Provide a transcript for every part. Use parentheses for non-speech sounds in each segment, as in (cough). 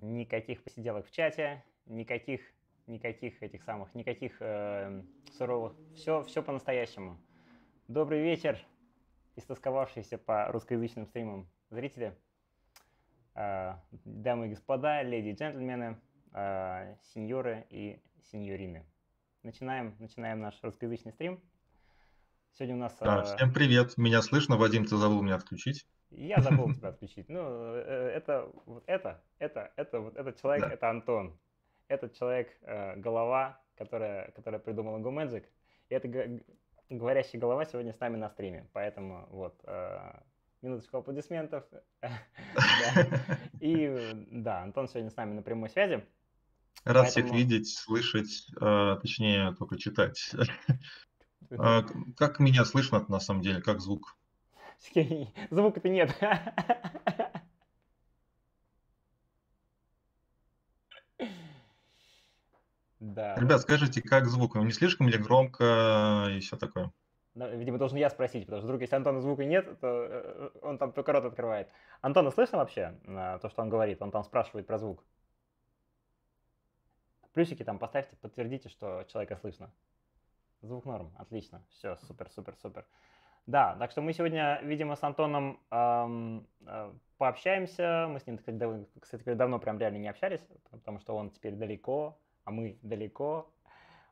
никаких посиделок в чате, никаких, никаких этих самых, никаких э, суровых. Все, все по-настоящему. Добрый вечер, истосковавшиеся по русскоязычным стримам зрители, э, дамы и господа, леди и джентльмены, э, сеньоры и сеньорины. Начинаем, начинаем наш русскоязычный стрим. Сегодня у нас... Да, всем привет, меня слышно, Вадим, ты забыл меня отключить. Я забыл тебя отключить. Ну, э, это, вот это, это, это, вот этот человек, да. это Антон. Этот человек э, голова, которая, которая придумала GoMagic. И это говорящая голова сегодня с нами на стриме. Поэтому вот, э, минуточку аплодисментов. И да, Антон сегодня с нами на прямой связи. Рад всех видеть, слышать, точнее, только читать. (laughs) А, как меня слышно на самом деле, как звук? Звука-то нет. Да. Ребят, скажите, как звук? Не слишком ли громко и все такое? Ну, видимо, должен я спросить, потому что вдруг, если Антона звука нет, то э, он там только рот открывает. Антона слышно вообще то, что он говорит? Он там спрашивает про звук. Плюсики там поставьте, подтвердите, что человека слышно. Звук норм, отлично. Все, супер, супер, супер. Да, так что мы сегодня, видимо, с Антоном эм, э, пообщаемся. Мы с ним, кстати, дав... кстати, давно прям реально не общались, потому что он теперь далеко, а мы далеко.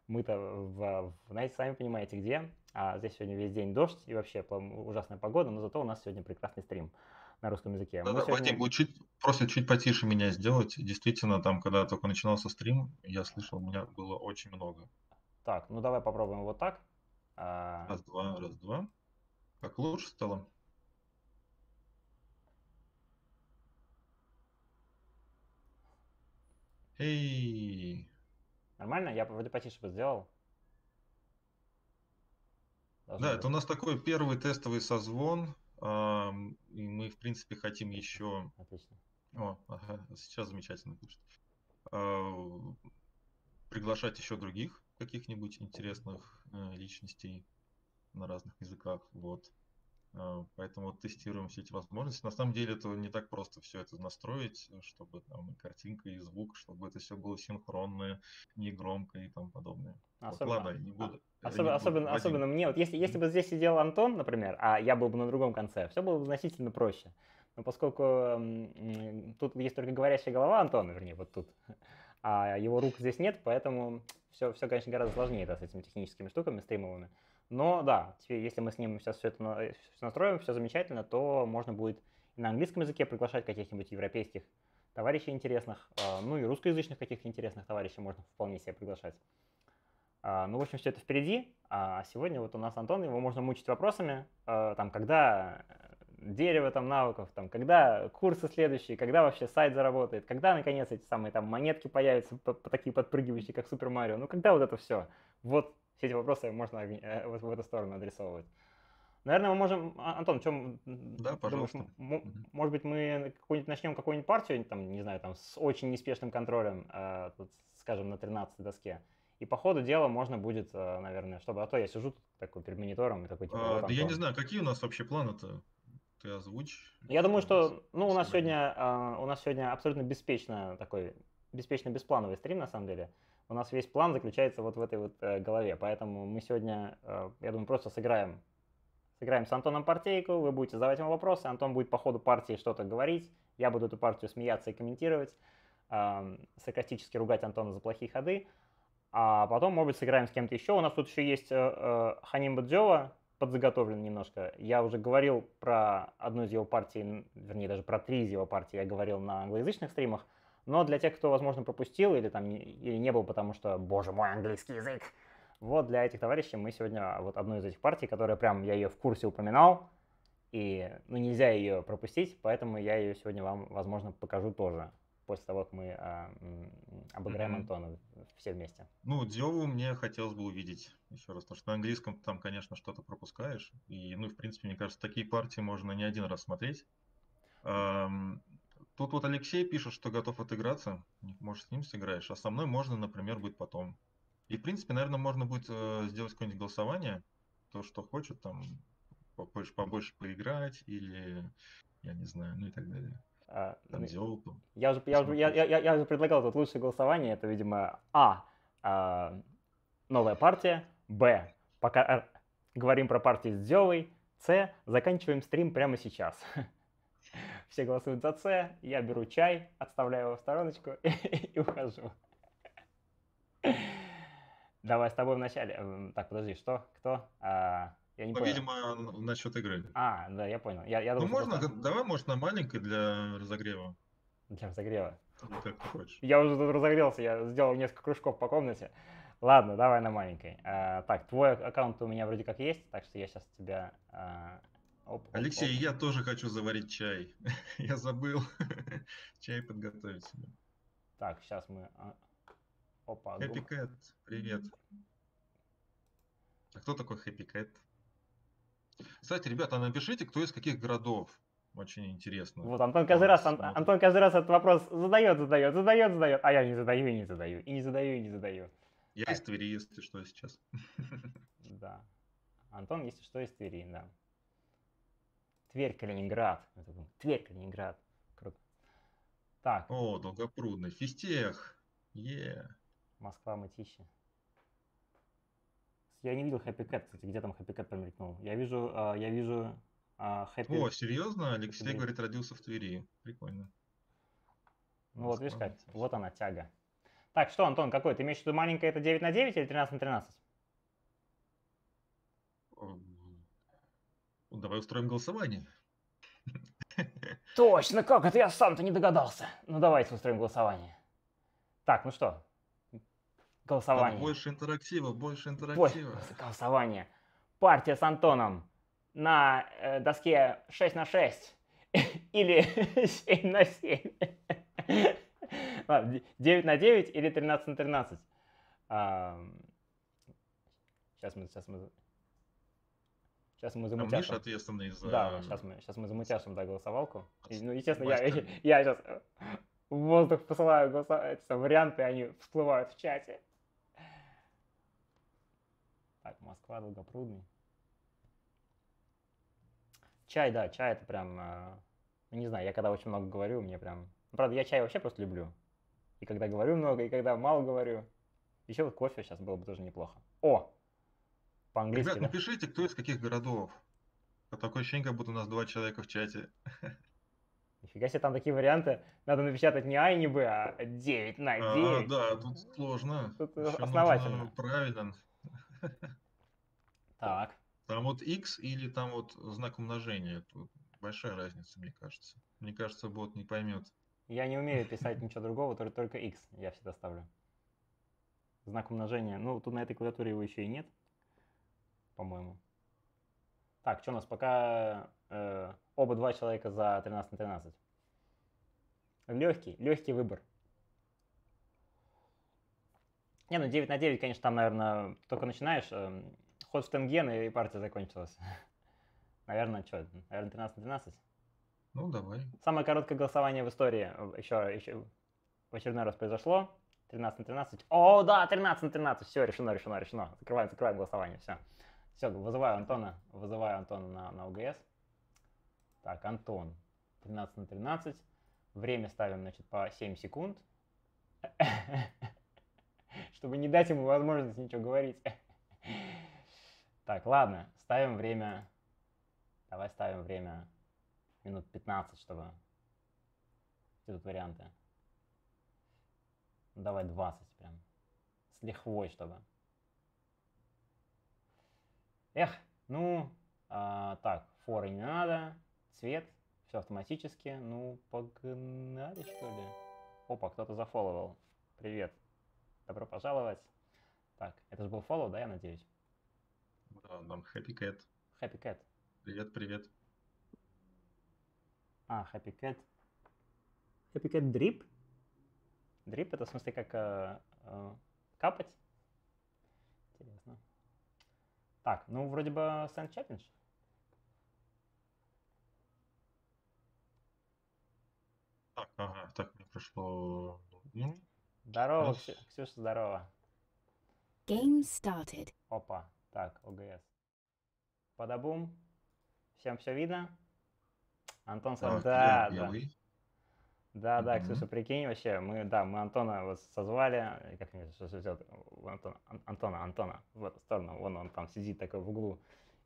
Мы-то, в, в, знаете, сами понимаете, где. А здесь сегодня весь день дождь и вообще ужасная погода, но зато у нас сегодня прекрасный стрим на русском языке. Да, да, сегодня... Вадим, чуть, просят чуть потише меня сделать. Действительно, там, когда только начинался стрим, я слышал, у меня было очень много. Так, ну давай попробуем вот так. А, раз, два, раз, два. Как лучше стало? Эй! Нормально? Я вроде потише бы сделал. Должно да, быть. это у нас такой первый тестовый созвон. И мы, в принципе, хотим еще... Отлично. О, ага, сейчас замечательно пишет. А, приглашать еще других каких-нибудь интересных э, личностей на разных языках. Вот. А, поэтому тестируем все эти возможности. На самом деле это не так просто все это настроить, чтобы там и картинка, и звук, чтобы это все было синхронное, не громко и тому подобное. Особенно, вот, ладно, не буду. Особенно, не особенно, буду особенно мне, вот если, если бы здесь сидел Антон, например, а я был бы на другом конце, все было бы значительно проще. Но поскольку м, тут есть только говорящая голова Антона, вернее, вот тут, а его рук здесь нет, поэтому все, все конечно, гораздо сложнее да, с этими техническими штуками стримовыми. Но да, если мы с ним сейчас все это настроим, все замечательно, то можно будет и на английском языке приглашать каких-нибудь европейских товарищей интересных, а, ну и русскоязычных каких-то интересных товарищей можно вполне себе приглашать. А, ну, в общем, все это впереди. А сегодня вот у нас Антон, его можно мучить вопросами, а, там, когда дерево там навыков, там, когда курсы следующие, когда вообще сайт заработает, когда, наконец, эти самые там монетки появятся, по, по такие подпрыгивающие, как Супер Марио, ну, когда вот это все? Вот все эти вопросы можно э, в, в эту сторону адресовывать. Наверное, мы можем... А, Антон, чем... Да, пожалуйста. Думаешь, может быть, мы какую-нибудь начнем какую-нибудь партию, там, не знаю, там, с очень неспешным контролем, э, тут, скажем, на 13 доске. И по ходу дела можно будет, э, наверное, чтобы... А то я сижу тут такой перед монитором и такой... Типа, а, да я не знаю, какие у нас вообще планы-то? ты озвучь. Я думаю, что ну, у нас сегодня uh, у нас сегодня абсолютно беспечно такой беспечно бесплановый стрим на самом деле. У нас весь план заключается вот в этой вот э, голове, поэтому мы сегодня, э, я думаю, просто сыграем сыграем с Антоном партийку, вы будете задавать ему вопросы, Антон будет по ходу партии что-то говорить, я буду эту партию смеяться и комментировать, э, саркастически ругать Антона за плохие ходы, а потом, может быть, сыграем с кем-то еще. У нас тут еще есть э, э, Ханим Баджова, подзаготовлен немножко. Я уже говорил про одну из его партий, вернее, даже про три из его партий я говорил на англоязычных стримах, но для тех, кто, возможно, пропустил или там не, или не был, потому что, боже мой, английский язык, вот для этих товарищей мы сегодня вот одну из этих партий, которая прям, я ее в курсе упоминал, и ну, нельзя ее пропустить, поэтому я ее сегодня вам, возможно, покажу тоже после того, как мы а, обыграем mm-hmm. Антона все вместе. Ну, Дзеву мне хотелось бы увидеть еще раз, потому что на английском там, конечно, что-то пропускаешь. И, ну, в принципе, мне кажется, такие партии можно не один раз смотреть. Эм, тут вот Алексей пишет, что готов отыграться. Может, с ним сыграешь. А со мной можно, например, быть потом. И, в принципе, наверное, можно будет э, сделать какое-нибудь голосование. То, что хочет, там, побольше, побольше поиграть или, я не знаю, ну и так далее. А, Там ну, делал там. Я уже, я, уже, я, я, я- уже предлагал тут лучшее голосование. Это, видимо, А. а, новая партия. Б. Пока а, говорим про партию с Дзевой. С. Заканчиваем стрим прямо сейчас. (laughs) Все голосуют за С. Я беру чай, отставляю его в стороночку (laughs) и ухожу. Давай с тобой вначале. М, Так, подожди, что? Кто? А, я не Ну, понял. видимо, насчет игры. А, да, я понял. Я, я Ну, думал, что можно, просто давай, может, на маленькой для разогрева. для разогрева. Или как ты хочешь. Я уже тут разогрелся, я сделал несколько кружков по комнате. Ладно, давай на маленькой. А, так, твой аккаунт у меня вроде как есть, так что я сейчас тебя... а, оп, оп, Алексей, оп. я тоже хочу заварить чай. (laughs) Я забыл (laughs) чай подготовить себе. Так, сейчас мы... а, Опа, гум- Cat, привет. А кто такой Happy Cat? Кстати, ребята, напишите, кто из каких городов. Очень интересно. Вот Антон каждый раз, Ан-. Антон каждый раз этот вопрос задает, задает, задает, задает, а я не задаю и не задаю, и не задаю и не задаю. Я из Твери, если что, сейчас. (laughs) Да. Антон, если что, из Твери, да. Тверь, Калининград. Тверь, Калининград. Круто. Так, О, Долгопрудный. Фистех. Е. Москва, Мытищи. Я не видел Happy Cat, кстати, где там Happy Cat промелькнул. Я вижу, а, я вижу а, Happy... О, серьезно? Алексей говорит, родился в Твери. Прикольно. Ну вот, видишь Москва, как, вот она, тяга. Так, что, Антон, какой? Ты имеешь в виду маленькая это 9 на 9 или 13 на 13? Ну, Давай устроим голосование. Точно, как это я сам-то не догадался. Ну давайте устроим голосование. Так, ну что? Там Голосование. больше интерактива, больше интерактива. голосование. Партия с Антоном на э, доске 6 на 6 (laughs) или (laughs) 7 на 7. (laughs) Ладно, де- 9 на 9 или 13 на 13. Сейчас мы, сейчас мы, сейчас мы А Миша замутяшим. ответственный за... Да, сейчас мы, сейчас мы замутяшим, да, голосовалку. И, ну, естественно, я, (laughs) я сейчас в воздух посылаю голоса- эти там варианты, они всплывают в чате. Так, Москва, Долгопрудный. Чай, да, чай это прям, э, ну, не знаю, я когда очень много говорю, мне прям... ну, Правда, я чай вообще просто люблю. И когда говорю много, и когда мало говорю. Еще вот кофе сейчас было бы тоже неплохо. О! По-английски, Ребят, да? напишите, кто из каких городов. Такое ощущение, как будто у нас два человека в чате. (laughs) Нифига себе, там такие варианты. Надо напечатать не А и не Б, а 9 на А, 9. да, тут сложно. Тут нужно основательно. Правильно. (laughs) Так. Там вот x или там вот знак умножения. Тут большая разница, мне кажется. Мне кажется, бот не поймет. Я не умею (laughs) писать ничего другого, только, только X я всегда ставлю. Знак умножения. Ну, тут на этой клавиатуре его еще и нет, по-моему. Так, что у нас? Пока э, оба два человека за 13 на 13. Легкий, легкий выбор. Не, ну 9 на 9, конечно, там, наверное, только начинаешь. эм, ход в тенген, и партия закончилась. (laughs) Наверное, что, наверное, 13 на 13? Ну, давай. Самое короткое голосование в истории еще, еще в очередной раз произошло. 13 на 13. О, да, 13 на 13. Все, решено, решено, решено. Закрываем, закрываем голосование. Все. Все, вызываю Антона. Вызываю Антона на, на ОГС. Так, Антон. 13 на 13. Время ставим, значит, по 7 секунд. (laughs) Чтобы не дать ему возможность ничего говорить. (laughs) Так, ладно. Ставим время. Давай ставим время минут 15, чтобы... Тут варианты? Ну, давай 20 прям. С лихвой, чтобы. Эх, ну, а, так, форы не надо. Цвет, все автоматически. Ну, погнали, что ли? Опа, кто-то зафолловал. Привет. Добро пожаловать. Так, это же был фоллоу, да, я надеюсь? Да, там Happy Cat. Happy Cat. Привет, привет. А, Happy Cat. Happy Cat Drip? Drip это в смысле как э, э, капать? Интересно. Так, ну вроде бы Сент Челлендж. Так, ага, так, мне пришло... Ну, Здорово, Сейчас. Ксю- Ксюша, здорово. Game started. Опа, так, ОГС. Подобум. Всем все видно? Антон сказал, так, да, я да. Да, да, Мгм. Ксюша, прикинь, вообще, мы, да, мы Антона вот созвали, э, как мне сделать? У Антона, Ан- Антона, Антона, в эту сторону, вон он там сидит такой в углу.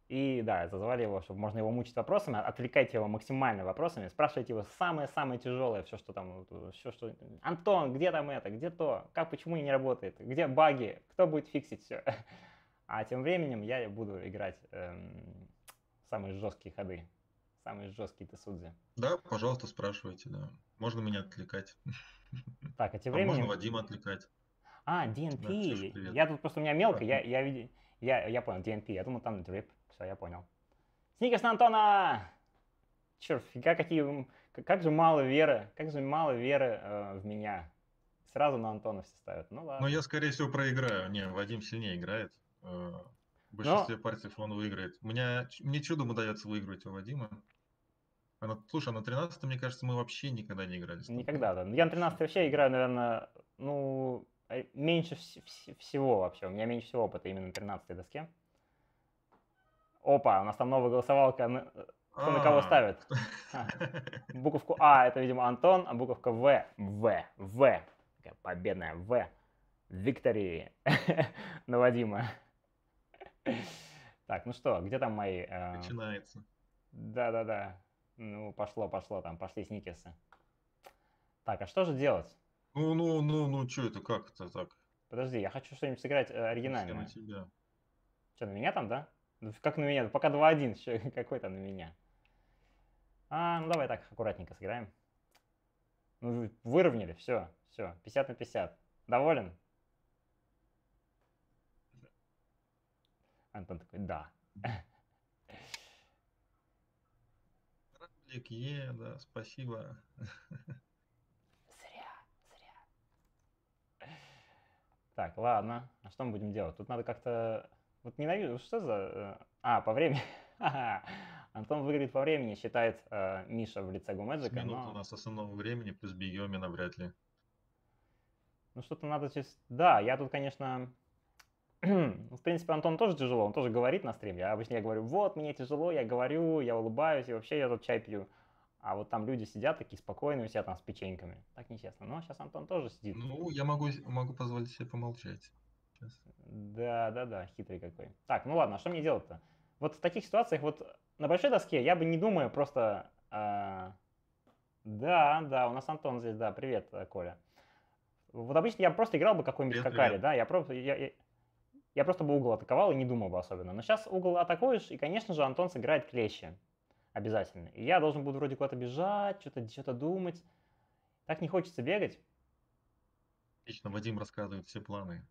И да, созвали его, чтобы можно его мучить вопросами, отвлекайте его максимально вопросами, спрашивайте его самое-самое тяжелое, все, что там, все, что... Антон, где там это, где то, как, почему не работает, где баги, кто будет фиксить все. (laughs) А тем временем я буду играть эм, самые жесткие ходы, самые жесткие тесудзи. Да, пожалуйста, спрашивайте, да. Можно меня отвлекать. (laughs) Так, а тем А можно временем... Вадима отвлекать. А, Да, DNP. Я тут просто у меня мелко, я, я, я, я понял, DNP. Я думал, там дрип. Все, я понял. Сникерс на Антона! Черт, фига какие... Как же мало веры, как же мало веры э, в меня. Сразу на Антона все ставят. Ну ладно. Но я, скорее всего, проиграю. Не, Вадим сильнее играет. Э, В большинстве партий он выиграет. У меня, мне чудом удается выиграть у Вадима. А на- слушай, а на 13 мне кажется, мы вообще никогда не играли. Никогда, да. Я на 13 вообще играю, наверное, ну, э, меньше вс- вс- всего вообще. У меня меньше всего опыта именно на 13 доске. Опа, у нас там новая голосовалка. Кто на кого А, ставит? А, Буковку А это, видимо, Антон, а буковка В. В. В. Победная В. Виктори (laughs) на Вадима. Так, ну что, где там мои... э, Начинается. Да-да-да. Ну, пошло, пошло, там пошли сникерсы. Так, а что же делать? Ну, ну, ну, ну, что это, как это так? Подожди, я хочу что-нибудь сыграть э, оригинальное. на тебя. Что, на меня там, да? Ну, Как на меня? Пока 2-1, ещё (laughs) какой там на меня? А, ну давай так, аккуратненько сыграем. Ну, выровняли, все, все, 50 на 50. Доволен? Антон такой, да. Равлик, е, да, спасибо. (laughs) Зря, зря. Так, ладно. А что мы будем делать? Тут надо как-то... Вот ненавижу, что за... э, А, по времени. (laughs) Антон выиграет по времени, считает э, Миша в лице Гумэджика, минут но... у нас основного времени, плюс бьем навряд ли. Ну, что-то надо сейчас... Да, я тут, конечно... В принципе, Антон тоже тяжело, он тоже говорит на стриме. А обычно я говорю, вот, мне тяжело, я говорю, я улыбаюсь, и вообще я тут чай пью. А вот там люди сидят такие спокойные у себя там с печеньками. Так нечестно. Но сейчас Антон тоже сидит. Ну, я могу, могу позволить себе помолчать. Сейчас. Да, да, да, хитрый какой. Так, ну ладно, а что мне делать-то? Вот в таких ситуациях, вот на большой доске я бы не думая просто... а, Да, да, у нас Антон здесь, да, привет, э, Коля. Вот обычно я просто играл бы какой-нибудь какари, да, я просто, я, я- я просто бы угол атаковал и не думал бы особенно. Но сейчас угол атакуешь, и, конечно же, Антон сыграет клещи. Обязательно. И я должен буду вроде куда-то бежать, что-то что думать. Так не хочется бегать. Отлично, Вадим рассказывает все планы.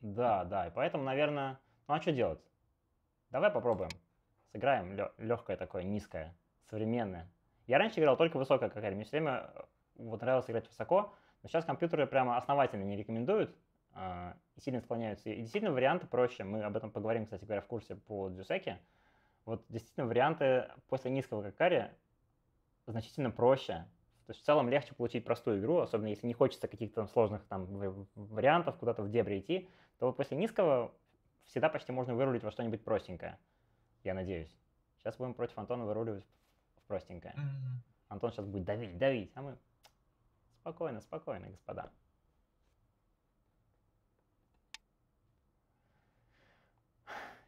Да, да, и поэтому, наверное, ну а что делать? Давай попробуем. Сыграем легкое такое, низкое, современное. Я раньше играл только высокое какая Мне все время э, вот нравилось играть высоко, но сейчас компьютеры прямо основательно не рекомендуют сильно склоняются. И действительно варианты проще. Мы об этом поговорим, кстати говоря, в курсе по Джусеке. Вот действительно варианты после низкого какари значительно проще. То есть в целом легче получить простую игру, особенно если не хочется каких-то там сложных там вариантов, куда-то в дебри идти, то вот после низкого всегда почти можно вырулить во что-нибудь простенькое. Я надеюсь. Сейчас будем против Антона выруливать в простенькое. Антон сейчас будет давить, давить, а мы спокойно, спокойно, господа.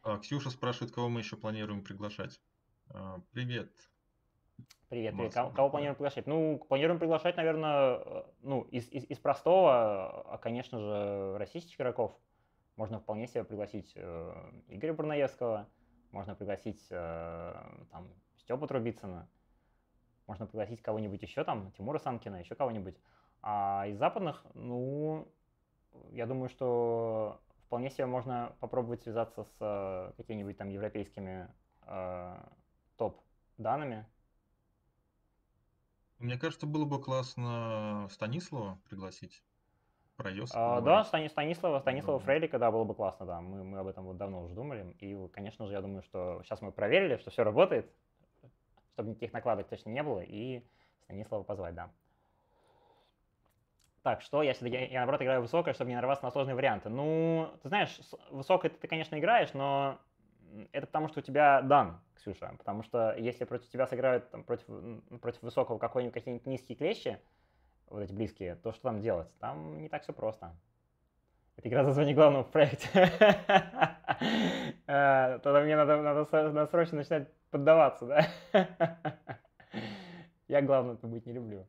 А, Ксюша спрашивает, кого мы еще планируем приглашать. А, Привет. Привет, привет. Кого, кого планируем приглашать? Ну, планируем приглашать, наверное, э, ну, из, из, из простого, а, конечно же, российских игроков. Можно вполне себе пригласить э, Игоря Бурнаевского, можно пригласить э, там Степу Трубицына, можно пригласить кого-нибудь еще там, Тимура Санкина, еще кого-нибудь. А из западных, ну, я думаю, что вполне себе можно попробовать связаться с э, какими-нибудь там европейскими э, топ-данными, Мне кажется, было бы классно Станислава пригласить. Про Йоса А, да. Стани- Станислава, Станислава Да. Фрелика, да, было бы классно, да. Мы, мы об этом вот давно уже думали. И, конечно же, я думаю, что сейчас мы проверили, что все работает, чтобы никаких накладок точно не было, и Станислава позвать, да. Так, что, я, я, я, наоборот играю высокое, чтобы не нарваться на сложные варианты. Ну, ты знаешь, высокое ты, конечно, играешь, но это потому, что у тебя дан, Ксюша. Потому что если против тебя сыграют там, против, против высокого какой-нибудь какие-нибудь низкие клещи, вот эти близкие, то что там делать? Там не так все просто. Это игра за звание главного в проекте. (laughs) Э, Тогда мне надо, срочно начинать поддаваться, да? (laughs) Я главным-то быть не люблю.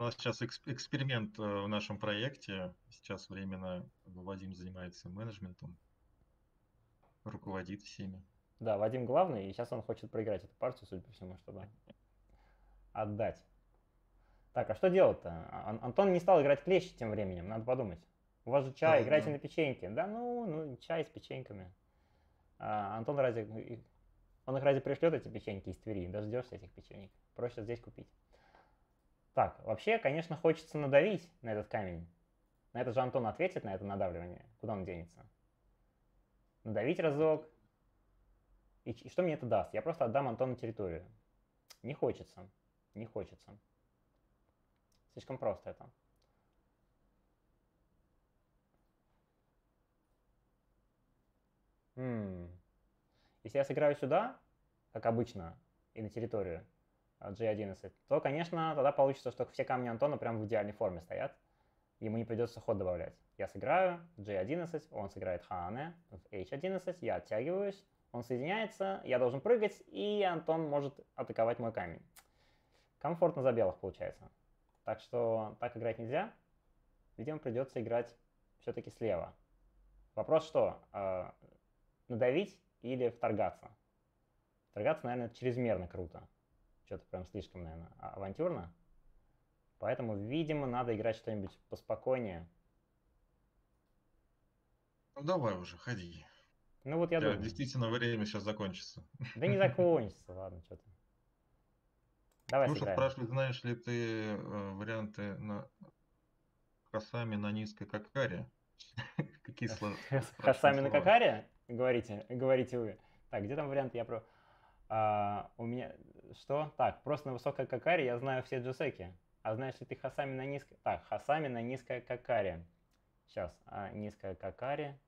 У нас сейчас экс- эксперимент э, в нашем проекте. Сейчас временно Вадим занимается менеджментом, руководит всеми. Да, Вадим главный, и сейчас он хочет проиграть эту партию, судя по всему, чтобы отдать. Так, а что делать-то? А- Ан- Антон не стал играть клещи тем временем, надо подумать. У вас же чай, Да, играйте да. на печеньке. Да ну, ну, чай с печеньками. А, Антон разве... Он их разве пришлет, эти печеньки из Твери? Дождешься этих печенек. Проще здесь купить. Так, вообще, конечно, хочется надавить на этот камень. На это же Антон ответит, на это надавливание. Куда он денется? Надавить разок. И, и что мне это даст? Я просто отдам Антону территорию. Не хочется. Не хочется. Слишком просто это. М. Если я сыграю сюда, как обычно, и на территорию G11, то, конечно, тогда получится, что все камни Антона прям в идеальной форме стоят. Ему не придется ход добавлять. Я сыграю G11, он сыграет Хане в H11, я оттягиваюсь, он соединяется, я должен прыгать, и Антон может атаковать мой камень. Комфортно за белых получается. Так что так играть нельзя. Видимо, придется играть все-таки слева. Вопрос что? э, надавить или вторгаться? Вторгаться, наверное, чрезмерно круто. Что-то прям слишком, наверное, а- авантюрно. Поэтому, видимо, надо играть что-нибудь поспокойнее. Ну давай уже, ходи. Ну вот я Я думаю. действительно время сейчас закончится. Да не закончится, ладно, что-то. Давай Слушай, сыграем. спрашивают, знаешь ли ты э, варианты на хасами на низкой какаре? (laughs) Какие слова? Хасами на какаре, говорите, говорите вы. Так, где там вариант? Я про... А, у меня... Что? Так, просто на высокой какаре я знаю все джусеки. А знаешь ли ты хасами на низкой... Так, хасами на низкой какаре. Сейчас, а, низкая какаре.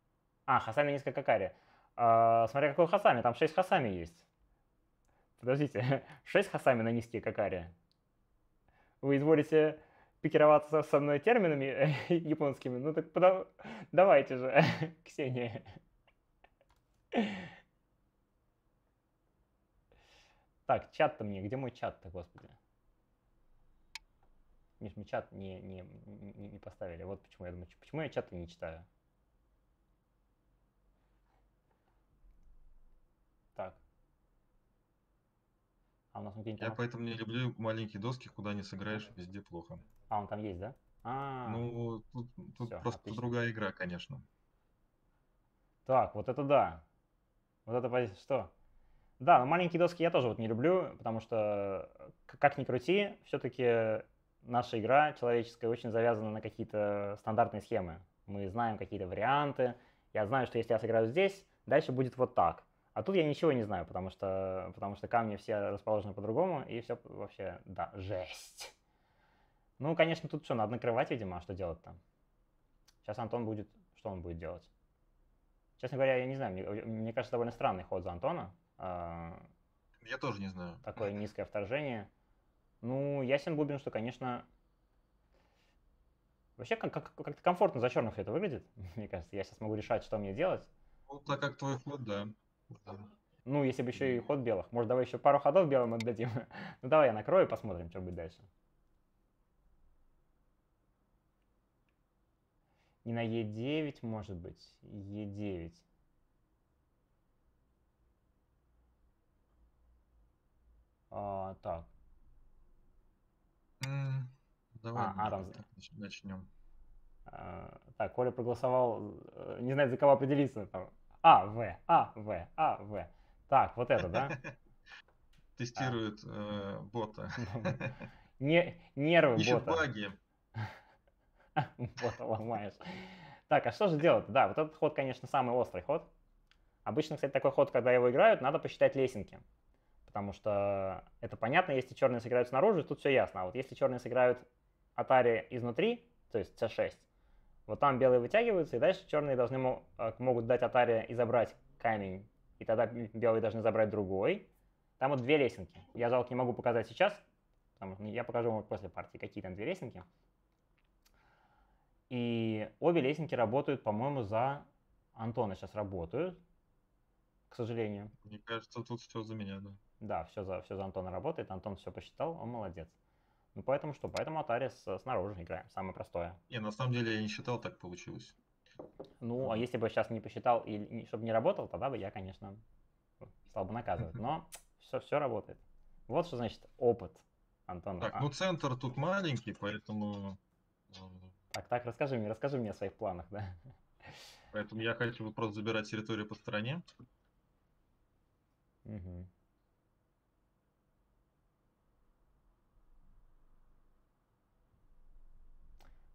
А, хасами на низкой какаре. А, смотря какой хасами, там 6 хасами есть. Подождите, (laughs) 6 хасами на низкие какаре. Вы изволите пикироваться со мной терминами (laughs) японскими? Ну так подав- давайте же, (laughs) Ксения. Так, чат-то мне, где мой чат-то, господи? Миш, мы чат не, не, не, не поставили. Вот почему я думаю, почему я чат не читаю. Так. А у нас где-нибудь Я поэтому не люблю маленькие доски, куда не сыграешь, везде плохо. А, он там есть, да? А, Ну, тут, тут всё, просто отлично. другая игра, конечно. Так, вот это да. Вот это что? Да, но маленькие доски я тоже вот не люблю, потому что, как ни крути, все-таки наша игра человеческая очень завязана на какие-то стандартные схемы. Мы знаем какие-то варианты. Я знаю, что если я сыграю здесь, дальше будет вот так. А тут я ничего не знаю, потому что, потому что камни все расположены по-другому, и все вообще, да, жесть. Ну, конечно, тут что, надо накрывать, видимо, а что делать-то? Сейчас Антон будет, что он будет делать? Честно говоря, я не знаю, мне, мне кажется, довольно странный ход за Антона. А, Я тоже не знаю. такое низкое вторжение. Ну, ясен бубен, что, конечно, вообще как- как- как-то комфортно за черных это выглядит. (laughs) Мне кажется, я сейчас могу решать, что мне делать. Ну, так как твой ход, да. Да. Ну, если бы еще и ход белых. Может, давай еще пару ходов белым отдадим. (laughs) ну, давай я накрою, посмотрим, что будет дальше. Не на Е9, может быть. Е9. А, так. Давай, А, а, так нач- начнем. А, так, Коля проголосовал, э, не знает, за кого определиться. Там. А, В, А, В, А, В. Так, вот это, да? (laughs) Тестирует э, бота. (laughs) Не, (laughs) нервы Ищет бота. баги. Бота ломаешь. Так, а что же делать? Да, вот этот ход, конечно, самый острый ход. Обычно, кстати, такой ход, когда его играют, надо посчитать лесенки. Потому что это понятно, если черные сыграют снаружи, тут все ясно. А вот если черные сыграют атари изнутри, то есть c6, вот там белые вытягиваются, и дальше черные должны э, могут дать атаре и забрать камень, и тогда белые должны забрать другой. Там вот две лесенки. Я жалко не могу показать сейчас, потому что я покажу вам после партии, какие там две лесенки. И обе лесенки работают, по-моему, за Антона сейчас работают, к сожалению. Мне кажется, тут все за меня, да. Да, все за, все за Антона работает, Антон все посчитал, он молодец. Ну поэтому что, поэтому Atari с- снаружи играем, самое простое. Не, на самом деле я не считал, так получилось. Ну, а если бы сейчас не посчитал и чтобы не работал, тогда бы я, конечно, стал бы наказывать. Но все, все работает. Вот что значит опыт, Антон. Так, А, ну центр тут маленький, поэтому... э, так, так, расскажи мне, расскажи мне о своих планах, да. Поэтому я хочу просто забирать территорию по стороне. Мгм.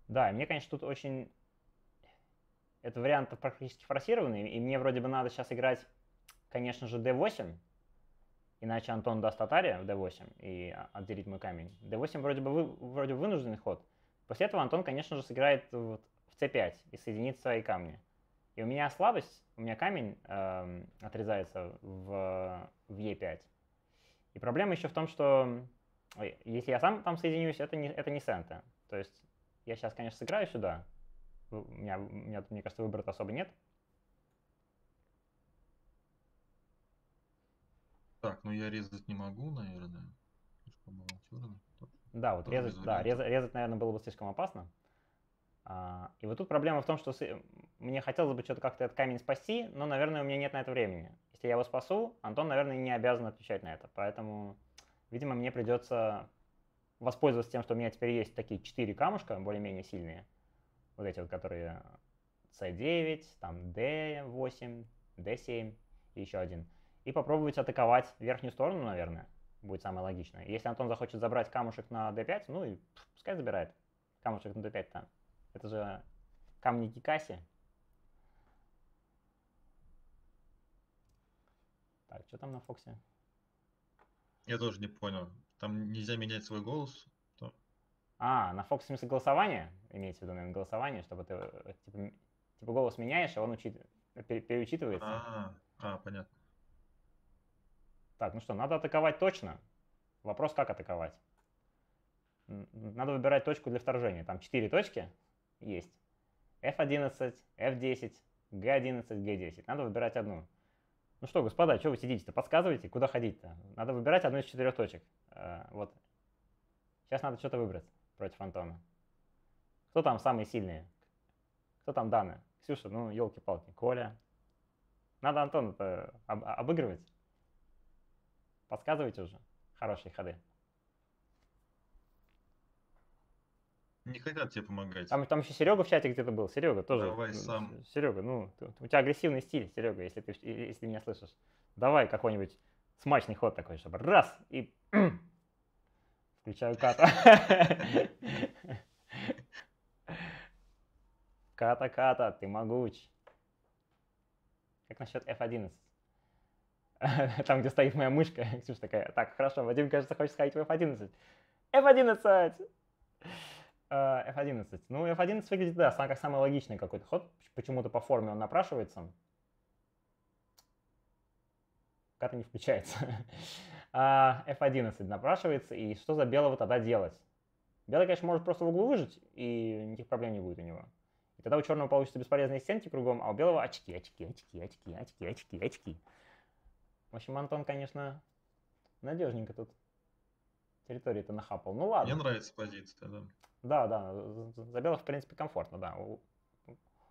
Да, мне, конечно, тут очень... Этот вариант практически форсированный, и мне вроде бы надо сейчас играть, конечно же, d8, иначе Антон даст Атаре в d8 и отделить мой камень. d8 вроде бы, вы, вроде бы вынужденный ход. После этого Антон, конечно же, сыграет вот в c5 и соединит свои камни. И у меня слабость, у меня камень эм, отрезается в, в e5. И проблема еще в том, что если я сам там соединюсь, это не, это не сента. То есть я сейчас, конечно, сыграю сюда. У меня, у меня мне кажется, выбора особо нет. Так, ну я резать не могу, наверное. Да, вот резать, да, резать, резать, наверное, было бы слишком опасно. А, и вот тут проблема в том, что с- мне хотелось бы что-то как-то этот камень спасти, но, наверное, у меня нет на это времени. Если я его спасу, Антон, наверное, не обязан отвечать на это. Поэтому, видимо, мне придется воспользоваться тем, что у меня теперь есть такие четыре камушка, более-менее сильные. Вот эти вот, которые C9, там D8, D7 и еще один. И попробовать атаковать верхнюю сторону, наверное, будет самое логичное. Если Антон захочет забрать камушек на D5, ну и пускай забирает. Камушек на D5 там. Это же камни Кикаси. Так, что там на Фоксе? Я тоже не понял. Там нельзя менять свой голос. То- А, на в смысле голосование? Имеется в виду, наверное, голосование, чтобы ты э, типа, типа голос меняешь, а он учит... пере- переучитывается. А, а, понятно. Так, ну что, надо атаковать точно. Вопрос, как атаковать. Надо выбирать точку для вторжения. Там 4 точки есть. F11, F10, G11, G10. Надо выбирать одну. Ну что, господа, что вы сидите-то? Подсказывайте, куда ходить-то? Надо выбирать одну из четырех точек. Э, Вот. Сейчас надо что-то выбрать против Антона. Кто там самые сильные? Кто там Дана? Ксюша, ну, елки-палки. Коля. Надо Антона-то об- обыгрывать. Подсказывайте уже. Хорошие ходы. Не хотят тебе помогать. Там, там еще Серега в чате где-то был. Серега тоже. Давай сам. Серега, ну, ты- у тебя агрессивный стиль, Серега, если ты, если ты меня слышишь. Давай какой-нибудь смачный ход такой, чтобы раз и (clears throat) включаю ката. (laughs) Ката-ката, ты могуч. Как насчет F11? (laughs) Там, где стоит моя мышка, (laughs) Ксюша такая, так, хорошо, Вадим, кажется, хочет сходить в F11. F11! Э, F11. Ну, F11 выглядит, да, как самый логичный какой-то ход. Почему-то по форме он напрашивается. Карта не включается. (laughs) А, F11 напрашивается, и что за белого тогда делать? Белый, конечно, может просто в углу выжить, и никаких проблем не будет у него. И тогда у черного получится бесполезные стенки кругом, а у белого очки, очки, очки, очки, очки, очки, очки. В общем, Антон, конечно, надежненько тут территории-то нахапал. Ну ладно. Мне нравится позиция, да. Да, да, за- белых, в принципе, комфортно, да. У,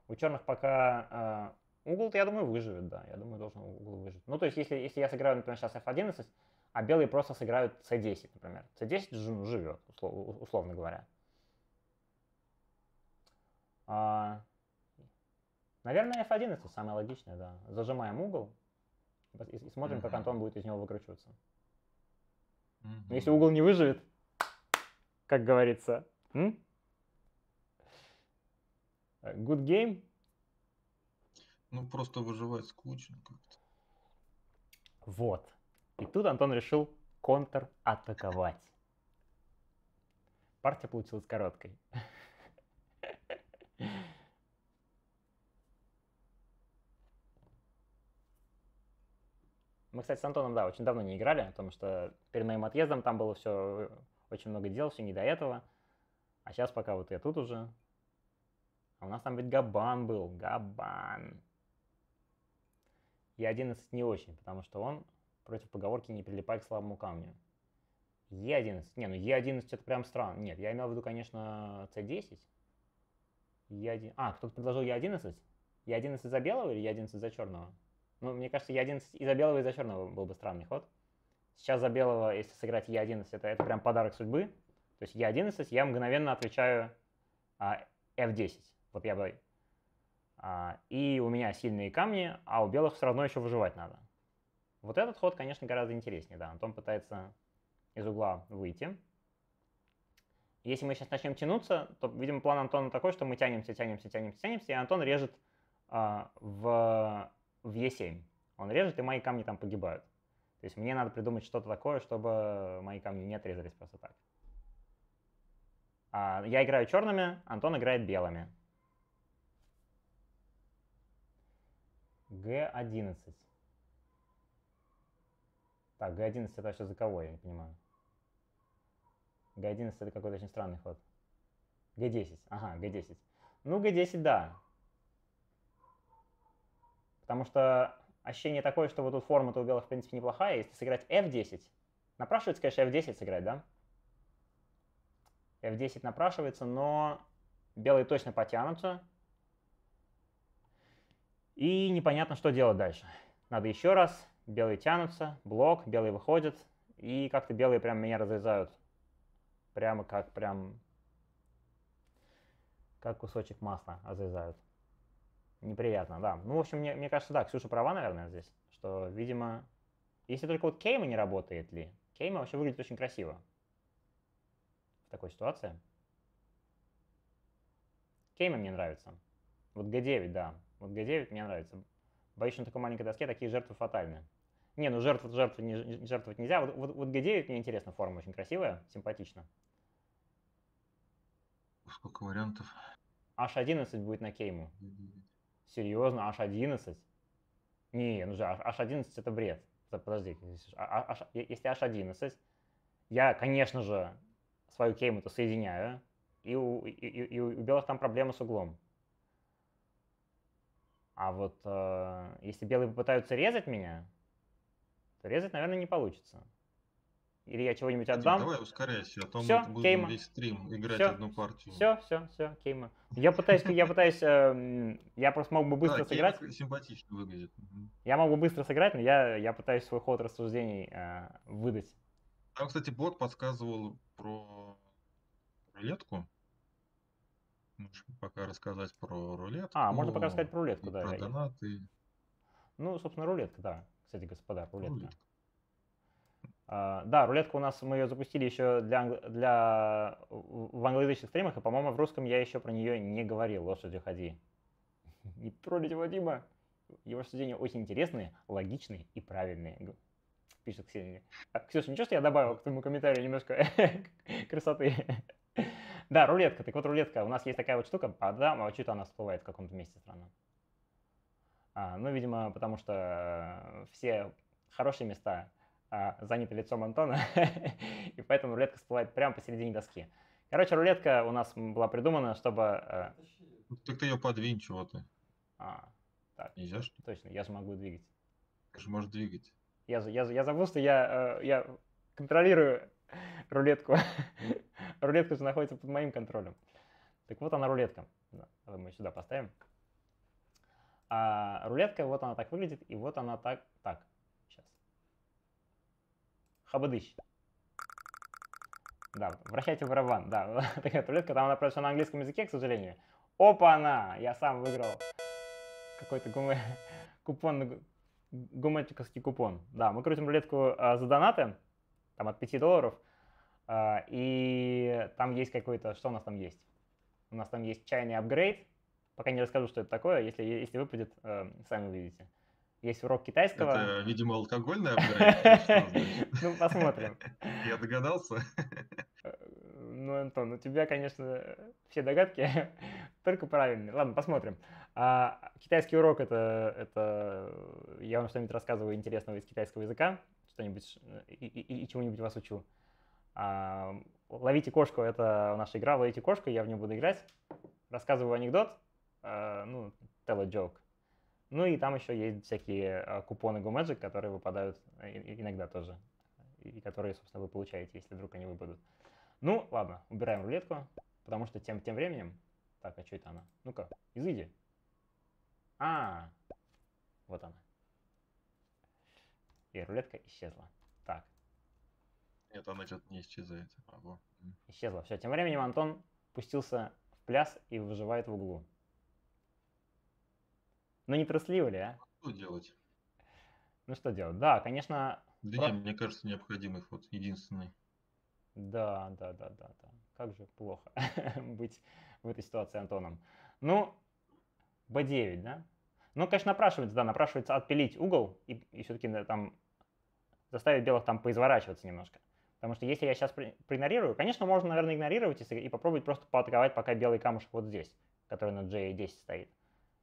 у черных пока э, угол-то, я думаю, выживет, да. Я думаю, должен угол выжить. Ну, то есть, если, если я сыграю, например, сейчас F11, а белые просто сыграют C10, например. C10 жи- живет, услов- условно говоря. А, наверное, F11 самое логичное, да. Зажимаем угол и, и смотрим, как. Антон будет из него выкручиваться. Но если угол не выживет, как говорится, м? Э, good game? Ну, просто выживать скучно как-то. Вот. И тут Антон решил контр-атаковать. Партия получилась короткой. Мы, кстати, с Антоном, да, очень давно не играли, потому что перед моим отъездом там было все очень много дел, все не до этого. А сейчас пока вот я тут уже. А у нас там ведь Габан был, Габан. Е11 не очень, потому что он против поговорки не прилипай к слабому камню. Е11, не, ну Е11 это прям странно. Нет, я имел в виду, конечно, С10. Е1, а, кто-то предложил Е11? Е11 за белого или Е11 за черного? Ну, мне кажется, Е11 и за белого, и за черного был бы странный ход. Сейчас за белого, если сыграть Е11, это, это прям подарок судьбы. То есть Е11, я мгновенно отвечаю а, F10. Вот я бы... А, и у меня сильные камни, а у белых все равно еще выживать надо. Вот этот ход, конечно, гораздо интереснее, да. Антон пытается из угла выйти. Если мы сейчас начнем тянуться, то, видимо, план Антона такой, что мы тянемся, тянемся, тянемся, тянемся, и Антон режет а, в, в Е7. Он режет, и мои камни там погибают. То есть мне надо придумать что-то такое, чтобы мои камни не отрезались просто так. А, я играю черными, Антон играет белыми. Г11. Так, Г11 это вообще за кого, я не понимаю. Г11 это какой-то очень странный ход. Г10, ага, Г10. Ну, Г10, да. Потому что ощущение такое, что вот тут форма-то у белых, в принципе, неплохая. Если сыграть F10, напрашивается, конечно, F10 сыграть, да? F10 напрашивается, но белые точно потянутся. И непонятно, что делать дальше. Надо еще раз. Белые тянутся, блок, белые выходят. И как-то белые прям меня разрезают. Прямо как прям... Как кусочек масла разрезают. Неприятно, да. Ну, в общем, мне, мне кажется, да, Ксюша права, наверное, здесь. Что, видимо, если только вот Кейма не работает ли, Кейма вообще выглядит очень красиво такой ситуации. Кейма мне нравится. Вот Г9, да. Вот Г9 мне нравится. Боюсь, на такой маленькой доске такие жертвы фатальны. Не, ну жертвовать, жертвовать, не, жертвовать нельзя. Вот, вот, вот Г9 мне интересно, форма очень красивая, симпатично. Сколько вариантов? H11 будет на Кейму. Серьезно, H11? Не, ну же, H11 это бред. Подожди, если H11, я, конечно же, свою кейму-то соединяю, и у, и, и у белых там проблемы с углом. А вот э, если белые попытаются резать меня, то резать, наверное, не получится. Или я чего-нибудь отдам. Давай ускоряйся, а то Всё, мы будем кейма. весь стрим играть Всё, одну партию. Все, все, все, кейма. Я пытаюсь, я пытаюсь, э, я просто мог бы быстро да, сыграть. симпатично выглядит. Я мог бы быстро сыграть, но я, я пытаюсь свой ход рассуждений э, выдать. Там, кстати, бот подсказывал про рулетку. Можешь пока рассказать про рулетку. А, можно пока рассказать про рулетку, да. Про донаты. Ну, собственно, рулетка, да. Кстати, господа, рулетка. Рулетка. А, да, рулетка у нас, мы ее запустили еще для, для в англоязычных стримах, и, по-моему, в русском я еще про нее не говорил. Лошади ходи. (laughs) Не троллите Вадима. Его рассуждения очень интересные, логичные и правильные. Пишет Ксения. А, Ксюша, ничего, что я добавил к твоему комментарию немножко (laughs) красоты? Да, рулетка. Так вот, рулетка. У нас есть такая вот штука. А да, а что-то она всплывает в каком-то месте странно. А, ну, видимо, потому что э, все хорошие места а, заняты лицом Антона, (laughs) и поэтому рулетка всплывает прямо посередине доски. Короче, рулетка у нас была придумана, чтобы... Ну, Так ты ее подвинь, чего ты. а, так, Нельзя, что точно, я же могу двигать. Ты же можешь двигать. Я, я, я забыл, что я, э, я контролирую рулетку. (laughs) Рулетка же находится под моим контролем. Так вот она рулетка. Мы сюда поставим. А рулетка, вот она так выглядит, и вот она так, так, сейчас. Хабадыщ. Да, вращайте барабан, да, (laughs) такая рулетка, там она, всё на английском языке, к сожалению. Опа-на, я сам выиграл какой-то гуме- (laughs) купон, гуматиковский купон. Да, мы крутим рулетку а, за донаты, там от 5 долларов, а, и там есть какой-то, что у нас там есть? У нас там есть чайный апгрейд, пока не расскажу, что это такое, если, если выпадет, э, сами увидите. Есть урок китайского. Это, видимо, алкогольный (laughs) апгрейд. Ну, посмотрим. (laughs) Я догадался. Э, Ну, Антон, у тебя, конечно, все догадки (laughs) только правильные. Ладно, посмотрим. А, китайский урок это, это я вам что-нибудь рассказываю интересного из китайского языка, что-нибудь ш- и, и- и чему-нибудь вас учу. А, ловите кошку, это наша игра, ловите кошку, я в нее буду играть. Рассказываю анекдот, а, ну, tell a joke. Ну и там еще есть всякие а, купоны Go Magic, которые выпадают иногда тоже. И которые, собственно, вы получаете, если вдруг они выпадут. Ну, ладно, убираем рулетку, потому что тем, тем временем... Так, а что это она? Ну-ка, изыди. А, вот она. И рулетка исчезла. Так, Нет, она что-то не исчезает. А, исчезла. Все, тем временем Антон пустился в пляс и выживает в углу. Ну не трусливо ли, а? Что делать? Ну что делать? Да, конечно, Да Про- не, мне кажется, необходимый ход. Единственный. Да, да, да, да, да. Как же плохо (laughs) быть в этой ситуации Антоном. Ну, b9, да? Ну, конечно, напрашивается, да, напрашивается отпилить угол и, и все-таки там заставить белых там поизворачиваться немножко. Потому что если я сейчас проигнорирую, конечно, можно, наверное, игнорировать и, и попробовать просто поатаковать пока белый камушек вот здесь, который на G10 стоит.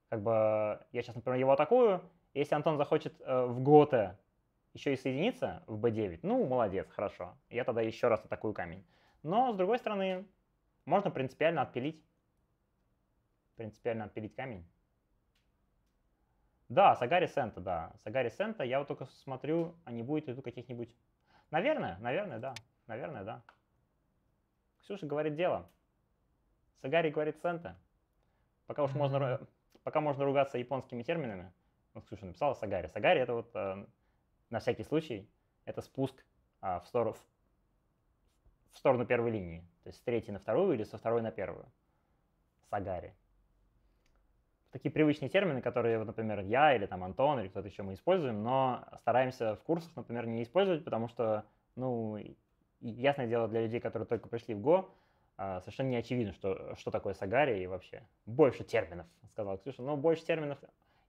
Как бы я сейчас, например, его атакую, если Антон захочет э, в готе еще и соединиться в b9, ну, молодец, хорошо. Я тогда еще раз атакую камень. Но, с другой стороны, можно принципиально отпилить. Принципиально отпилить камень. Да, Сагари Сента, да. Сагари Сента, я вот только смотрю, а не будет ли тут каких-нибудь... Наверное, наверное, да. Наверное, да. Ксюша говорит дело. Сагари говорит Сента. Пока уж можно, пока можно ругаться японскими терминами. Вот Ксюша написала Сагари. Сагари это вот э, на всякий случай, это спуск а, в, сторону, в сторону первой линии. То есть с третьей на вторую или со второй на первую. Сагари. Такие привычные термины, которые, вот, например, я или там Антон или кто-то еще мы используем, но стараемся в курсах, например, не использовать, потому что, ну, ясное дело для людей, которые только пришли в Go, а, совершенно не очевидно, что, что такое Сагари и вообще. Больше терминов, сказала Ксюша, но больше терминов.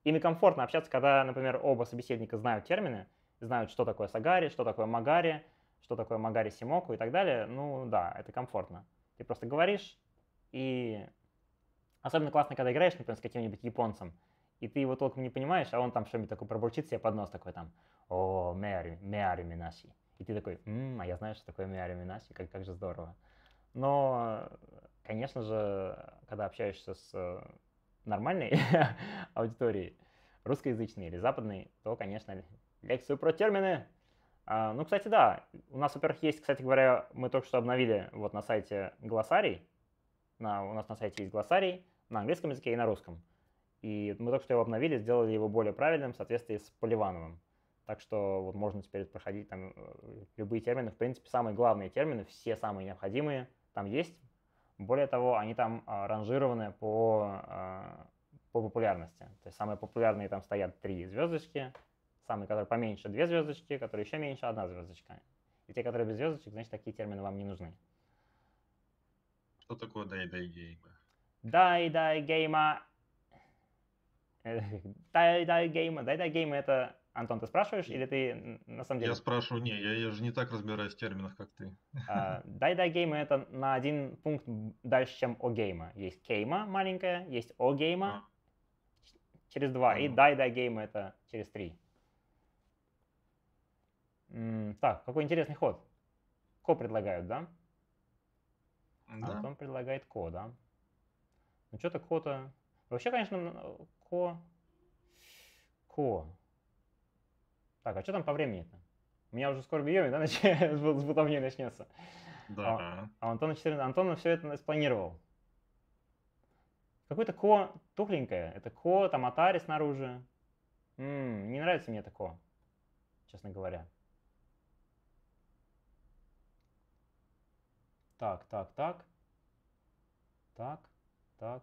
Ими комфортно общаться, когда, например, оба собеседника знают термины, знают, что такое Сагари, что такое Магари, что такое Магари Симоку и так далее. Ну да, это комфортно. Ты просто говоришь, и особенно классно, когда играешь, например, с каким-нибудь японцем, и ты его толком не понимаешь, а он там что-нибудь такое пробурчит себе под нос такой там, о, Меари, Меари Минаси. И ты такой, «М, а я знаю, что такое Меари Минаси, как, как же здорово. Но, конечно же, когда общаешься с э, нормальной (laughs) аудиторией, русскоязычной или западной, то, конечно, лекцию про термины. А, ну, кстати, да, у нас, во-первых, есть, кстати говоря, мы только что обновили вот на сайте глоссарий. На, у нас на сайте есть глоссарий на английском языке и на русском. И мы только что его обновили, сделали его более правильным в соответствии с Поливановым. Так что вот можно теперь проходить там э, любые термины. В принципе, самые главные термины, все самые необходимые, там есть. Более того, они там а, ранжированы по, а, по популярности. То есть самые популярные там стоят три звездочки, самые, которые поменьше, две звездочки, которые еще меньше, одна звездочка. И те, которые без звездочек, значит, такие термины вам не нужны. Что такое дай дай гейма? Дай дай гейма. Дай дай гейма. Дай дай гейма это Антон, ты спрашиваешь или ты на самом деле? Я спрашиваю, не, я, я же не так разбираюсь в терминах, как ты. А, Дай-дай гейма это на один пункт дальше, чем о гейма. Есть кейма маленькая, есть о гейма через два, и Понял. дай-дай гейма это через три. Так, какой интересный ход. Ко предлагают, да? Да. Антон предлагает ко, да? Ну что-то ко-то... Вообще, конечно, ко... Ко. Так, а что там по времени-то? У меня уже скоро биоми, да, (laughs) нач- с бу- с бутовней начнется. Да. А Антон 14, Антон все это спланировал. Какой-то ко тухленькое. Это ко, там атари снаружи. М, не нравится мне это ко, честно говоря. Так, так, так. Так, так.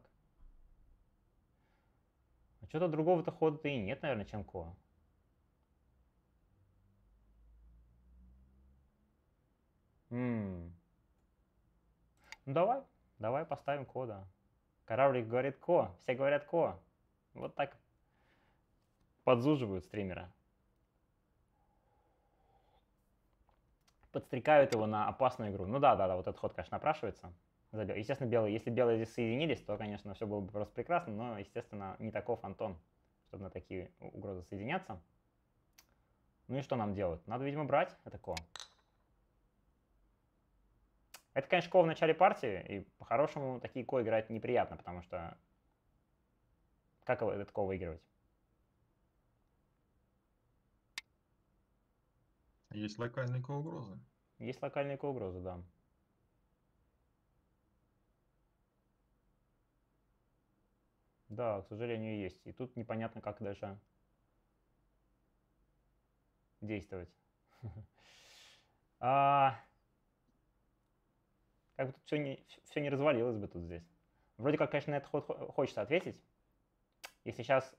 А что-то другого-то хода-то и нет, наверное, чем ко. М. Ну давай, давай поставим кода. Кораблик говорит ко, все говорят ко. Вот так подзуживают стримера. Подстрекают его на опасную игру. Ну да, да, да, вот этот ход, конечно, напрашивается. За Естественно, белые, если белые здесь соединились, то, конечно, все было бы просто прекрасно, но, естественно, не таков Антон, чтобы на такие угрозы соединяться. Ну и что нам делать? Надо, видимо, брать это ко. Это, конечно, ко в начале партии, и по-хорошему такие ко играть неприятно, потому что как этот ко выигрывать? Есть локальные угрозы. Есть локальные ко-угрозы, да. Да, к сожалению, есть. И тут непонятно, как дальше действовать. (laughs) А, Как бы тут все не, все не развалилось бы тут здесь. Вроде как, конечно, на ход хо- хочется ответить. Если сейчас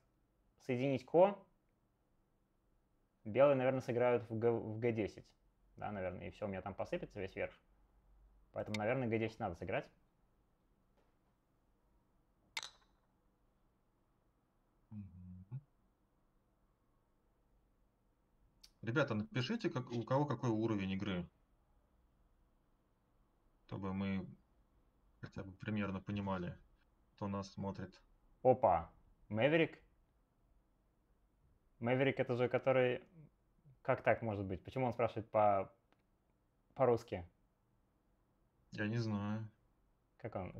соединить ко, белые, наверное, сыграют в, Г, в Г10. Да, наверное, и все, у меня там посыпется весь верх. Поэтому, наверное, Г10 надо сыграть. Ребята, напишите, как, у кого какой уровень игры. Чтобы мы хотя бы примерно понимали, кто нас смотрит. Опа, Мэверик. Мэверик это же который... Как так может быть? Почему он спрашивает по... по-русски? Я не знаю. Как он?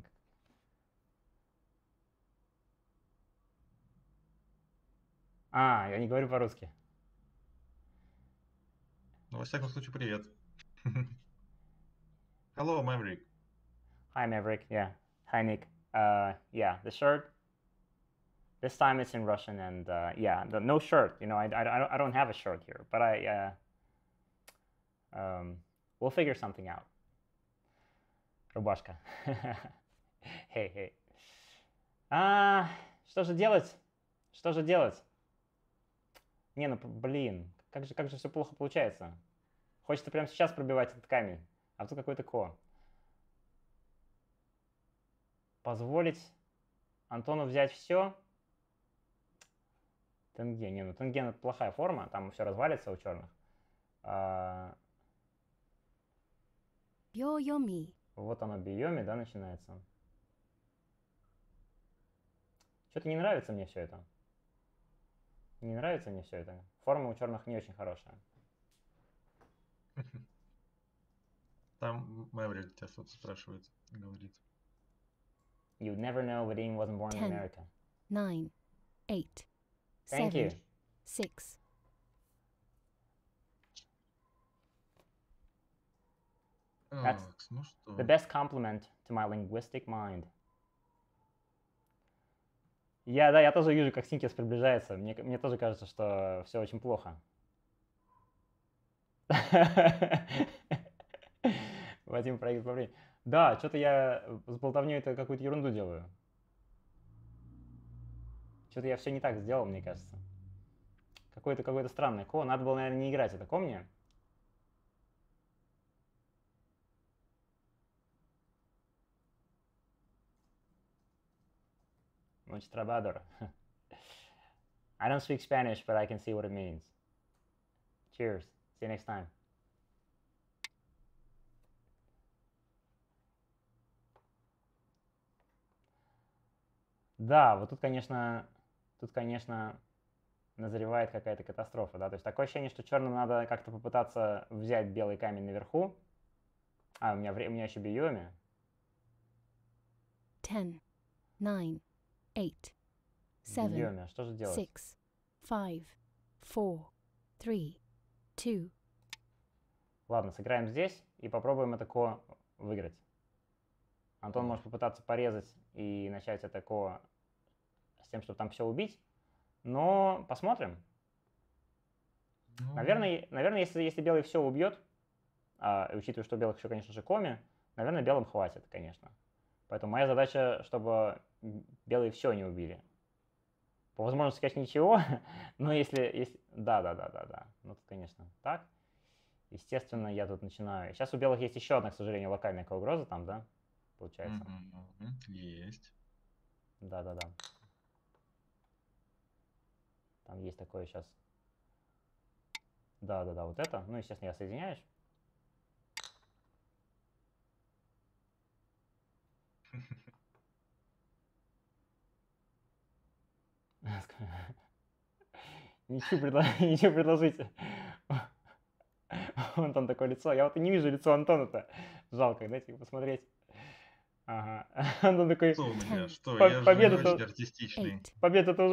А, я не говорю по-русски. Ну, во всяком случае, привет. (laughs) Hello, Maverick. Hi, Maverick. Yeah. Hi, Nick. Uh, yeah, the shirt. This time it's in Russian, and uh, yeah, the no shirt. You know, I, I, I don't- I don't have a shirt here, but I. Uh, um, we'll figure something out. Рубашка. (laughs) Хей, хей. А, что же делать? Что же делать? Не, ну, п- блин, как же, как же все плохо получается. Хочется прямо сейчас пробивать этот камень, а тут какой-то ко. Позволить Антону взять все. Тенге, не, ну Тенген это плохая форма, там все развалится у черных. А, Byoyomi. вот оно Биоми, да, начинается. Что-то не нравится мне все это. Не нравится мне все это. Форма у черных не очень хорошая. Там Мэврик тебя что-то спрашивает, говорит. You'd never know Vadim wasn't born in Ten. America. Nine. Eight. Thank seven, you. Six. That's ну. The best compliment to my linguistic mind. Я, да, я тоже вижу, как Синкис приближается. Мне, мне тоже кажется, что все очень плохо. (laughs) Вадим проигрывает во времени. Да, что-то я с болтовней это какую-то ерунду делаю. Что-то я все не так сделал, мне кажется. Какое-то какое-то странное ко. Надо было, наверное, не играть это ко мне. Much trabador. (laughs) I don't speak Spanish, but I can see what it means. Cheers. See you next time. Да, вот тут, конечно, тут, конечно, назревает какая-то катастрофа, да, то есть такое ощущение, что черным надо как-то попытаться взять белый камень наверху. А, у меня, у меня еще биоми. Ten. Nine. Eight. Seven. А? Six. Five. Four. Three. Two. Ладно, сыграем здесь и попробуем это ко выиграть. Антон может попытаться порезать и начать это ко с тем, чтобы там все убить. Но посмотрим. Ну, Наверное, наверное если, если белый все убьет, а, учитывая, что белых еще, конечно же, коми, наверное, белым хватит, конечно. Поэтому моя задача, чтобы белые все не убили. По возможности, конечно, ничего, (laughs) но если... если... Да, да, да, да, да. Ну, тут, конечно, так. Естественно, я тут начинаю... Сейчас у белых есть еще одна, к сожалению, локальная угроза там, да? Получается. Есть. Да, да, да. Там есть такое сейчас. Да, да, да, вот это. Ну, естественно, я соединяешь. (laughs) Ничего, предло- (laughs) ничего предложите. Антон такое лицо. Я вот и не вижу лицо Антона-то. Жалко, дайте посмотреть. Ага. (laughs) Антон такой, Что у меня? Что? По- Я же не победа-то- очень артистичный.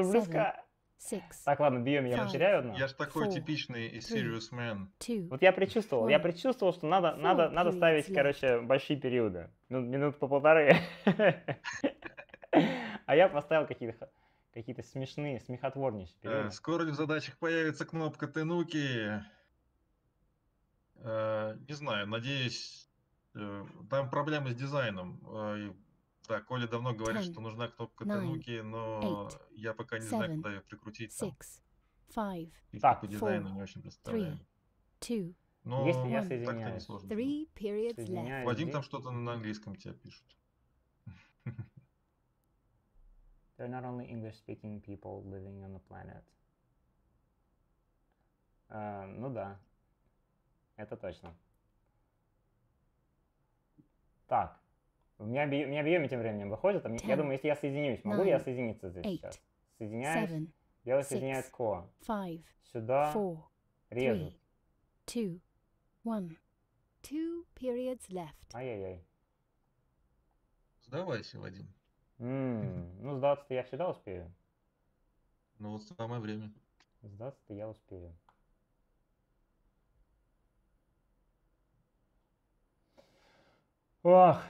Seven. близка. Six. Так, ладно, бьем, я потеряю одну. Я ж такой типичный и serious man. Вот я предчувствовал, я предчувствовал, что надо, надо, надо ставить, короче, большие периоды. Ну, минут по полторы. А я поставил какие-то какие-то смешные, смехотворнейшие Э. Скоро ли в задачах появится кнопка Тенуки? Э, Не знаю, надеюсь, э, там проблемы с дизайном. Э, Да, Коля давно говорит, что нужна кнопка nine, Тенуки, но я пока не знаю, куда ее прикрутить. Так, по дизайну не очень представляю. Но Если я соединяюсь. Вадим там что-то на английском тебе пишет. (laughs) There are not only English-speaking people living on the planet. А, ну да, это точно. Так, у меня, би- у меня биоми тем временем выходит. а мне- Я думаю, если я соединюсь, могу ли я nine, соединиться здесь eight, сейчас? Соединяюсь, Seven. белый соединяет six, ко. Five. Сюда Four. режет. Three. Two. One. Two periods left. Ай-яй-яй. Сдавайся, Вадим. М, Ну, сдаться-то я всегда успею. Ну вот самое время. Сдаться-то я успею. Ох,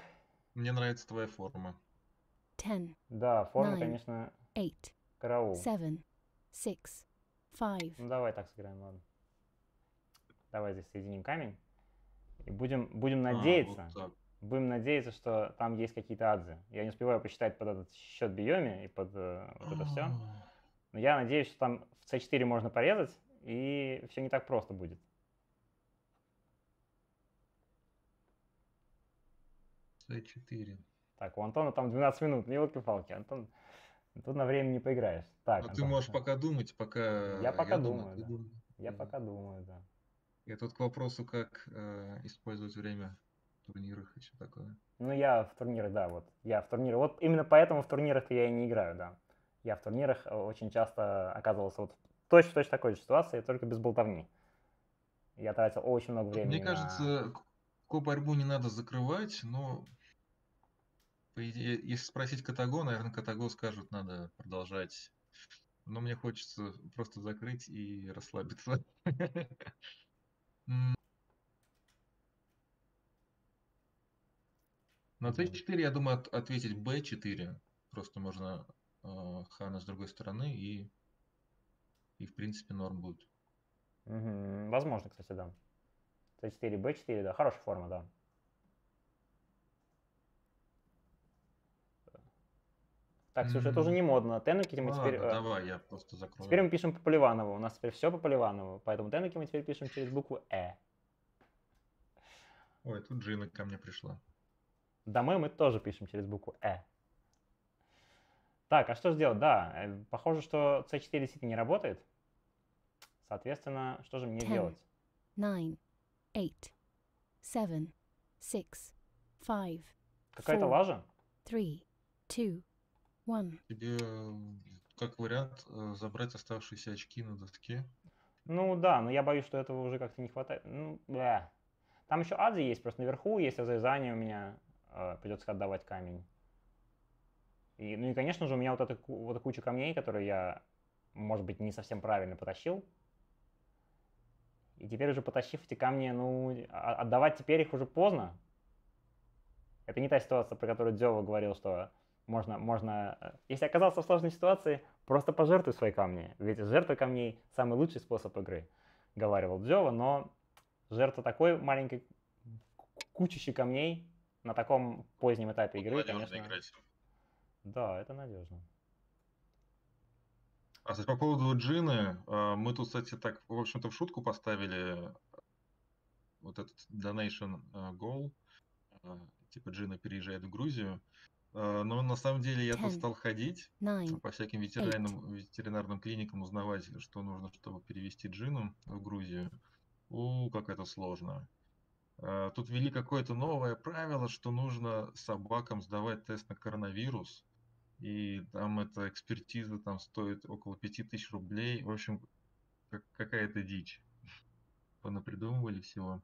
Мне нравится твоя форма. Ten. да, форма, Nine. конечно, Eight. караул. Seven. Six. Five. Ну, давай так сыграем, ладно. Давай здесь соединим камень. И будем, будем А, надеяться, вот так. Будем надеяться, что там есть какие-то адзы. Я не успеваю посчитать под этот счет биоми и под э, вот это все. А, Но я надеюсь, что там в C4 можно порезать, и все не так просто будет. C4. Так, у Антона там 12 минут, не елки-палки. Антон, тут на время не поиграешь. Так, Ну, ты Антон, можешь всё. пока думать, пока... Я пока думаю, думаю, ты да. думай. Я Мгм. пока думаю, да. И тут к вопросу, как э, использовать время турнирах и все такое. Ну, я в турнирах, да, вот. Я в турнирах. Вот именно поэтому в турнирах я и не играю, да. Я в турнирах э, очень часто оказывался вот в точно-точно такой же ситуации, только без болтовни. Я тратил очень много времени Мне на- кажется, к- ко-борьбу не надо закрывать, но по идее, если спросить Катаго, наверное, Катаго скажут, надо продолжать. Но мне хочется просто закрыть и расслабиться. (laughs) На Мгм. C4, я думаю, от- ответить B4. Просто можно э, хана с другой стороны и, и в принципе норм будет. Мгм, Возможно, кстати, да. C4, B4, да, хорошая форма, да. Так, слушай, это уже не модно. Тенуки мы теперь... Ладно, э, давай, я просто закрою. Теперь мы пишем по Поливанову. У нас теперь все по Поливанову. Поэтому тенуки мы теперь пишем через букву Э. Ой, тут Джина ко мне пришла. Домой мы тоже пишем через букву Э. Так, а что же делать? Да, э, похоже, что C4 действительно не работает. Соответственно, что же мне Ten. делать? Nine. Eight. Seven. Six. Five. Какая-то лажа? Three. Two. One. Тебе, э, как вариант, э, забрать оставшиеся очки на доске. Ну да, но я боюсь, что этого уже как-то не хватает. Ну, бля. Там еще адзи есть, просто наверху есть азайзание у меня. Э, придется отдавать камень. И, ну и, конечно же, у меня вот эта, вот эта куча камней, которые я, может быть, не совсем правильно потащил. И теперь уже потащив эти камни, ну, а- отдавать теперь их уже поздно. Это не та ситуация, про которую Дзёва говорил, что можно, можно... э, Если оказался в сложной ситуации, просто пожертвуй свои камни. Ведь жертва камней – самый лучший способ игры, говаривал Дзёва, но жертва такой маленькой кучищи камней на таком позднем этапе игры, Надежно конечно... играть. Да, это надежно. А кстати, по поводу Джины, э, мы тут, кстати, так, в общем-то, в шутку поставили вот этот donation э, goal, э, типа Джина переезжает в Грузию, Э, но на самом деле я тут стал ходить Nine. по всяким ветеринарным, ветеринарным клиникам узнавать, что нужно, чтобы перевести Джину в Грузию. У, как это сложно. Э, Тут ввели какое-то новое правило, что нужно собакам сдавать тест на коронавирус. И там эта экспертиза там стоит около 5000 рублей. В общем, как- какая-то дичь. понапридумывали всего.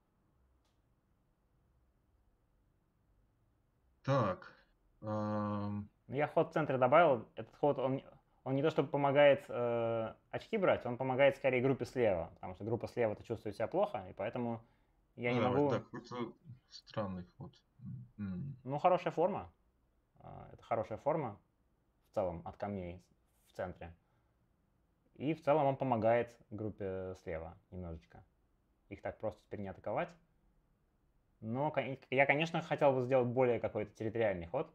Так. Ну, Я ход в центре добавил. Этот ход, он, он не то чтобы помогает э, очки брать, он помогает скорее группе слева. Потому что группа слева-то чувствует себя плохо, и поэтому я не да, могу... Так, это странный ход. М, Ну, хорошая форма. А, Это хорошая форма в целом от камней в центре. И в целом он помогает группе слева немножечко. Их так просто теперь не атаковать. Но я, конечно, хотел бы сделать более какой-то территориальный ход.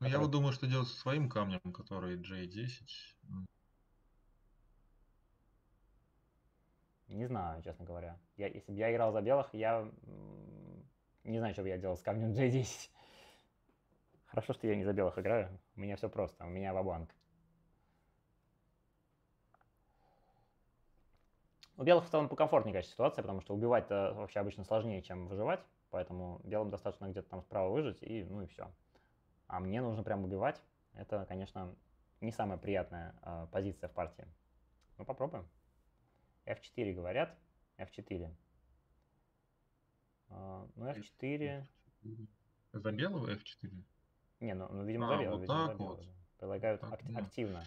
Ну, я Который- вот думаю, что делать со своим камнем, который J10. Не знаю, честно говоря. Я, если бы я играл за белых, я не знаю, что бы я делал с камнем J10. Хорошо, что я не за белых играю. У меня все просто. У меня ва-банк. У белых в целом покомфортнее, конечно, ситуация, потому что убивать-то вообще обычно сложнее, чем выживать. Поэтому белым достаточно где-то там справа выжить, и ну и все. А мне нужно прям убивать. Это, конечно, не самая приятная а, позиция в партии. Ну, попробуем. F4 говорят. F4. А, ну, F4... За белого F4? Не, ну, ну, видимо, А, за белого. вот видимо, за так белого, вот. да. Предлагают Так, ак- ну. активно.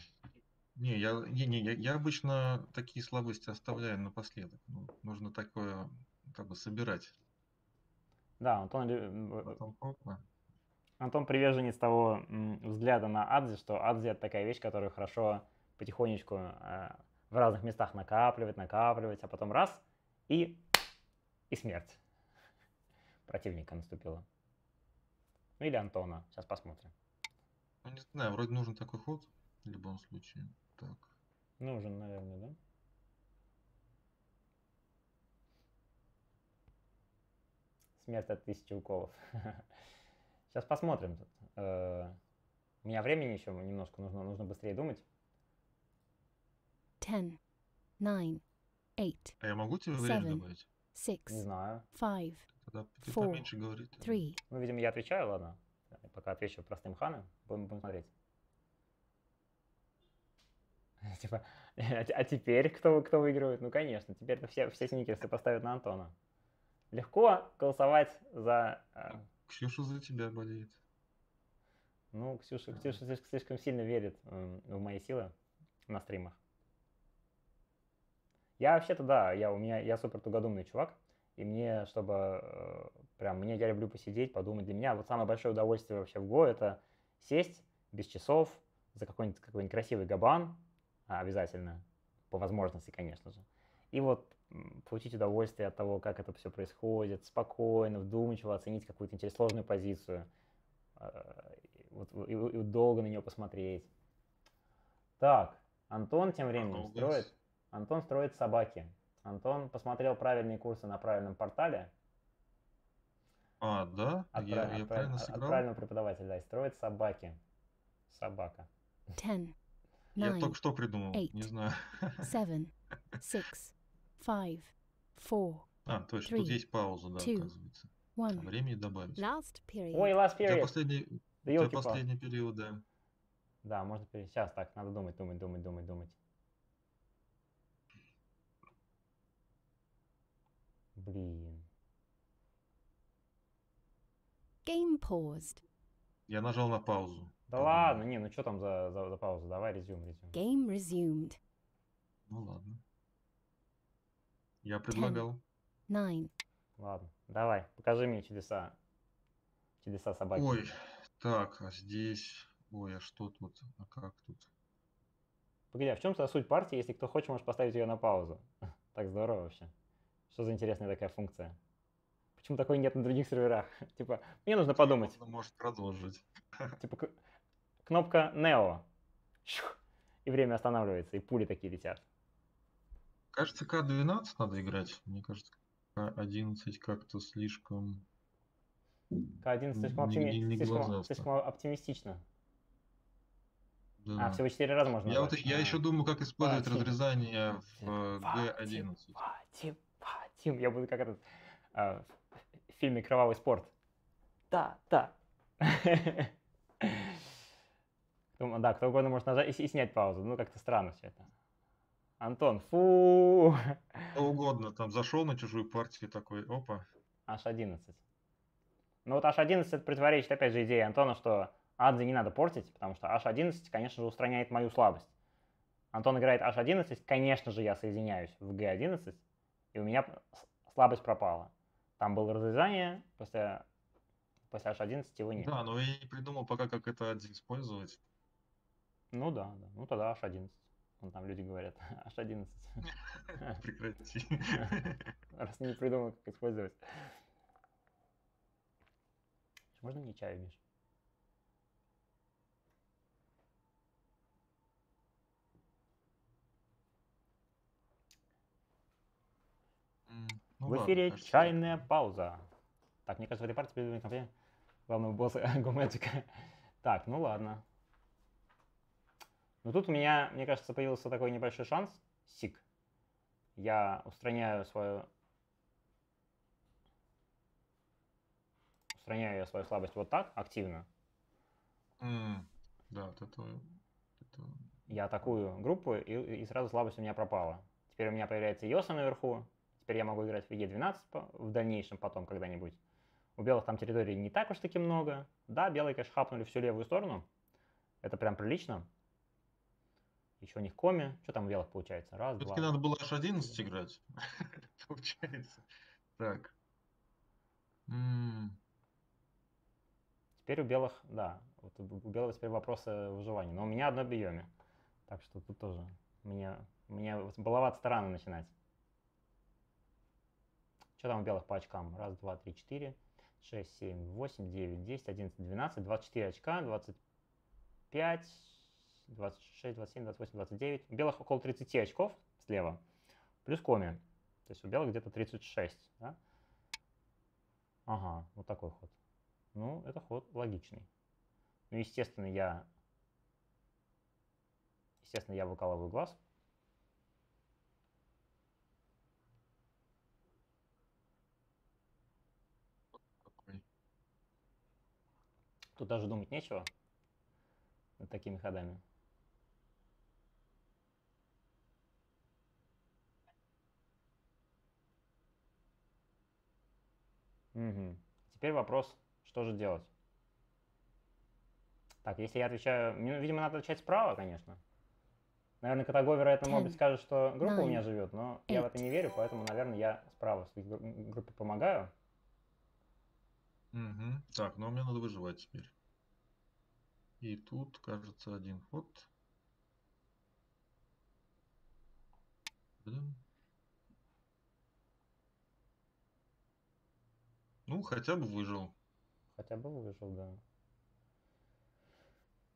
Не, я, не, не, я, я обычно такие слабости оставляю напоследок. Ну, нужно такое как бы собирать. Да, Антон, э, Потом опа. Антон приверженец того взгляда на Адзи, что Адзи это такая вещь, которую хорошо потихонечку э, в разных местах накапливать, накапливать, а потом раз и и смерть противника наступила. Ну или Антона. Сейчас посмотрим. Ну, не знаю, вроде нужен такой ход в любом случае. Так. Нужен, наверное, да? Смерть от тысячи уколов. (laughs) Сейчас посмотрим тут. Э, У меня времени еще немножко, нужно, нужно быстрее думать. 10, 9, 8, А я могу тебе время Seven. добавить? 6, Не знаю. 5, Тогда ты Four, поменьше говори. тогда. 3, Ну, видимо, я отвечаю, ладно. Я Пока отвечу простым ханом, будем, будем смотреть. (laughs) Типа, а, те- а теперь кто, кто выигрывает? Ну, конечно, теперь все, все сникерсы поставят на Антона. Легко голосовать за... э, Ксюша за тебя болеет. Ну, Ксюша, Ксюша слишком, слишком сильно верит м, в мои силы на стримах. Я вообще-то, да, я, у меня, я супер тугодумный чувак, и мне, чтобы э, прям, мне, я люблю посидеть, подумать. Для меня вот самое большое удовольствие вообще в Го это сесть без часов за какой-нибудь какой красивый габан, а, обязательно, по возможности, конечно же. И вот получить удовольствие от того, как это все происходит, спокойно, вдумчиво оценить какую-то интересную, сложную позицию и вот, и, и долго на нее посмотреть. Так, Антон тем временем строит. Антон строит собаки. Антон посмотрел правильные курсы на правильном портале А, да? от, я, я от прав- правильно от- от сыграл? правильного преподавателя, да, и строит собаки. Собака. 10, Я 9, только что придумал, eight. не знаю. 7, 6, 5, 4, А, точно, тут Three, есть пауза, да, two, оказывается. 1. Времени добавить. Last period. Ой, last period. последний, Да у тебя ёлки-палки. последний период, да. Можно. Сейчас так, надо думать, думать, думать, думать, думать. Блин. Game paused. Я нажал на паузу. Да Подумал. ладно, не, ну что там за, за, за паузу? Давай резюм, резюм. Game resumed. Ну ладно. Я предлагал. 9, Ладно, давай, покажи мне чудеса. Чудеса собаки. Ой, так, а здесь... Ой, а что тут? А как тут? Погоди, а в чем суть партии, если кто хочет, может поставить ее на паузу? (laughs) Так здорово вообще. Что за интересная такая функция? Почему такой нет на других серверах? (laughs) Типа, мне нужно подумать. Можно, может продолжить. (laughs) Типа, кнопка Neo. И время останавливается, и пули такие летят. Кажется, К12 надо играть. Мне кажется, К11 как-то слишком... К11 слишком, оптими- не- не слишком- слишком оптимистично. Да. А, всего 4 раза можно Я, вот, я А. еще думаю, как использовать Вадим. разрезание в э, Вадим, Г11. Вадим. Я буду как этот а, в фильме «Кровавый спорт». Да, да. (laughs) Кто- Да, кто угодно может нажать и, и снять паузу. Ну, как-то странно все это. Антон, фу. (laughs) Что угодно, там зашел на чужую партию такой, опа. H11. Ну вот H11 противоречит опять же идее Антона, что адзи не надо портить, потому что H11, конечно же, устраняет мою слабость. Антон играет H11, конечно же, я соединяюсь в G11, и у меня слабость пропала. Там было разрезание, после, после H11 его нет. Да, но я не придумал пока, как это использовать. Ну да, да. Ну тогда H11. Вон там люди говорят (laughs) H11. (laughs) Прекрати. (laughs) Раз не придумал, как использовать. Можно мне чаю, Миш? Ну в ладно, эфире кажется, чайная пауза. Так, мне кажется, в этой партии главного босса (laughs) Magic. Так, ну ладно. Ну тут у меня, мне кажется, появился такой небольшой шанс. Сик. Я устраняю свою... Устраняю я свою слабость вот так, активно. М, Да, вот это, это- Я атакую группу, и, и сразу слабость у меня пропала. Теперь у меня появляется Йоса наверху. Теперь я могу играть в Е12 по- в дальнейшем, потом когда-нибудь. У белых там территории не так уж таки много. Да, белые, конечно, хапнули всю левую сторону. Это прям прилично. Еще у них коми. Что там у белых получается? Раз, два. Все-таки надо было аж 11 играть. (laughs) Получается. Так. Теперь у белых, да, вот у белых теперь вопросы выживания. Но у меня одно биоме. Так что тут тоже мне, мне баловаться рано начинать. Что там у белых по очкам? Раз, два, три, четыре, шесть, семь, восемь, девять, десять, одиннадцать, двенадцать, двадцать четыре очка, двадцать пять, двадцать шесть, двадцать семь, двадцать восемь, двадцать девять. У белых около 30 очков слева, плюс коми. То есть у белых где-то 36, да? Ага, вот такой ход. Ну, это ход логичный. Ну, естественно, я... Естественно, я выкалываю глаз. Тут даже думать нечего над такими ходами. Мгм. Теперь вопрос, что же делать? Так, если я отвечаю... Видимо, надо отвечать справа, конечно. Наверное, Катаго, вероятно, может быть, скажет, что группа у меня живет, но я в это не верю, поэтому, наверное, я справа своей гру- группе помогаю. Мгм. Так, ну а мне надо выживать теперь. И тут, кажется, один ход. Блин. Ну, хотя бы выжил. Хотя бы выжил, да.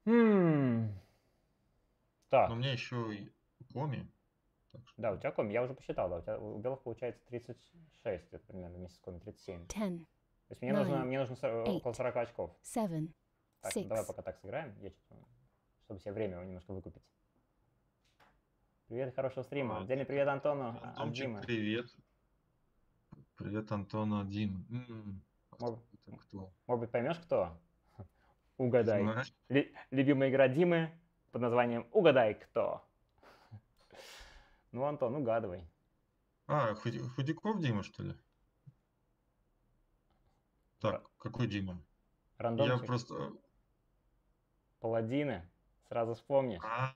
М. Так, Но у меня еще и коми. Так что да, у тебя коми, я уже посчитал, да, у, тебя, у белых получается 36, это примерно вместе с коми 37. То ten, есть мне нужно, Nine, мне нужно сор- eight, около 40 очков. seven, Так, ну давай six, пока так сыграем, я чтобы себе время немножко выкупить. Привет, хорошего стрима. А, Отдельный привет Антону от Антончик, Димы. привет. Привет, Антон один. М, Мог- Это кто? Может быть, поймешь, кто? (laughs) Угадай. Любимая игра Димы под названием «Угадай, кто». (laughs) Ну, Антон, угадывай. А, Худяков Дима, что ли? Так, какой Дима? Я Рандомчик, просто... паладины, сразу вспомнишь. А,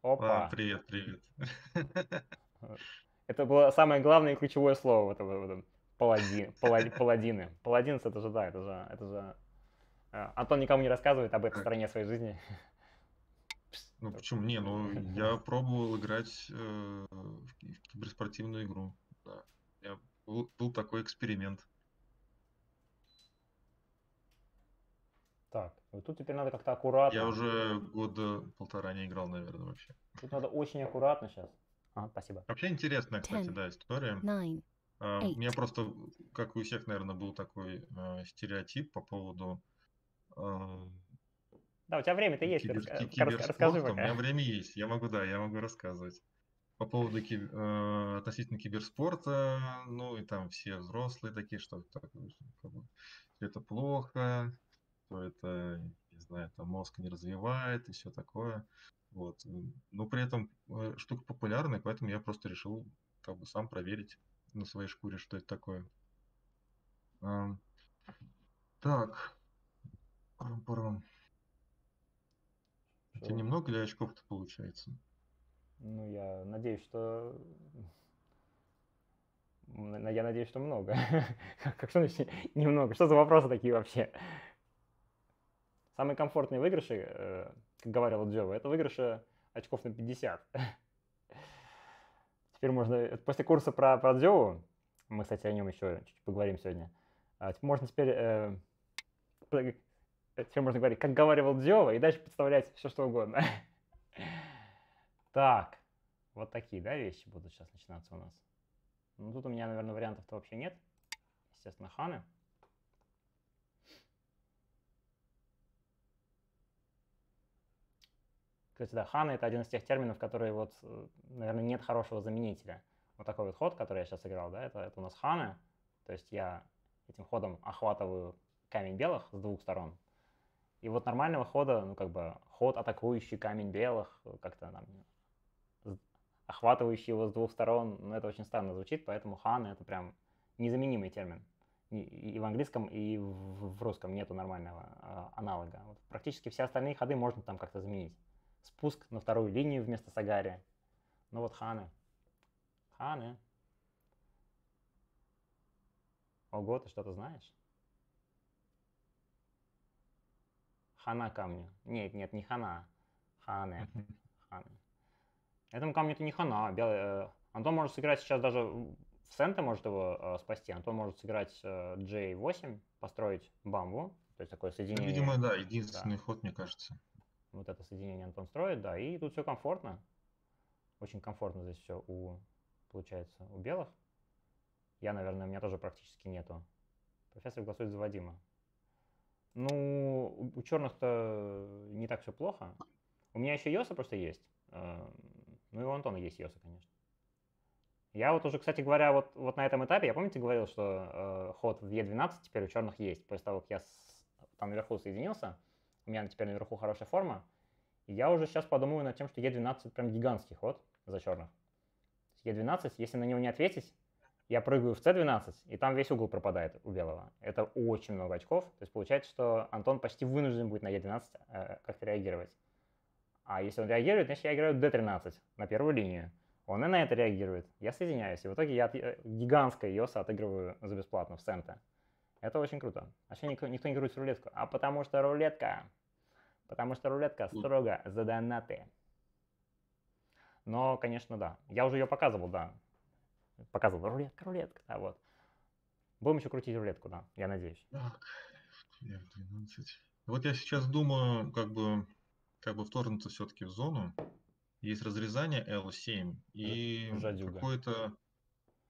Опа. а, привет, привет. Это было самое главное и ключевое слово в этом. в этом. Палади- пала- (laughs) паладины. Паладинс это же, да, это же, это же... э, Антон никому не рассказывает об этой стороне своей жизни. Ну почему? Не, ну (laughs) я пробовал играть э, в киберспортивную игру. Да. Я был, был такой эксперимент. Так, вот тут теперь надо как-то аккуратно. Я уже года полтора не играл, наверное, вообще. Тут надо очень аккуратно сейчас. Ага, спасибо. Вообще интересная, кстати, Ten. да, история. nine, А, У меня просто, как и у всех, наверное, был такой э, стереотип по поводу э, Да, у тебя время-то есть, ты кибер- раска- ки- пока раска- расскажи киберспорта. У меня пока. время есть, я могу, да, я могу рассказывать. По поводу ки- э, относительно киберспорта, ну и там все взрослые такие, что так, как бы, всё это плохо, что это, не знаю, там мозг не развивает и все такое. Вот. Но при этом э, штука популярная, поэтому я просто решил как бы сам проверить на своей шкуре, что это такое. Ам, Так. Парам-парам. Что? немного ли очков-то получается? Ну, я надеюсь, что... Я надеюсь, что много. (laughs) Как что значит немного? Что за вопросы такие вообще? Самые комфортные выигрыши, э, как говорил Джова, это выигрыши очков на 50. (laughs) Теперь можно... э, После курса про, про Джову, мы, кстати, о нем еще чуть поговорим сегодня, а, теперь можно теперь... э, Теперь можно говорить, как говорил Джова, и дальше представлять все, что угодно. (laughs) Так, вот такие, да, вещи будут сейчас начинаться у нас. Ну, тут у меня, наверное, вариантов-то вообще нет. Естественно, ханы. Кстати, да, ханы это один из тех терминов, которые вот, э, наверное, нет хорошего заменителя. Вот такой вот ход, который я сейчас играл, да, это, это у нас ханы. То есть я этим ходом охватываю камень белых с двух сторон. И вот нормального хода, ну, как бы, ход, атакующий камень белых, э, как-то там, охватывающий его с двух сторон, ну, это очень странно звучит, поэтому ханы это прям незаменимый термин. И, в английском, и в, русском нету нормального а, аналога. Вот практически все остальные ходы можно там как-то заменить. Спуск на вторую линию вместо Сагари. Ну вот ханы. Ханы. Ого, ты что-то знаешь? Хана камню. Нет, нет, не хана. Ханы. (laughs) Ханы. Этому камню это не хана. Белый, э, Антон может сыграть сейчас даже в Сента может его э, спасти. Антон может сыграть э, J8, построить бамбу. То есть такое Ну, соединение. видимо, да, единственный ход, мне кажется. Вот это соединение Антон строит, да. И тут все комфортно. Очень комфортно здесь все у, получается, у белых. Я, наверное, у меня тоже практически нету. Профессор голосует за Вадима. Ну, у, черных-то не так все плохо. У меня еще Йоса просто есть. Эм, Ну и у Антона есть Йоса, конечно. Я вот уже, кстати говоря, вот, вот на этом этапе, я помните, говорил, что э, ход в Е12 теперь у черных есть. После того, как я с- там наверху соединился, у меня теперь наверху хорошая форма. И я уже сейчас подумаю над тем, что Е12 прям гигантский ход за черных. Е12, если на него не ответить, я прыгаю в С12, и там весь угол пропадает у белого. Это очень много очков. То есть получается, что Антон почти вынужден будет на Е12 э, как-то реагировать. А если он реагирует, значит я играю D13 на первую линию. Он и на это реагирует. Я соединяюсь. И в итоге я от- э, гигантское Йоса отыгрываю за бесплатно в Сента. Это очень круто. А что никто, никто не в рулетку? А потому что рулетка. Потому что рулетка строго за донаты. Но, конечно, да. Я уже ее показывал, да. Показывал. Рулетка, рулетка. Да, вот. Будем еще крутить рулетку, да. Я надеюсь. Так, F12. Вот я сейчас думаю, как бы, как бы вторгнуться все-таки в зону. Есть разрезание L7 и какое-то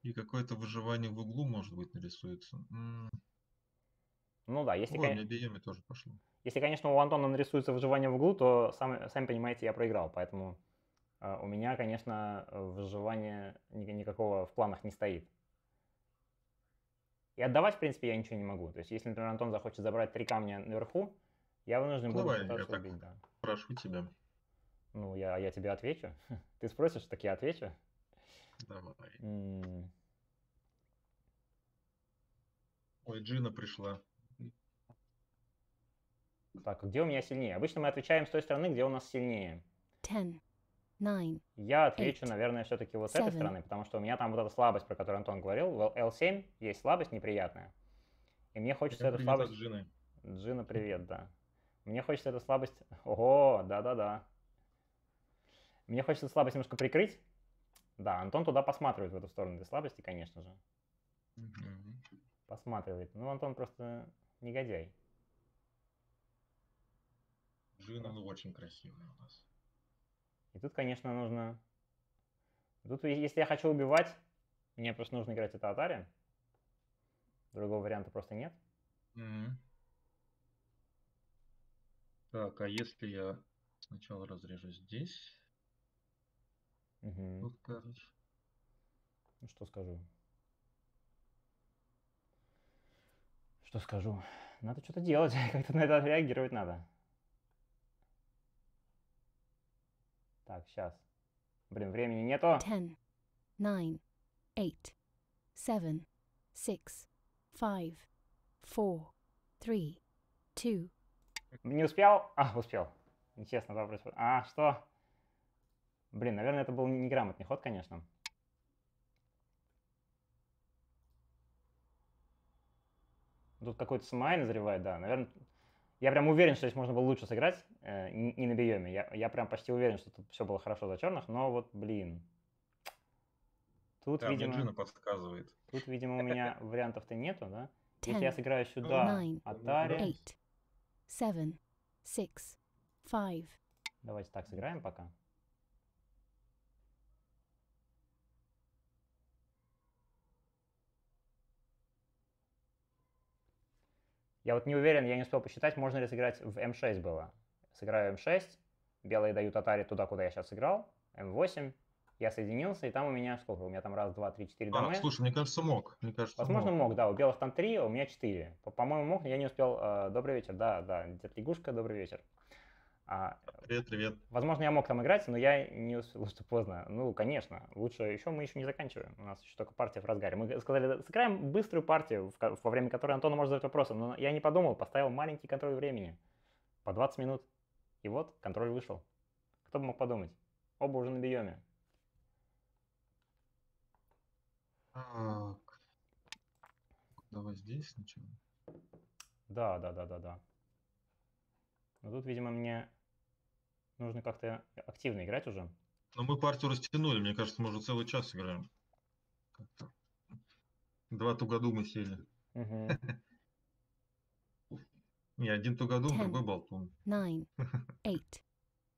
и какое-то выживание в углу, может быть, нарисуется. М, Ну да, если, у кон- тоже пошло. если, конечно, у Антона нарисуется выживание в углу, то сами, сами понимаете, я проиграл. Поэтому э, у меня, конечно, выживания ни- никакого в планах не стоит. И отдавать, в принципе, я ничего не могу. То есть, если, например, Антон захочет забрать три камня наверху, я вынужден Ну, буду давай, я так- убить, да. Прошу тебя. Ну, я, я тебе отвечу. (laughs) Ты спросишь, так я отвечу. Давай. М, Ой, Джина пришла. Так, где у меня сильнее? Обычно мы отвечаем с той стороны, где у нас сильнее. ten, nine, Я отвечу, Eight. наверное, все-таки вот с этой Seven. стороны, потому что у меня там вот эта слабость, про которую Антон говорил. В L7 есть слабость неприятная. И мне хочется Всем эту слабость... Джины. Джина, привет, да. Мне хочется эту слабость... Ого, да-да-да. Мне хочется эту слабость немножко прикрыть. Да, Антон туда посматривает, в эту сторону этой слабости, конечно же. Посматривает. Ну, Антон просто негодяй. Джина, ну, очень красивая у нас. И тут, конечно, нужно... Тут, если я хочу убивать, мне просто нужно играть это Атари. Другого варианта просто нет. Мгм. Так, а если я сначала разрежу здесь? Мгм. Вот, короче. Ну, что скажу? Что скажу? Надо что-то делать, (laughs) как-то на это реагировать надо. Так, сейчас. Блин, времени нету. 10, 9, 8, 7, 6, 5, 4, 3, 2, Не успел? А, успел. Нечестно, вопрос. А, что? Блин, наверное, это был неграмотный ход, конечно. Тут какой-то самай назревает, да. Наверное, я прям уверен, что здесь можно было лучше сыграть, э, не на биоме. Я, я прям почти уверен, что тут все было хорошо за черных, но вот, блин. Тут, Да, видимо, Джина подсказывает. тут, видимо, у меня (laughs) вариантов-то нету, да? Если я 10, сыграю сюда. Атари, 8, 7, 6, 5, давайте так сыграем пока. Я вот не уверен, я не успел посчитать, можно ли сыграть в М6 было. Сыграю М6, белые дают Атари туда, куда я сейчас сыграл, М8, я соединился, и там у меня сколько? У меня там раз, два, три, четыре А, дамы. слушай, мне кажется, мог. Мне кажется, Возможно, мог, да. У белых там три, а у меня четыре. По- По-моему, мог, я не успел. э, Добрый вечер, да, да. Дед Лягушка, добрый вечер. А, Привет, привет. возможно, я мог там играть, но я не успел, (laughs) что поздно. Ну, конечно. Лучше еще мы еще не заканчиваем. У нас еще только партия в разгаре. Мы сказали, сыграем быструю партию, в во время которой Антон может задать вопросы. Но я не подумал, поставил маленький контроль времени. По 20 минут. И вот, контроль вышел. Кто бы мог подумать? Оба уже на биоме. Так. Давай здесь сначала. Да, да, да, да, да. Но тут, видимо, мне нужно как-то активно играть уже. Но мы партию растянули, мне кажется, мы уже целый час играем. Два тугодума сели. Мгм. (laughs) Не, один тугодум, другой болтун. 9, 8,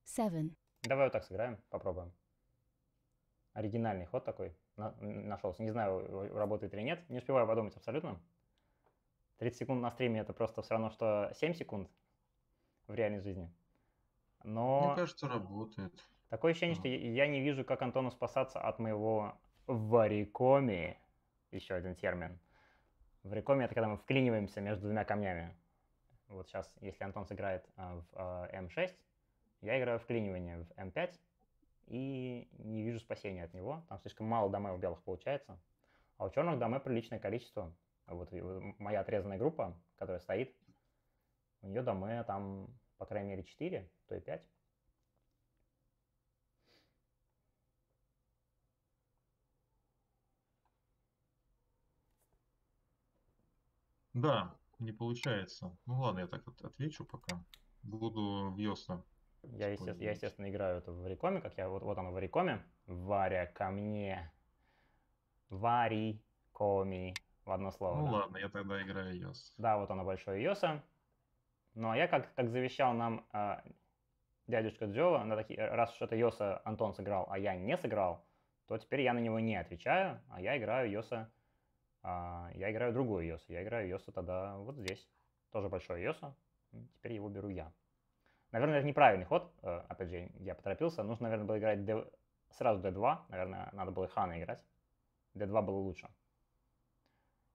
7, Давай вот так сыграем, попробуем. Оригинальный ход такой на- нашелся. Не знаю, работает или нет. Не успеваю подумать абсолютно. 30 секунд на стриме это просто все равно, что 7 секунд в реальной жизни. Но Мне кажется, работает. такое ощущение, что я не вижу, как Антону спасаться от моего варикоми. Еще один термин. Варикоми это когда мы вклиниваемся между двумя камнями. Вот сейчас, если Антон сыграет а, в а, М6, я играю вклинивание в М5 и не вижу спасения от него. Там слишком мало дамы у белых получается. А у черных дамы приличное количество. Вот моя отрезанная группа, которая стоит, у нее дамы там, по крайней мере, 4, то и 5. Да, не получается. Ну ладно, я так вот отвечу пока. Буду в Йоса. Я, есте- я, естественно, играю это в варикоме, как я, вот, вот оно в варикоме. Варя ко мне. Вари, коми. В одно слово. Ну да. ладно, я тогда играю Йос. Да, вот оно большое Йоса. Ну, а я, как, как завещал нам а, дядюшка Джова, на такие, раз это Йоса Антон сыграл, а я не сыграл, то теперь я на него не отвечаю, а я играю Йоса, а, я играю другую Йосу. Я играю Йоса тогда вот здесь. Тоже большой Йоса. Теперь его беру я. Наверное, это неправильный ход. э, Опять же, я поторопился. Нужно, наверное, было играть D- сразу D2. Наверное, надо было Хана играть. D2 было лучше.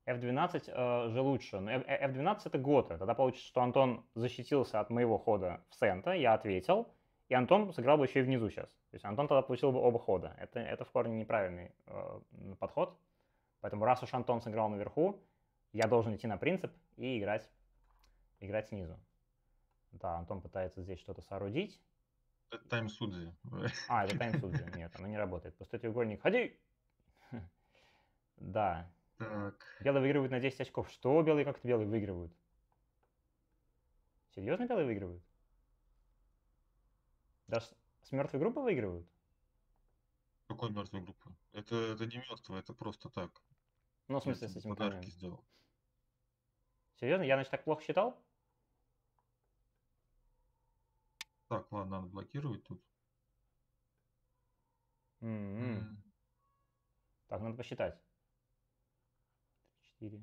F12 э, же лучше. Но э, F12 это готы. Тогда получится, что Антон защитился от моего хода в Сента, я ответил, и Антон сыграл бы еще и внизу сейчас. То есть Антон тогда получил бы оба хода. Это, это в корне неправильный э, подход. Поэтому раз уж Антон сыграл наверху, я должен идти на принцип и играть, играть снизу. Да, Антон пытается здесь что-то соорудить. Это тайм Судзи. А, это тайм Судзи. Нет, оно не работает. Пустой треугольник. Ходи! (laughs) Да. Так, Белые выигрывают на 10 очков. Что белые как-то белые выигрывают? Серьезно белые выигрывают? Даже с- мертвой группы выигрывают? какой мертвой группы? Это, это не мертвая, это просто так. Ну, в смысле, с этими подарки камнями. сделал. Серьезно? Я, значит, так плохо считал? Так, ладно, надо блокировать тут. М-м. М, Так, надо посчитать. 4,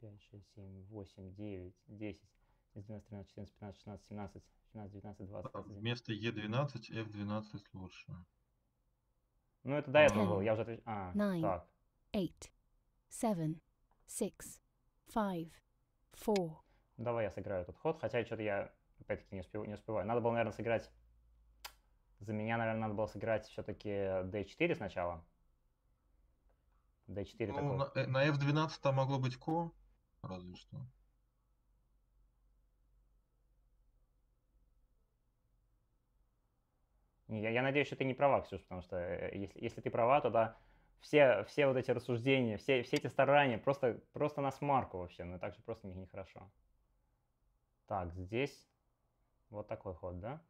5, 6, 7, 8, 9, 10, 11, 12, 13, 14, 15, 16, 17, 18, 19, 20, так, 21. Вместо Е12 F12 лучше. Ну, это до этого было. Я уже отвечал. А, nine, так. 8, 7, 6, 5, 4, Давай я сыграю этот ход, хотя что-то я опять-таки не, успев- не успеваю. Надо было, наверное, сыграть За меня, наверное, надо было сыграть все-таки d4 сначала. D4 Ну, такой. на, э, на f12 там могло быть ко, разве что. Я, я надеюсь, что ты не права, Ксюш, потому что э, если, если ты права, то да, все, все вот эти рассуждения, все, все эти старания просто, просто на смарку вообще, ну и так же просто не- нехорошо. Так, здесь вот такой ход, да?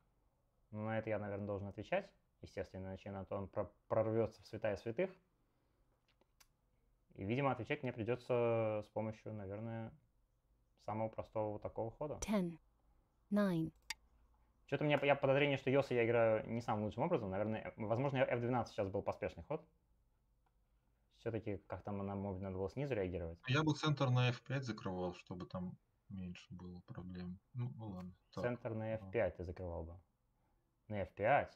Ну, на это я, наверное, должен отвечать, естественно, иначе на то он про- прорвется в святая святых. И, видимо, отвечать мне придется с помощью, наверное, самого простого вот такого хода. 10, 9, Что-то у меня я подозрение, что Йоса я играю не самым лучшим образом. Наверное, возможно, F12 сейчас был поспешный ход. Все-таки как там на мобе надо было снизу реагировать. Я бы центр на f5 закрывал, чтобы там меньше было проблем. Ну, ну ладно. так. Центр на ага. F5 ты закрывал бы. На F5?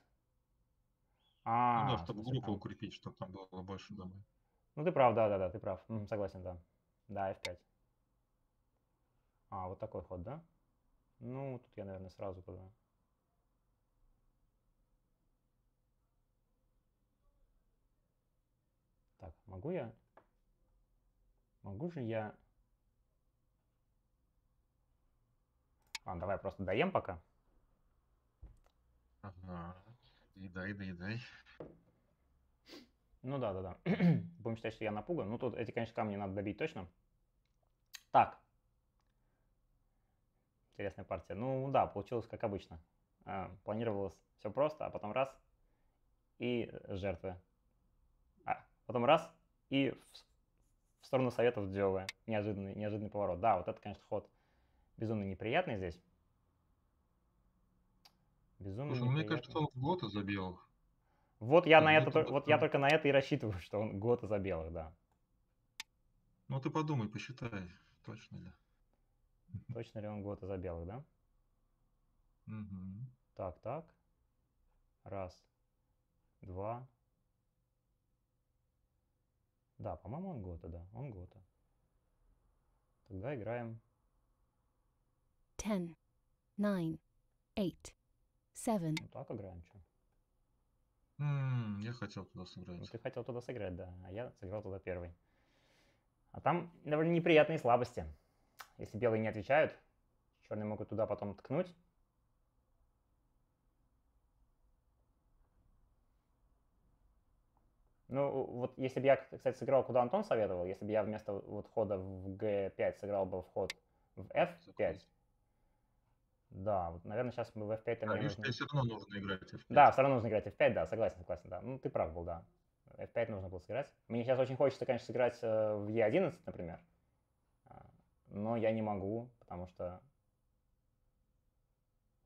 А, Ну да, в чтобы смысле, группу там- укрепить, чтобы там было больше домой. Ну ты прав, да, да, да, ты прав. Мгм, согласен, да. Да, F5. А, вот такой ход, да? Ну, тут я, наверное, сразу туда. Так, могу я? Могу же я... Ладно, давай просто доем пока. Ага. Доедай, доедай. Ну да, да, да. (clears throat) Будем считать, что я напуган. Ну тут эти, конечно, камни надо добить точно. Так. Интересная партия. Ну да, получилось как обычно. А, планировалось все просто, а потом раз и жертвы. А, потом раз и в, в сторону советов Дзёвы. Неожиданный, неожиданный поворот. Да, вот это, конечно, ход безумно неприятный здесь. Безумно Слушай, ну, мне неприятный. кажется, он в год за белых. Вот я на это, вот я только на это и рассчитываю, (laughs) что он год за белых, да. Ну ты подумай, посчитай, точно ли. (laughs) Точно ли он год за белых, да? Мгм. Так, так. Раз, два. Да, по-моему, он гота, да, он гота. Тогда играем. 10, 9, 8, 7, Ну так играем, что? М, Я хотел туда Ну, сыграть. ты хотел туда сыграть, да, а я сыграл туда первый. А там довольно неприятные слабости. Если белые не отвечают, черные могут туда потом ткнуть. Ну, вот если бы я, кстати, сыграл, куда Антон советовал, если бы я вместо вот хода в G5 сыграл бы вход в F5, Захват. Да, вот, наверное, сейчас бы в F5 А, мне видишь, нужно... все равно нужно играть F5. Да, все равно нужно играть F5, да, согласен, согласен, да. Ну, ты прав был, да. F5 нужно было сыграть. Мне сейчас очень хочется, конечно, сыграть э, в E11, например. А, Но я не могу, потому что...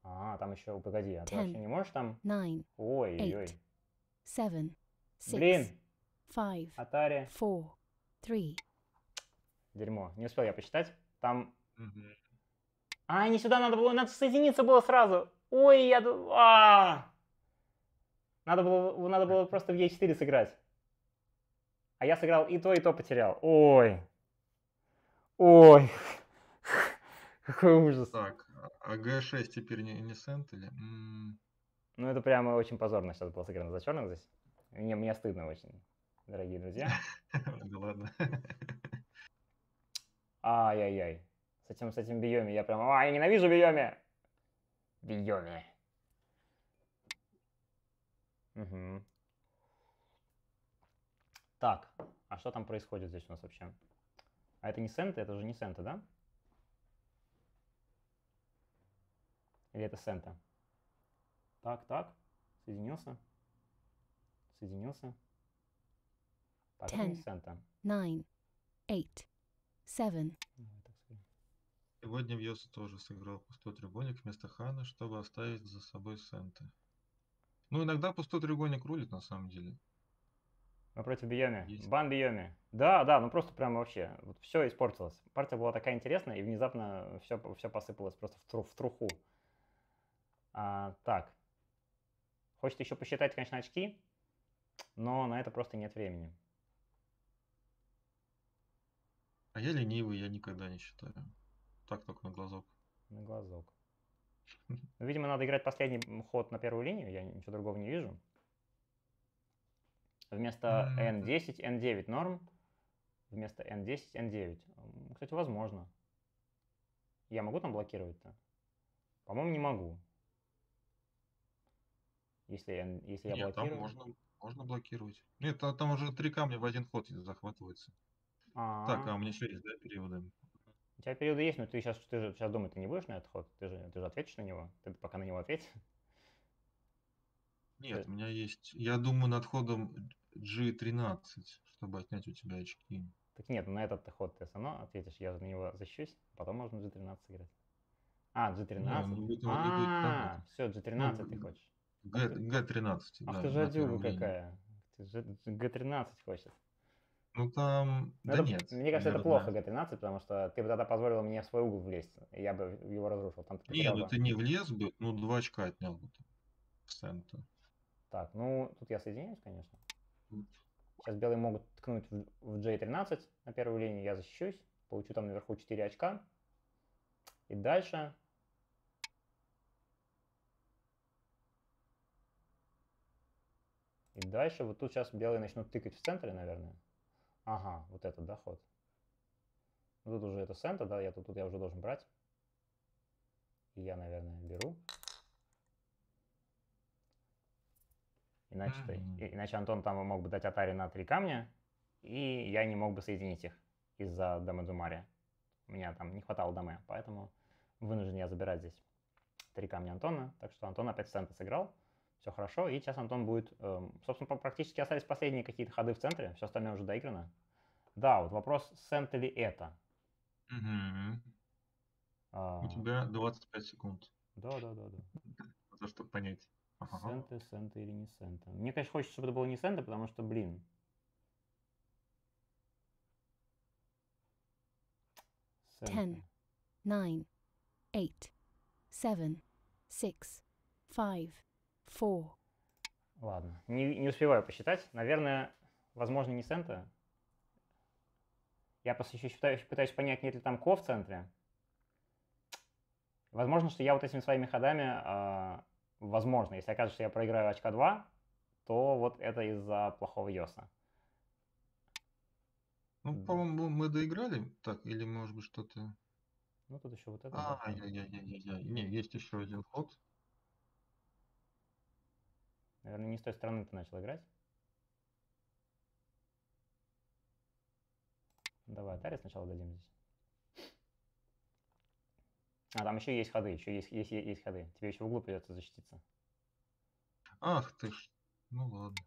А, там еще, погоди, а ты вообще не можешь там... 9, Ой-ой-ой. Eight. 7, 6, Блин, 5, Атари. 4, 3, Дерьмо. Не успел я посчитать. Там... Мгм. А, не сюда надо было, надо соединиться было сразу. Ой, я... ду- А! Надо было, надо было просто в Е4 сыграть. А я сыграл и то, и то потерял. Ой. Ой. (laughs) Какой ужас. Так, а- а G6 теперь не, не сент или? Ну, это прямо очень позорно сейчас было сыграно за черных здесь. Мне, мне стыдно очень, дорогие друзья. (laughs) Да ладно. Ай-яй-яй. С этим, с этим Биоми я прям... А, я ненавижу Биоми! Биоми. Мгм. Так, а что там происходит здесь у нас вообще? А это не сенты? Это же не сенты, да? Или это сента? Так, так. Соединился. Соединился. Так, это не Ten. сента. 9, 8, 7, Давай так скажем. Сегодня в Йоса тоже сыграл пустой треугольник вместо Хана, чтобы оставить за собой сенты. Ну, иногда пустой треугольник рулит на самом деле. Мы против Биоми. Есть. Бан Биоми. Да, да, ну просто прям вообще. Вот все испортилось. Партия была такая интересная, и внезапно все, все посыпалось просто в, тру- в труху. А, так. Хочет еще посчитать, конечно, очки, но на это просто нет времени. А я ленивый, я никогда не считаю. Так только на глазок. На глазок. Ну, видимо, надо играть последний ход на первую линию, я ничего другого не вижу. Вместо М. n10, n9 норм. Вместо n10, n9. М, Кстати, возможно. Я могу там блокировать-то? По-моему, не могу. Если, если я Нет, там блокирую. можно, можно блокировать. Нет, там уже три камня в один ход захватывается. Так, А, у меня еще есть, да, периоды? У тебя периоды есть, но ты сейчас, ты же сейчас думать ты не будешь на этот ход? Ты же, ты же ответишь на него? Ты пока на него ответь. Нет, Э. у меня есть... Я думаю над ходом G13, чтобы отнять у тебя очки. Так нет, на этот ты ход ты равно ответишь, я же на него защищусь, потом можно G13 играть. А, G13. ну, в этом и будет А, все, G13 ты Ну, хочешь. Г, Г13, Ах да, ты жадюга какая. Ты G- G13 хочешь. Ну там... Ну, да это- нет. мне кажется, это плохо G13, потому что ты бы тогда позволил мне в свой угол влезть, и я бы его разрушил. Там Не, ну бы- ты не влез бы, ну два очка отнял бы ты в центр. Так, ну, тут я соединяюсь, конечно. Сейчас белые могут ткнуть в, в J13 на первую линию, я защищусь, получу там наверху 4 очка. И дальше... И дальше вот тут сейчас белые начнут тыкать в центре, наверное. Ага, вот этот, да, ход. Ну, Тут уже это центр, да, я тут, тут я уже должен брать. И я, наверное, беру. Иначе, и- иначе Антон там мог бы дать Атари на три камня, и я не мог бы соединить их из-за Дама Дзумари. У меня там не хватало дамы, поэтому вынужден я забирать здесь три камня Антона. Так что Антон опять в центр сыграл. Все хорошо. И сейчас Антон будет... эм, собственно, практически остались последние какие-то ходы в центре. Все остальное уже доиграно. Да, вот вопрос, центр ли это? Мгм. А, У тебя 25 секунд, Да, да, да, да. на то, чтобы понять. Ага. Сента, Сента или не Сента. Мне, конечно, хочется, чтобы это было не Сента, потому что, блин. Ten. nine, eight, seven, six, five, four, Ладно, не, не успеваю посчитать. Наверное, возможно, не Сента. Я просто еще считаю- пытаюсь понять, нет ли там Ко в центре. Возможно, что я вот этими своими ходами, а, возможно, если окажется, что я проиграю очка 2, то вот это из-за плохого Йоса. Ну, по-моему, мы доиграли так, или может быть что-то... Ну, тут еще вот это. да. Ай-яй-яй-яй-яй. Не, есть еще один ход. Наверное, не с той стороны ты начал играть. Давай Атари сначала дадим здесь. А, там еще есть ходы, еще есть, есть, есть, есть ходы. Тебе еще в углу придется защититься. Ах ты ж. Ну ладно.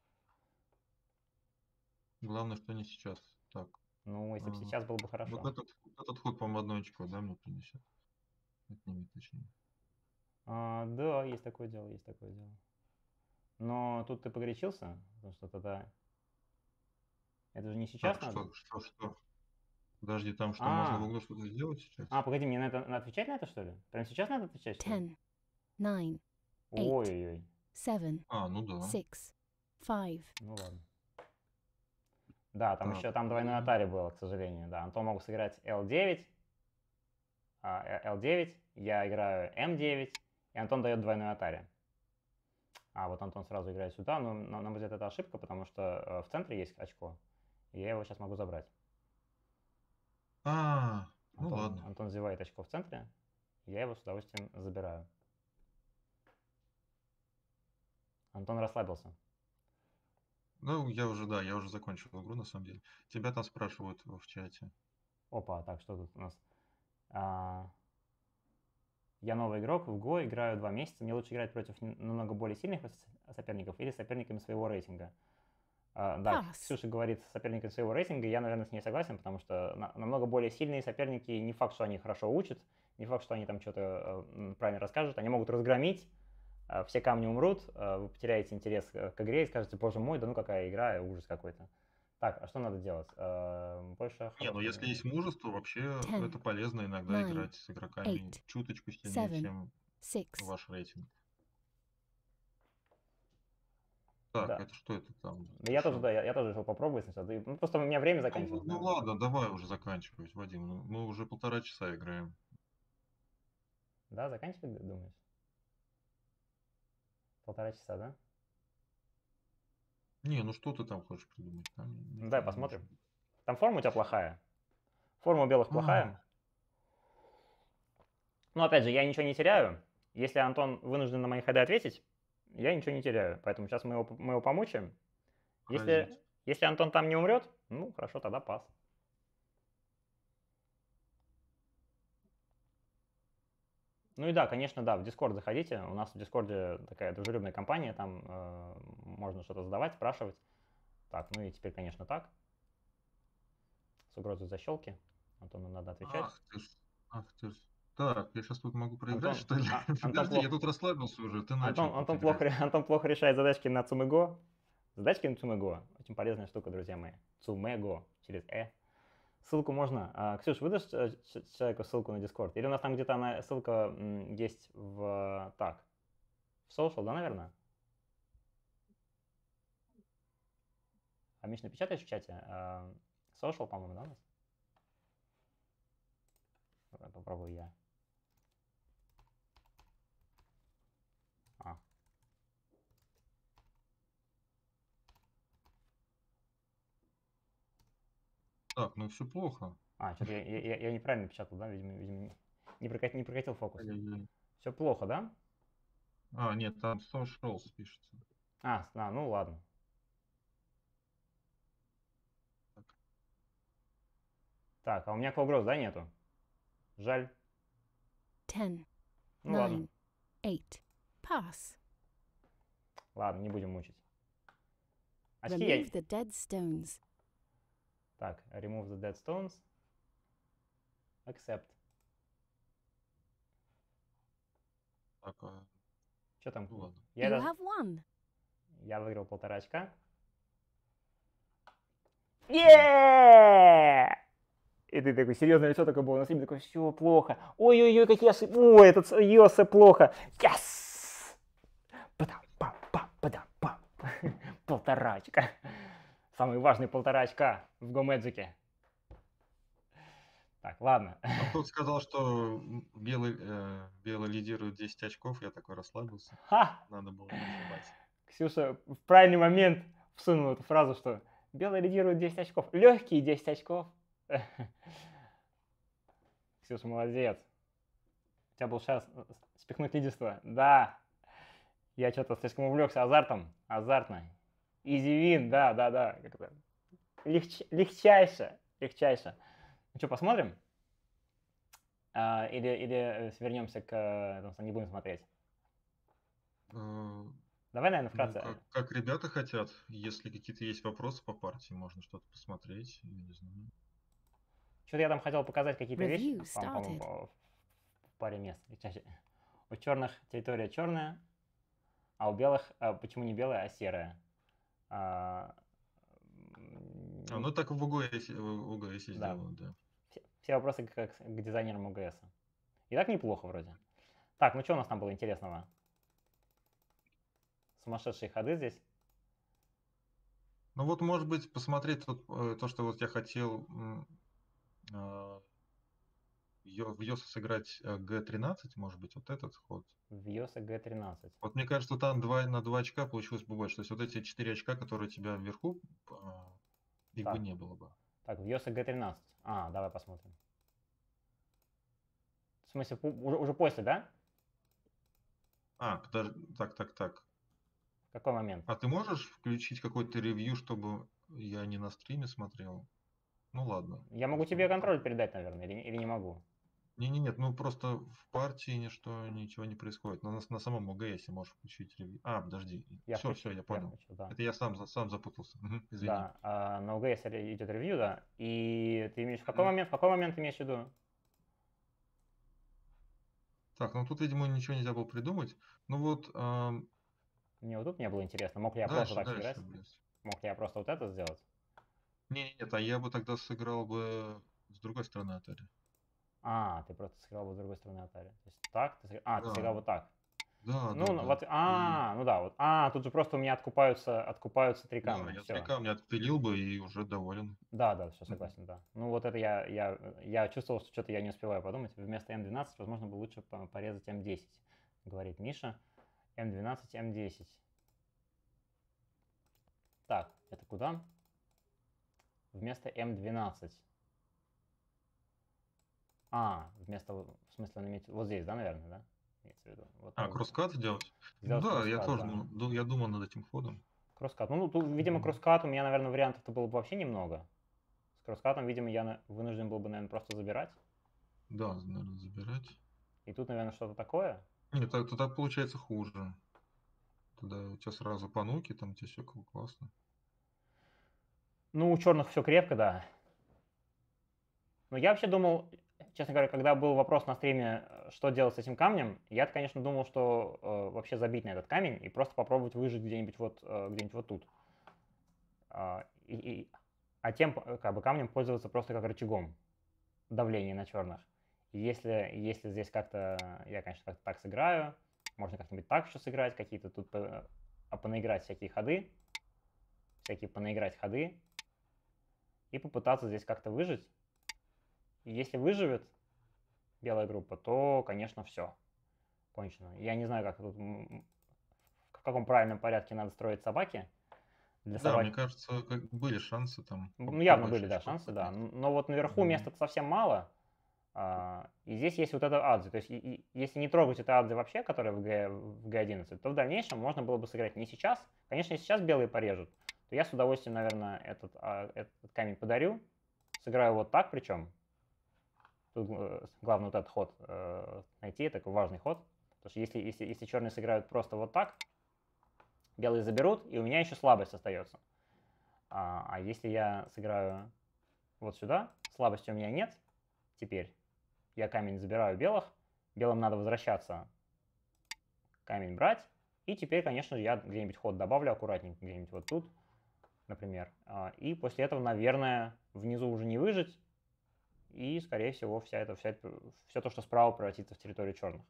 Главное, что не сейчас. Так. Ну, если бы Ага. сейчас было бы хорошо. Вот этот, этот ход, по-моему, одно очко, да, мне принесет? Отнимет, точнее. А, да, есть такое дело, есть такое дело. Но тут ты погорячился, потому что тогда... Это же не сейчас Так, надо. что, что, что? Подожди, там что, можно А. в углу что-то сделать сейчас? А, погоди, мне на это надо отвечать на это, что ли? Прямо сейчас надо отвечать? что ли? ten, nine, eight. Ой-ой-ой. seven, А, ну да. six, five, Ну ладно. Да, там Так. еще там двойной атари было, к сожалению. Да, Антон мог сыграть L9, а, э, L9, я играю M9, и Антон дает двойной атари. А вот Антон сразу играет сюда, но, на, на мой взгляд, это ошибка, потому что э, в центре есть очко, и я его сейчас могу забрать. А, ну Антон, ладно. Антон взевает очко в центре, я его с удовольствием забираю. Антон расслабился. Ну, я уже, да, я уже закончил игру, на самом деле. Тебя там спрашивают в в чате. Опа, так, что тут у нас? А, я новый игрок в Го, играю два месяца. Мне лучше играть против намного более сильных соперников или соперниками своего рейтинга. А, да, Пас. Ксюша говорит соперниками своего рейтинга, я, наверное, с ней согласен, потому что на- намного более сильные соперники, не факт, что они хорошо учат, не факт, что они там что-то э, правильно расскажут, они могут разгромить, э, все камни умрут, э, вы потеряете интерес э, к игре и скажете, боже мой, да ну какая игра, ужас какой-то. Так, а что надо делать? Э, Больше Не, ну если есть мужество, вообще Ten, это полезно иногда nine, играть с игроками eight, чуточку сильнее, seven, чем six, ваш рейтинг. Так, Да. это что это там? Да я тоже, да, я, я тоже решил попробовать сначала. Ну, просто у меня время Ну, заканчивалось. ну да. ладно, давай уже заканчивать, Вадим. ну, Мы уже полтора часа играем. Да, заканчивать, думаешь? Полтора часа, да? Не, ну что ты там хочешь придумать? Там Ну, давай посмотрим. Там форма у тебя плохая. Форма у белых плохая. Но опять же, я ничего не теряю. Если Антон вынужден на мои ходы ответить, я ничего не теряю. Поэтому сейчас мы его, мы его помучаем. Если, если Антон там не умрет, ну хорошо, тогда пас. Ну и да, конечно, да, в Discord заходите. У нас в Дискорде такая дружелюбная компания, там э, можно что-то задавать, спрашивать. Так, ну и теперь, конечно, так. С угрозой защелки. Антону надо отвечать. Ах ты ж, ах ты ж. Так, я сейчас тут могу проиграть, Антон- что ли? а- (laughs) Антон Подожди, плохо- я тут расслабился уже, ты начал. Антон, Антон, плохо, (laughs) Антон плохо решает задачки на Цумего. Задачки на Цумего. Очень полезная штука, друзья мои. Цумего через Э. Ссылку можно. А, Ксюш, выдашь э, человеку ссылку на Discord? Или у нас там где-то она, ссылка есть в... Так. В social, да, наверное? А Миш, напечатаешь в чате? А, Social, по-моему, да, у нас? Попробую я. Так, ну все плохо. А, что-то я, я- я неправильно печатал, да? Видимо, видимо не, не, прокат- не прокатил фокус. Все плохо, да? А, нет, там socials пишется. А, а, ну ладно. Так, а у меня Call да, нету? Жаль. ten, Ну ладно, nine, eight. Pass. ладно, не будем мучить. Очки я... Remove the dead stones. Так, remove the dead stones. Accept. Так, а, Что там? ну ладно. Я, you даже- have won. я выиграл полтора очка. е И ты такой, серьезное лицо такое было на стриме, такой, все плохо. Ой-ой-ой, какие ошибки. Ой, этот Йоса плохо. Yes! (laughs) Полтора очка. Самый важный полтора очка в Гомэджике. Так, ладно. А тут (laughs) сказал, что белый, э, белый лидирует 10 очков, я такой расслабился. Ха! Надо было не ошибаться. Ксюша в правильный момент всунула эту фразу, что белый лидирует 10 очков. Легкие 10 очков. (laughs) Ксюша, молодец. У тебя был шанс спихнуть лидерство. Да. Я что-то слишком увлекся азартом. Азартно. Изи вин, да, да, да. Как это? Легч- легчайше. Легчайше. Ну что, посмотрим? А, или, или э, вернемся к... э, не будем смотреть. Э, Давай, наверное, ну, вкратце. как, как ребята хотят, если какие-то есть вопросы по партии, можно что-то посмотреть, я не знаю. Что-то я там хотел показать какие-то вещи, по-моему, по- в паре мест. У черных территория черная, а у белых а почему не белая, а серая? А, А, ну так в ОГС, в ОГС Да. сделано, да. все, все вопросы к, к- дизайнерам ОГС. И так неплохо вроде. Так, ну что у нас там было интересного? Сумасшедшие ходы здесь. Ну вот, может быть, посмотреть тот, э, то, что вот я хотел а, в Йоса сыграть э, Г13, может быть, вот этот ход. В Йоса Г13. Вот мне кажется, там 2, на 2 очка получилось бы больше. То есть вот эти 4 очка, которые у тебя вверху, а, их бы Так. не было бы. Так, в Йоса Г13. А, давай посмотрим. В смысле, уже, уже после, да? А, подожди, так, так, так. В какой момент? А ты можешь включить какой-то ревью, чтобы я не на стриме смотрел? Ну ладно. Я могу тебе контроль передать, наверное, или, или не могу? Не-не, нет, ну просто в партии ничто, ничего не происходит. На, на самом ОГС можешь включить ревью. А, подожди. Я все, включил, все, я понял. включил, да. Это я сам, сам запутался. Мгм, Извини. Да, а, на ре- идет ревью, да. И ты имеешь в какой Мгм. момент, в какой момент ты имеешь в виду? Так, ну тут, видимо, ничего нельзя было придумать. Ну вот, ам, Мне вот тут не было интересно. Мог ли я дальше, просто так дальше, сыграть? блядь. Мог ли я просто вот это сделать? Не, не, нет, а я бы тогда сыграл бы с другой стороны Атари. А, ты просто сыграл бы с другой стороны Atari. То есть так? Ты сыг- А, ты Да. сыграл вот так. Да, ну, да, ну, да. вот, а, ну да, вот. А, тут же просто у меня откупаются, откупаются три Да, камня. я всё. три камня отпилил бы и уже доволен. Да, да, все согласен, да. Ну вот это я, я, я чувствовал, что что-то я не успеваю подумать. Вместо М12, возможно, бы лучше по- порезать М10, говорит Миша. М12, М10. Так, это куда? Вместо М12. А, вместо, в смысле, он имеет вот здесь, да, наверное, да? Имеется в виду. Вот А, кросскат сделать? сделать да, я тоже да. думал, ду- я думал над этим ходом. Кросскат. Ну, тут, видимо, кросскат у меня, наверное, вариантов-то было бы вообще немного. С кросскатом, видимо, я вынужден был бы, наверное, просто забирать. Да, наверное, забирать. И тут, наверное, что-то такое. Нет, так- тогда получается хуже. Тогда у тебя сразу пануки, там у тебя все классно. Ну, у черных все крепко, да. Но я вообще думал, честно говоря, когда был вопрос на стриме, э, что делать с этим камнем, я, конечно, думал, что э, вообще забить на этот камень и просто попробовать выжить где-нибудь вот, э, где-нибудь вот тут. А, и- и- а тем э, как бы камнем пользоваться просто как рычагом давления на черных. Если, если здесь как-то, я, конечно, как-то так сыграю, можно как-нибудь так еще сыграть, какие-то тут по- а, понаиграть всякие ходы, всякие понаиграть ходы, и попытаться здесь как-то выжить. И если выживет белая группа, то, конечно, все. Кончено. Я не знаю, как тут, в каком правильном порядке надо строить собаки. Для Да, собаки- мне кажется, как были шансы там. ну, явно были, да, шансы, да. Но вот наверху Мгм. места совсем мало. а, И здесь есть вот это адзи. То есть, и- и если не трогать это адзи вообще, которая в, Г, в Г11, то в дальнейшем можно было бы сыграть не сейчас. Конечно, если сейчас белые порежут, то я с удовольствием, наверное, этот, а, этот камень подарю. Сыграю вот так причем. Тут э, главное вот этот ход э, найти, такой важный ход. Потому что если, если, если черные сыграют просто вот так, белые заберут, и у меня еще слабость остается. А, а если я сыграю вот сюда, слабости у меня нет теперь. Я камень забираю белых, белым надо возвращаться, камень брать. И теперь, конечно, я где-нибудь ход добавлю аккуратненько, где-нибудь вот тут, например. А, И после этого, наверное, внизу уже не выжить. И, скорее всего, вся это, вся это, все то, что справа, превратится в территорию черных.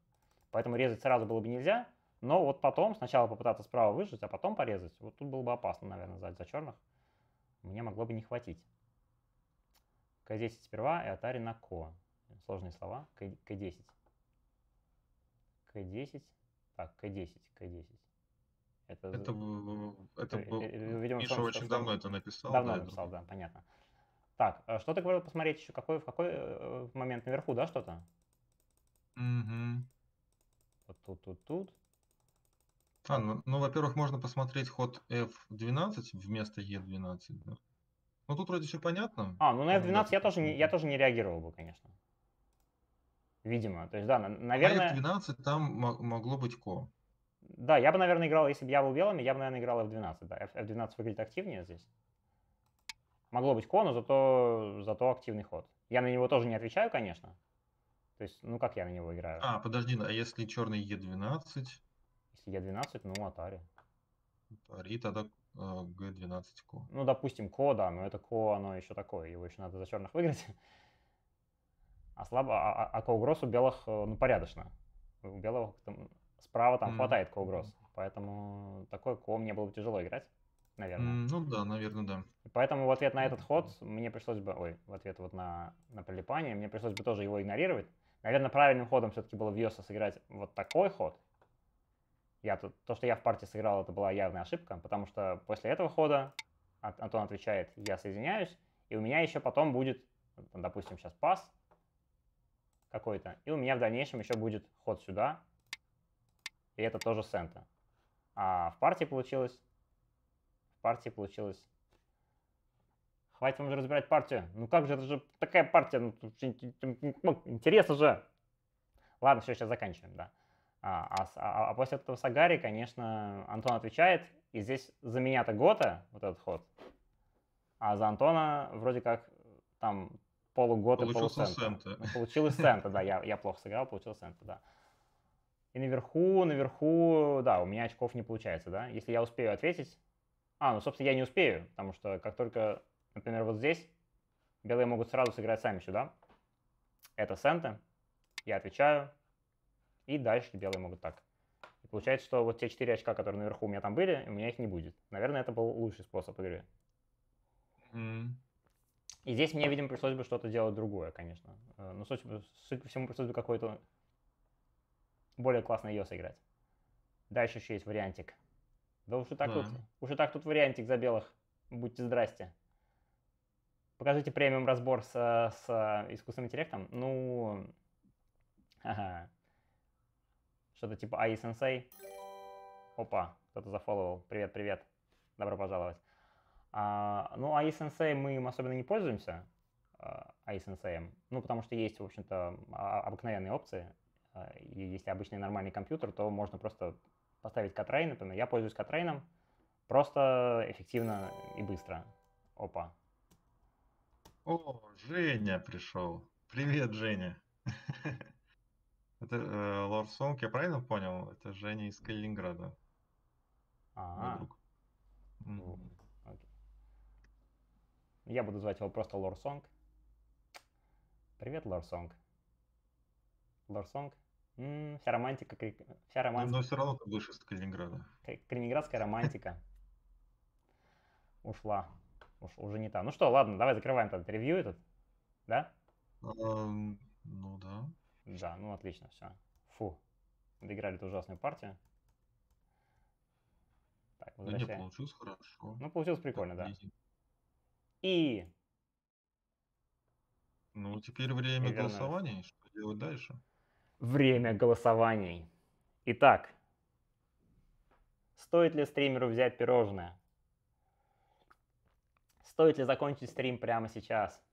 Поэтому резать сразу было бы нельзя. Но вот потом, сначала попытаться справа выжить, а потом порезать. Вот тут было бы опасно, наверное, за, за черных. Мне могло бы не хватить. К10 сперва и Атари на Ко. Сложные слова. К, К10. К10. Так, К10, К10. Это, Это, в- это Э, видимо, Миша что- очень что- давно это написал. давно да, написал, думаю. да, понятно. Так, а что ты говорил посмотреть еще? Какой, в какой э, момент наверху, да, что-то? Мгм. Вот тут, тут, тут. А, ну, ну, во-первых, можно посмотреть ход F12 вместо E12. да. Ну, тут вроде все понятно. А, ну на Можно, F12 да, я тоже, не, я тоже не реагировал бы, конечно. Видимо. То есть, да, на- На наверное... F12 там мо- могло быть ко. Да, я бы, наверное, играл, если бы я был белыми, я бы, наверное, играл F12. Да, F- F12 выглядит активнее здесь. Могло быть ко, но зато, зато активный ход. Я на него тоже не отвечаю, конечно. То есть, ну как я на него играю? А, подожди, а если черный E12, Если я 12, ну Атари. пари, тогда э, G12 ко. Ну, допустим, ко, да, но это ко, оно еще такое, его еще надо за черных выиграть. (laughs) А слабо, а, а, а коугросс у белых, э, ну, порядочно. У белых там, справа там Мгм. хватает коугросс. Поэтому такой ко мне было бы тяжело играть, наверное. Ну да, наверное, да. И Поэтому в ответ на этот ход мне пришлось бы, ой, в ответ вот на, на прилипание, мне пришлось бы тоже его игнорировать. Наверное, правильным ходом все-таки было в Йоса сыграть вот такой ход. Я тут, то, что я в партии сыграл, это была явная ошибка, потому что после этого хода Ан- Антон отвечает, я соединяюсь, и у меня еще потом будет, допустим, сейчас пас какой-то, и у меня в дальнейшем еще будет ход сюда, и это тоже сента. А в партии получилось, партии получилось Хватит вам уже разбирать партию. Ну как же, это же такая партия. Ну, тут же ну, интересно же. Ладно, все, сейчас заканчиваем, да. А, а а- а после этого Сагари, конечно, Антон отвечает. И здесь за меня-то Гота, вот этот ход. А за Антона вроде как там полугота, Получился полусента. сента. Ну, Получилось сента, да. Я, я плохо сыграл, получилось сента, да. И наверху, наверху, да, у меня очков не получается, да. Если я успею ответить... А, ну, собственно, я не успею, потому что как только, например, вот здесь, белые могут сразу сыграть сами сюда. Это сенты. Я отвечаю. И дальше белые могут так. И получается, что вот те 4 очка, которые наверху у меня там были, у меня их не будет. Наверное, это был лучший способ игры. М, И здесь мне, видимо, пришлось бы что-то делать другое, конечно. Э, Ну, суть, суть по всему, пришлось бы какой-то более классный ее сыграть. Дальше еще есть вариантик. Да уж и так Да. тут, уж и так тут вариантик за белых. Будьте здрасте. Покажите премиум разбор с, с искусственным интеллектом. Ну, ага. Что-то типа AI Sensei. Опа, кто-то зафолловал. Привет, привет. Добро пожаловать. А, ну, AI Sensei мы им особенно не пользуемся. а, AI Sensei. Ну, потому что есть, в общем-то, а- обыкновенные опции. А, И если обычный нормальный компьютер, то можно просто поставить Катрейн, например. Я пользуюсь Катрейном. Просто эффективно и быстро. Опа. О, Женя пришел. Привет, Женя. Это э, Лорд Сонг, я правильно понял? Это Женя из Калининграда, А, ну, окей. Я буду звать его просто Лор Сонг. Привет, Лор Сонг. Лор Сонг. М, Вся романтика, вся Но, романтика. все равно ты из Калининграда. Калининградская романтика ушла. Уж, уже не та. Ну что, ладно, давай закрываем этот ревью этот. Да? Ну да. Да, ну отлично, все. Фу. Доиграли эту ужасную партию. Так, Да не, возвращаем. получилось хорошо. Ну, получилось прикольно, да. И Ну, теперь время голосований. Что делать дальше? Время голосований. Итак, стоит ли стримеру взять пирожное? Стоит ли закончить стрим прямо сейчас?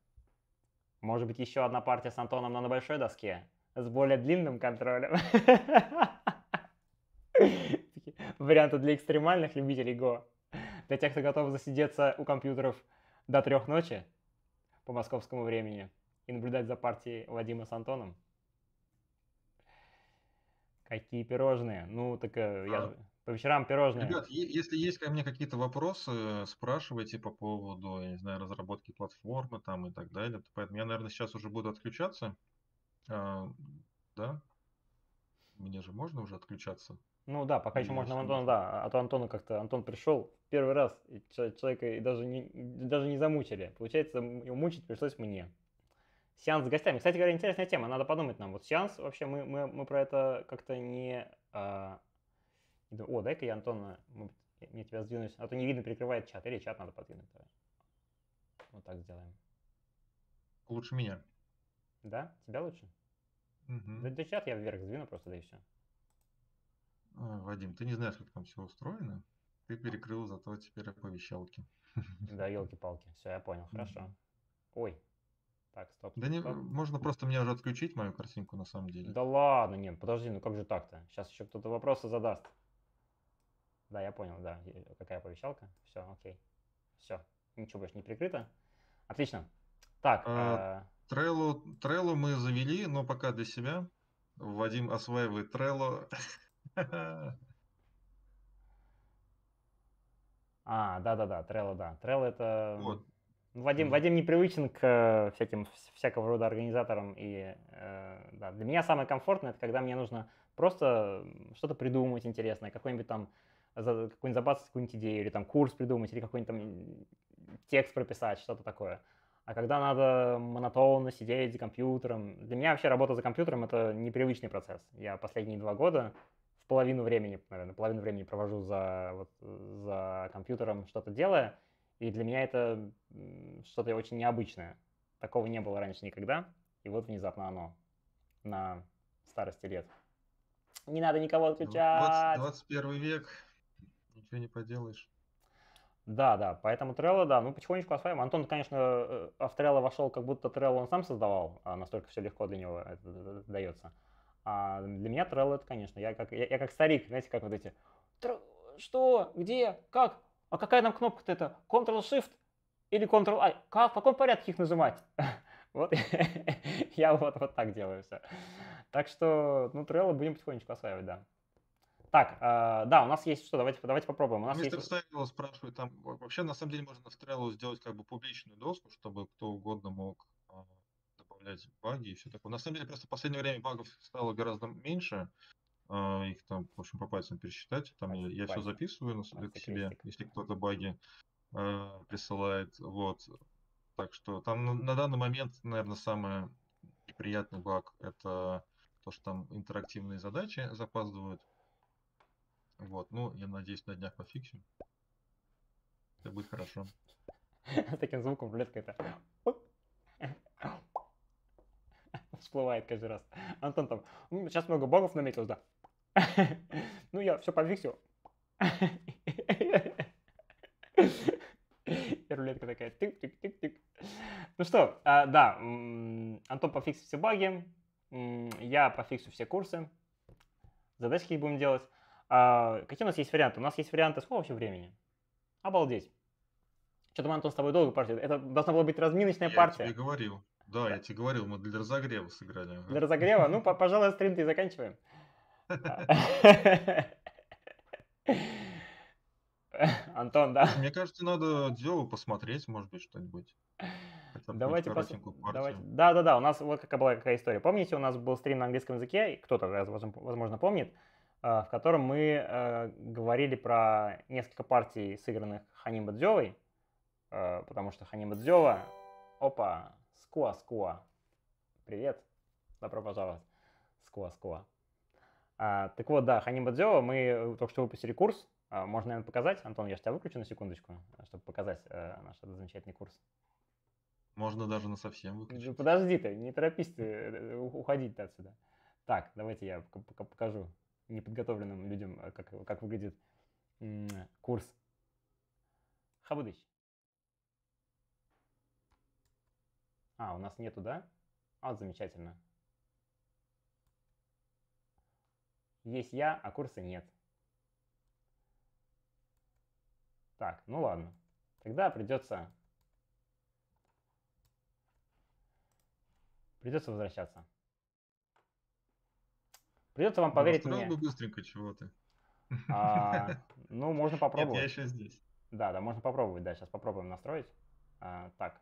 Может быть, еще одна партия с Антоном, но на большой доске? С более длинным контролем? (laughs) Варианты для экстремальных любителей Го. Для тех, кто готов засидеться у компьютеров до трех ночи по московскому времени и наблюдать за партией Вадима с Антоном. Какие пирожные? Ну, так э, я А, же- по вечерам пирожные. Ребят, если есть ко мне какие-то вопросы, спрашивайте по поводу, я не знаю, разработки платформы там и так далее. Поэтому я, наверное, сейчас уже буду отключаться. А, да? Мне же можно уже отключаться? Ну да, пока еще можно Антона, да. А то Антону как-то, Антон пришел первый раз, и человека и даже не, даже не замучили. Получается, его мучить пришлось мне. Сеанс с гостями. Кстати говоря, интересная тема, надо подумать нам. Вот сеанс, вообще, мы, мы, мы про это как-то не... а, О, дай-ка я Антона, мне тебя сдвинуть, а то не видно, перекрывает чат, или чат надо подвинуть. давай. Вот так сделаем. Лучше меня. Да? Тебя лучше? Мгм. Да, да чат я вверх сдвину просто, да и все. А, Вадим, ты не знаешь, как там все устроено. Ты перекрыл зато теперь оповещалки. Да, (laughs) елки-палки. Все, я понял, хорошо. Ой. Так, стоп. Да не, стоп. можно просто мне уже отключить мою картинку на самом деле. Да ладно, нет, подожди, ну как же так-то? Сейчас еще кто-то вопросы задаст. Да, я понял, да. Какая оповещалка? Все, окей. Все, ничего больше не прикрыто. Отлично. Так, А, э, Trello, Trello мы завели, но пока для себя. Вадим осваивает Trello. (laughs) а, да-да-да, Trello, да. Trello это... Вот. Вадим, Мгм. Вадим непривычен к э, всяким, вс- всякого рода организаторам. И э, да, для меня самое комфортное, это когда мне нужно просто что-то придумать интересное, какой-нибудь там, какой-нибудь забацать какую-нибудь идею, или там курс придумать, или какой-нибудь там текст прописать, что-то такое. А когда надо монотонно сидеть за компьютером, для меня вообще работа за компьютером это непривычный процесс. Я последние два года в половину времени, наверное, половину времени провожу за, вот, за компьютером что-то делая, и для меня это что-то очень необычное. Такого не было раньше никогда, и вот внезапно оно на старости лет. Не надо никого Двадцать- отключать. 21 век. Ничего не поделаешь. Да, да, поэтому Trello, да, ну потихонечку осваиваем. Антон, конечно, э, а в Trello вошел, как будто Trello он сам создавал, а настолько все легко для него это д- д- дается. А для меня Trello это, конечно, я как, я, я как старик, знаете, как вот эти, «Тр- что, где, как, а какая там кнопка-то это, Ctrl-Shift или Ctrl-I, как, в каком порядке их нажимать? (laughs) Вот (laughs) я вот, вот так делаю все. Так что, ну, Trello будем потихонечку осваивать, да. Так, а, да, у нас есть что, давайте, давайте попробуем. У нас Мистер есть... Стайло спрашивает, там во- вообще на самом деле можно в Trello сделать как бы публичную доску, чтобы кто угодно мог а, добавлять баги и все такое. На самом деле просто в последнее время багов стало гораздо меньше. А, Их там, в общем, по пальцам пересчитать. Там я, Пальцы, все записываю на к себе, если кто-то баги а, присылает. Вот. Так что там на, на данный момент, наверное, самый неприятный баг это то, что там интерактивные задачи запаздывают. Вот, ну, я надеюсь, на днях пофиксим. Это будет хорошо. (laughs) Таким звуком рулетка это (laughs) всплывает каждый раз. Антон там, «М, сейчас много багов наметилось, да. Ну, я все пофиксил. И рулетка такая тык-тык-тык-тык. Ну что, а, да, Антон пофиксит все баги, я пофиксю все курсы, задачки будем делать. А, какие у нас есть варианты? У нас есть варианты сколько вообще времени? Обалдеть. Что-то мы, Антон, с тобой долго партия. Это должна была быть разминочная Я партия. тебе говорил. Да, я тебе говорил, мы для разогрева сыграли. ага. Для разогрева. Ну, (laughs) по- пожалуй, стрим-то и заканчиваем. Антон, да? Мне кажется, надо Дзёву посмотреть, может быть, что-нибудь. Давайте какую-нибудь пос- коротенькую давайте. партию. Да, да, да. У нас вот какая была какая история. Помните, у нас был стрим на английском языке, кто-то, возможно, помнит, э, в котором мы э, говорили про несколько партий, сыгранных Ханимба Дзёвой, э, потому что Ханимба Дзёва, опа, скуа, скуа, привет, добро пожаловать, скуа, скуа. А, так вот, да, Дзёва, мы э, только что выпустили курс, А, можно, наверное, показать. Антон, я же тебя выключу на секундочку, чтобы показать э, наш этот замечательный курс. Можно даже на совсем выключить. Подожди ты, не торопись ты э, уходить ты отсюда. Так, давайте я пока- пока покажу неподготовленным людям, э, как, как выглядит курс. Хабудыч. А, у нас нету, да? А, вот замечательно. Есть я, а курса нет. Так, ну ладно. Тогда придется Придется возвращаться. Придется вам поверить Настроил мне. бы быстренько, чего ты. А, ну, (laughs) можно Нет, я попробовать. еще здесь. Да, да, можно попробовать. Да, сейчас попробуем настроить. А, так.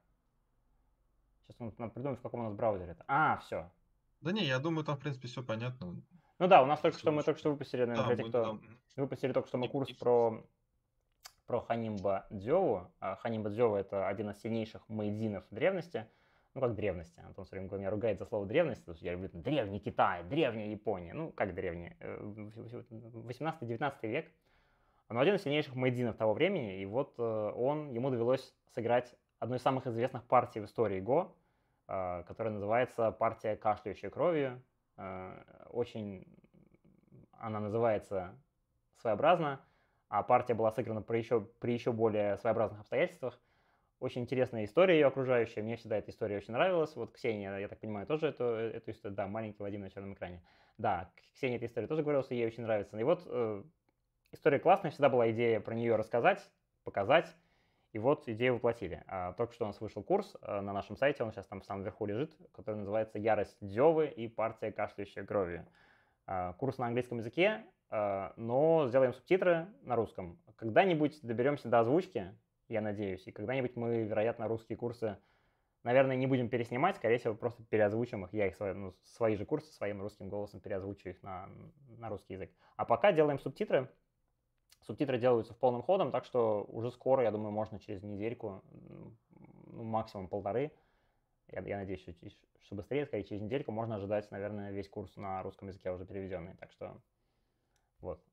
Сейчас надо придумать, в каком у нас браузере это. А, все. Да не, я думаю, там, в принципе, все понятно. Ну да, у нас только что мы только что выпустили, наверное, для тех, кто выпустили только что мы курс про про Ханимба Дзёву. А Ханимба Дзёва это один из сильнейших мейдзинов древности. Ну, как древности. Антон все время меня ругает за слово древность, потому что я люблю древний Китай, древняя Япония. Ну, как древний? 18-19 век. Он один из сильнейших мейдзинов того времени, и вот э, он, ему довелось сыграть одну из самых известных партий в истории Го, э, которая называется партия кашляющей кровью. Э, Очень она называется своеобразно, а партия была сыграна при еще, при еще более своеобразных обстоятельствах. Очень интересная история ее окружающая. Мне всегда эта история очень нравилась. Вот Ксения, я так понимаю, тоже эту, эту историю. Да, маленький Вадим на черном экране. Да, Ксения эта история тоже говорила, что ей очень нравится. И вот э, история классная, всегда была идея про нее рассказать, показать. И вот идею воплотили. А, только что у нас вышел курс э, на нашем сайте, он сейчас там в самом верху лежит, который называется «Ярость Дзёвы и партия кашляющая кровью». А, Курс на английском языке, а, но сделаем субтитры на русском. Когда-нибудь доберемся до озвучки, я надеюсь, и когда-нибудь мы, вероятно, русские курсы, наверное, не будем переснимать, скорее всего, просто переозвучим их. Я их свои, ну, свои же курсы своим русским голосом переозвучу их на, на русский язык. А пока делаем субтитры. Субтитры делаются в полным ходом, так что уже скоро, я думаю, можно через недельку, ну, максимум полторы, я, я надеюсь, что, что быстрее, скорее через недельку можно ожидать, наверное, весь курс на русском языке уже переведенный. Так что вот.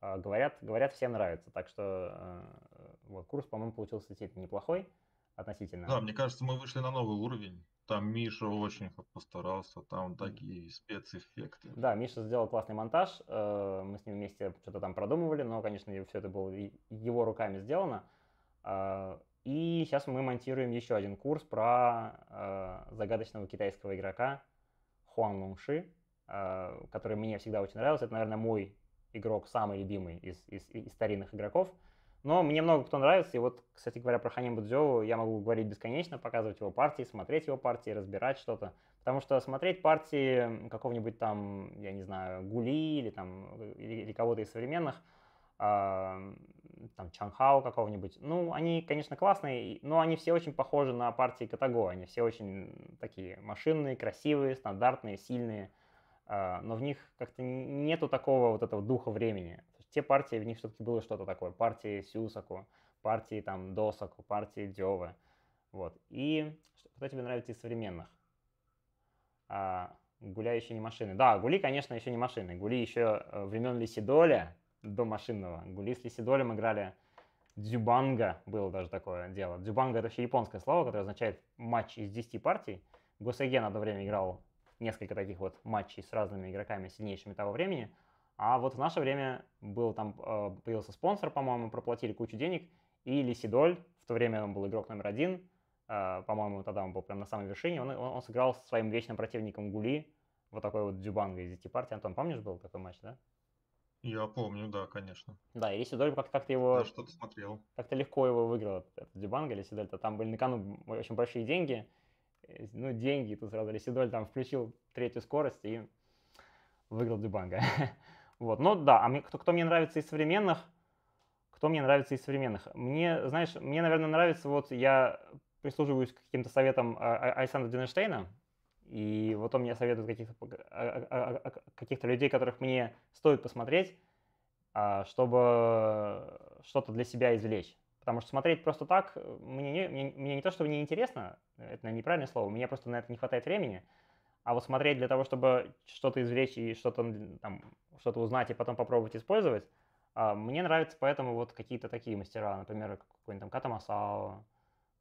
А, Говорят, говорят, всем нравится. Так что э, вот курс, по-моему, получился действительно неплохой относительно. Да, мне кажется, мы вышли на новый уровень. Там Миша очень постарался, там такие спецэффекты. Да, Миша сделал классный монтаж, э, мы с ним вместе что-то там продумывали, но, конечно, все это было его руками сделано. А, И сейчас мы монтируем еще один курс про э, загадочного китайского игрока Хуан Лунши, э, который мне всегда очень нравился. Это, наверное, мой игрок самый любимый из, из- из старинных игроков. Но мне много кто нравится, и вот, кстати говоря, про Ханим Будзёву я могу говорить бесконечно, показывать его партии, смотреть его партии, разбирать что-то. Потому что смотреть партии какого-нибудь там, я не знаю, Гули или там или, или кого-то из современных, а, там Чанхао какого-нибудь, ну, они, конечно, классные, но они все очень похожи на партии Катаго, они все очень такие машинные, красивые, стандартные, сильные, а, но в них как-то нету такого вот этого духа времени. Те партии, в них все-таки было что-то такое, партии Сюсаку, партии там Досаку, партии Дзёвы, вот. И кто тебе нравится из современных? А, Гуля еще не машины. Да, Гули, конечно, еще не машины. Гули еще э, времен Лисидоля. до машинного. Гули с Лисидолем играли дзюбанга, было даже такое дело. Дзюбанга это вообще японское слово, которое означает матч из 10 партий. Госеген одно время играл несколько таких вот матчей с разными игроками, сильнейшими того времени. А вот в наше время был там, э, появился спонсор, по-моему, проплатили кучу денег, и Лисидоль, в то время он был игрок номер один, э, по-моему, тогда он был прям на самой вершине, он, он, он сыграл со своим вечным противником Гули, вот такой вот дзюбанга из 10 партий. Антон, помнишь, был такой матч, да? Я помню, да, конечно. Да, и Лисидоль как- как-то его Да, что-то смотрел. как-то легко его выиграл, этот, этот Дюбанга, Лисидоль-то. Там были на кону очень большие деньги. Э, Ну, деньги, тут сразу Лисидоль там включил третью скорость и выиграл Дюбанга. (laughs) Вот, ну да, а мне, кто, кто мне нравится из современных, кто мне нравится из современных? Мне, знаешь, мне, наверное, нравится, вот я прислуживаюсь к каким-то советам а, а, Александра Диненштейна, и вот он мне советует каких-то, а- каких-то людей, которых мне стоит посмотреть, чтобы что-то для себя извлечь. Потому что смотреть просто так мне не, мне, мне не то, что не интересно, это наверное, неправильное слово, мне просто на это не хватает времени. А вот смотреть для того, чтобы что-то извлечь и что-то там, что-то узнать и потом попробовать использовать, а, мне нравятся поэтому вот какие-то такие мастера, например, какой-нибудь там Ката Масао,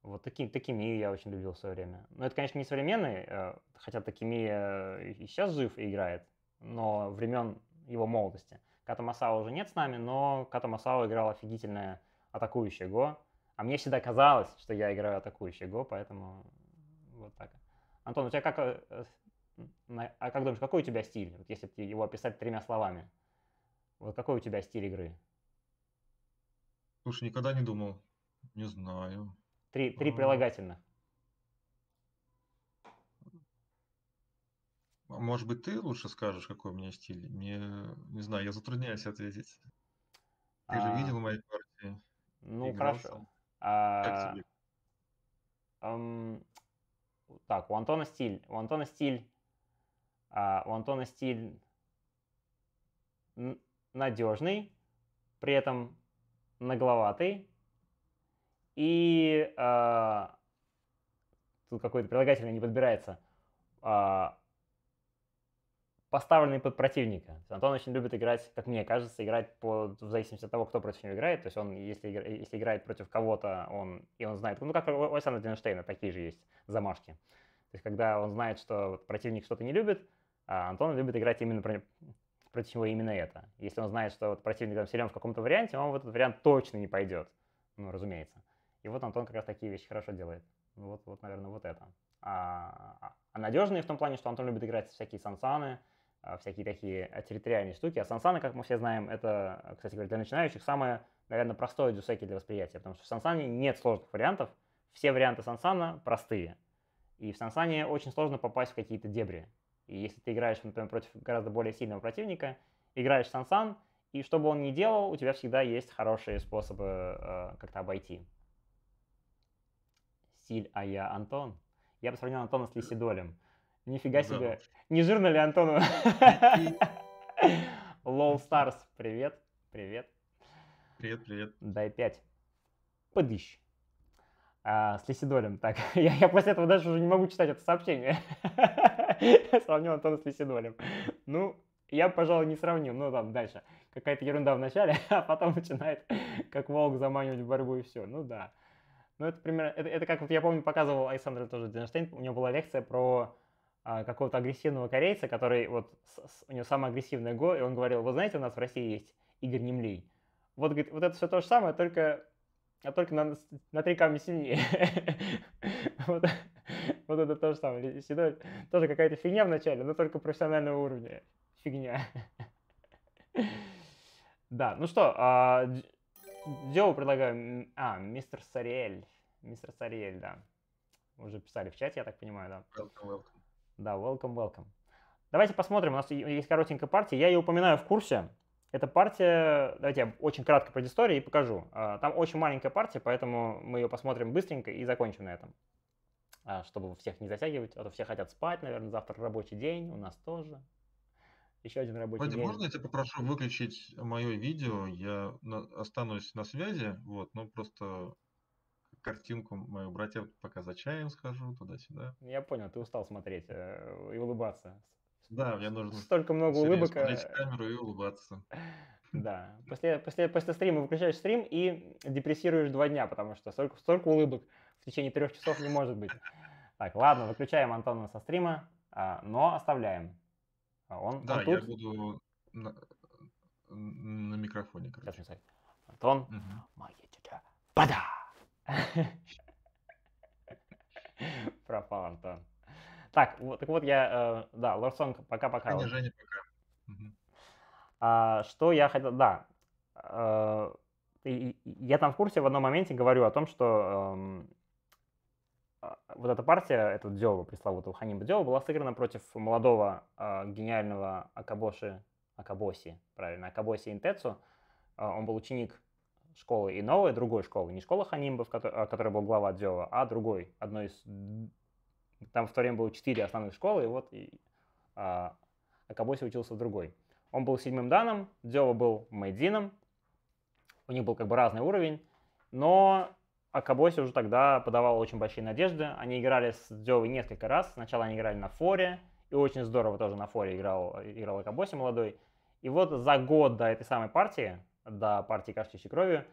вот такие, Такими я очень любил в свое время. Но это, конечно, не современный, э, хотя Такими э, и сейчас жив и играет, но времен его молодости. Ката Масао уже нет с нами, но Ката Масао играл офигительное атакующее Го. А мне всегда казалось, что я играю атакующее Го, поэтому вот так. Антон, у тебя как... А как думаешь, какой у тебя стиль? Вот если его описать тремя словами. Вот какой у тебя стиль игры? Слушай, никогда не думал. Не знаю. Три, три А. прилагательных. А может быть, ты лучше скажешь, какой у меня стиль? Мне, не знаю, я затрудняюсь ответить. Ты же А, видел мои партии. Ну, играл хорошо. А, Как тебе? Ам, так, у Антона стиль. У Антона стиль. А, у Антона стиль надежный, при этом нагловатый. И а, тут какое-то прилагательное не подбирается. а, поставленный под противника. Антон очень любит играть, как мне кажется, играть по, в зависимости от того, кто против него играет. То есть он, если, если играет против кого-то, он, и он знает, ну как у Александра Динштейна, такие же есть замашки. То есть когда он знает, что противник что-то не любит, а Антон любит играть именно про- против него именно это. Если он знает, что вот противник там силен в каком-то варианте, он в этот вариант точно не пойдет. Ну, разумеется. И вот Антон как раз такие вещи хорошо делает. Вот, вот наверное, вот это. А, а- а надежные в том плане, что Антон любит играть всякие сансаны, а, всякие такие а, территориальные штуки. А сансаны, как мы все знаем, это, кстати говоря, для начинающих самое, наверное, простое дзюсеки для восприятия, потому что в сансане нет сложных вариантов. Все варианты сансана простые. И в сансане очень сложно попасть в какие-то дебри. И если ты играешь, например, против гораздо более сильного противника, играешь сансан, и что бы он ни делал, у тебя всегда есть хорошие способы э, как-то обойти. Стиль, а я Антон. Я бы сравнил Антона с Лисидолем. Нифига Да себе. Не жирно ли Антону? (laughs) Лол Старс, привет. Привет. Привет, привет. Дай 5. Подыщ. А, с Лисидолем. Так, (laughs) я, я после этого даже уже не могу читать это сообщение. (laughs) (laughs) Сравнил Антона с Лисидолем. Ну, я, пожалуй, не сравнил. Ну, там дальше. Какая-то ерунда в начале, (laughs) а потом начинает как волк заманивать в борьбу и все. Ну да. Ну, это примерно, это, это как вот я помню, показывал Александр тоже Динштейн, у него была лекция про а, какого-то агрессивного корейца, который вот, с- с- у него самое агрессивное го, и он говорил, вы знаете, у нас в России есть Игорь Немлей. Вот, говорит, вот это все то же самое, только, а только на, на три камня сильнее. (laughs) вот это то же самое. Седой тоже какая-то фигня в начале, но только профессионального уровня. Фигня. Да, ну что, а, Дж- Джоу предлагаю... А, мистер Сариэль. Мистер Сариэль, да. Уже писали в чате, я так понимаю, да. Welcome, welcome. Да, welcome, welcome. Давайте посмотрим, у нас есть коротенькая партия, я ее упоминаю в курсе. Эта партия, давайте я очень кратко предысторию и покажу. А, Там очень маленькая партия, поэтому мы ее посмотрим быстренько и закончим на этом. А, Чтобы всех не затягивать, а то все хотят спать, наверное, завтра рабочий день, у нас тоже. Еще один рабочий Вадим, день. можно я тебя попрошу выключить мое видео? Я на- останусь на связи, вот, но просто картинку мою брать, я пока за чаем схожу туда-сюда. Я понял, ты устал смотреть э, и улыбаться. Да, мне нужно Столько много улыбок. э, смотреть в камеру и улыбаться. (laughs) Да. После, после, после стрима выключаешь стрим и депрессируешь два дня, потому что столько, столько улыбок в течение трех часов не может быть. Так, ладно, выключаем Антона со стрима, а, но оставляем. А Он, Да, он я тут. буду на, на микрофоне, Сейчас, короче. секунду. Антон, моя тетя. Бада! Пропал Антон. Так, вот, так вот я, э, да, Лорсонг, пока-пока. Женя. Женя, пока. А, что я хотел, да, э, я там в курсе в одном моменте говорю о том, что эм, вот эта партия, этот Дзёва, пресловутого Ханиба Дзёва, была сыграна против молодого а, гениального Акабоши, Акабоси, правильно, Акабоси Интецу. А, Он был ученик школы Иновой, другой школы, не школа Ханимба, в а, которой был глава Дзёва, а другой, одной из... Там в то время было четыре основных школы, и вот и, а, Акабоси учился в другой. Он был седьмым даном, Дзёва был Мэйдзином, у них был как бы разный уровень, но Акабоси уже тогда подавал очень большие надежды. Они играли с Дзёвой несколько раз. Сначала они играли на форе, и очень здорово тоже на форе играл, играл Акабоси молодой. И вот за год до этой самой партии, до партии кашляющей кровью,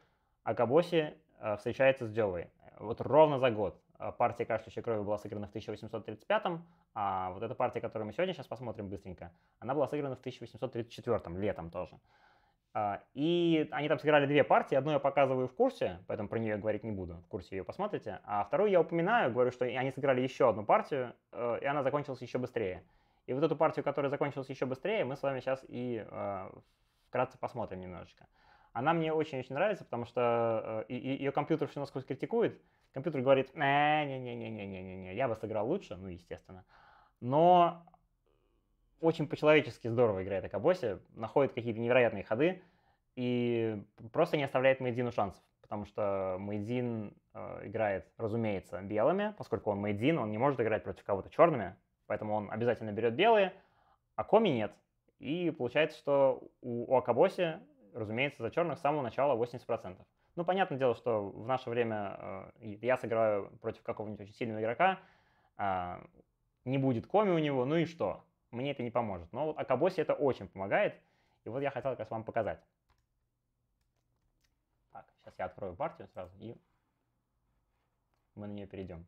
Акабоси э, встречается с Дзёвой. Вот ровно за год. Э, Партия кашляющей крови была сыграна в 1835 а вот эта партия, которую мы сегодня сейчас посмотрим быстренько, она была сыграна в 1834 летом тоже. А, И они там сыграли две партии. Одну я показываю в курсе, поэтому про нее говорить не буду. В курсе ее посмотрите. А вторую я упоминаю, говорю, что они сыграли еще одну партию, э, и она закончилась еще быстрее. И вот эту партию, которая закончилась еще быстрее, мы с вами сейчас и э, вкратце посмотрим немножечко. Она мне очень-очень нравится, потому что э, ее компьютер все насквозь критикует. Компьютер говорит, не-не-не-не-не-не-не, я бы сыграл лучше, ну, естественно. Но очень по-человечески здорово играет Акабоси, находит какие-то невероятные ходы и просто не оставляет Мейдзину шансов, потому что Мейдзин э, играет, разумеется, белыми, поскольку он Мейдзин, он не может играть против кого-то черными, поэтому он обязательно берет белые, а Коми нет. И получается, что у, у Акабоси, разумеется, за черных с самого начала 80%. Ну, понятное дело, что в наше время э, я сыграю против какого-нибудь очень сильного игрока, а, не будет коми у него, ну и что? Мне это не поможет. Но вот Акабоси это очень помогает. И вот я хотел как раз вам показать. Так, сейчас я открою партию сразу, и мы на нее перейдем.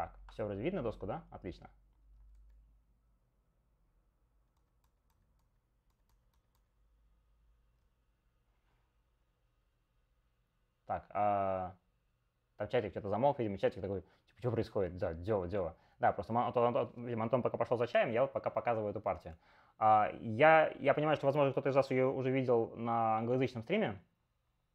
Так, все вроде видно доску, да? Отлично. Так, а... там чатик что-то замолк, видимо, чатик такой, типа, что происходит? Да, Дева, Дева. Да, просто Антон, Антон- Антон пока пошел за чаем, я вот пока показываю эту партию. А, я, я понимаю, что, возможно, кто-то из вас ее уже видел на англоязычном стриме,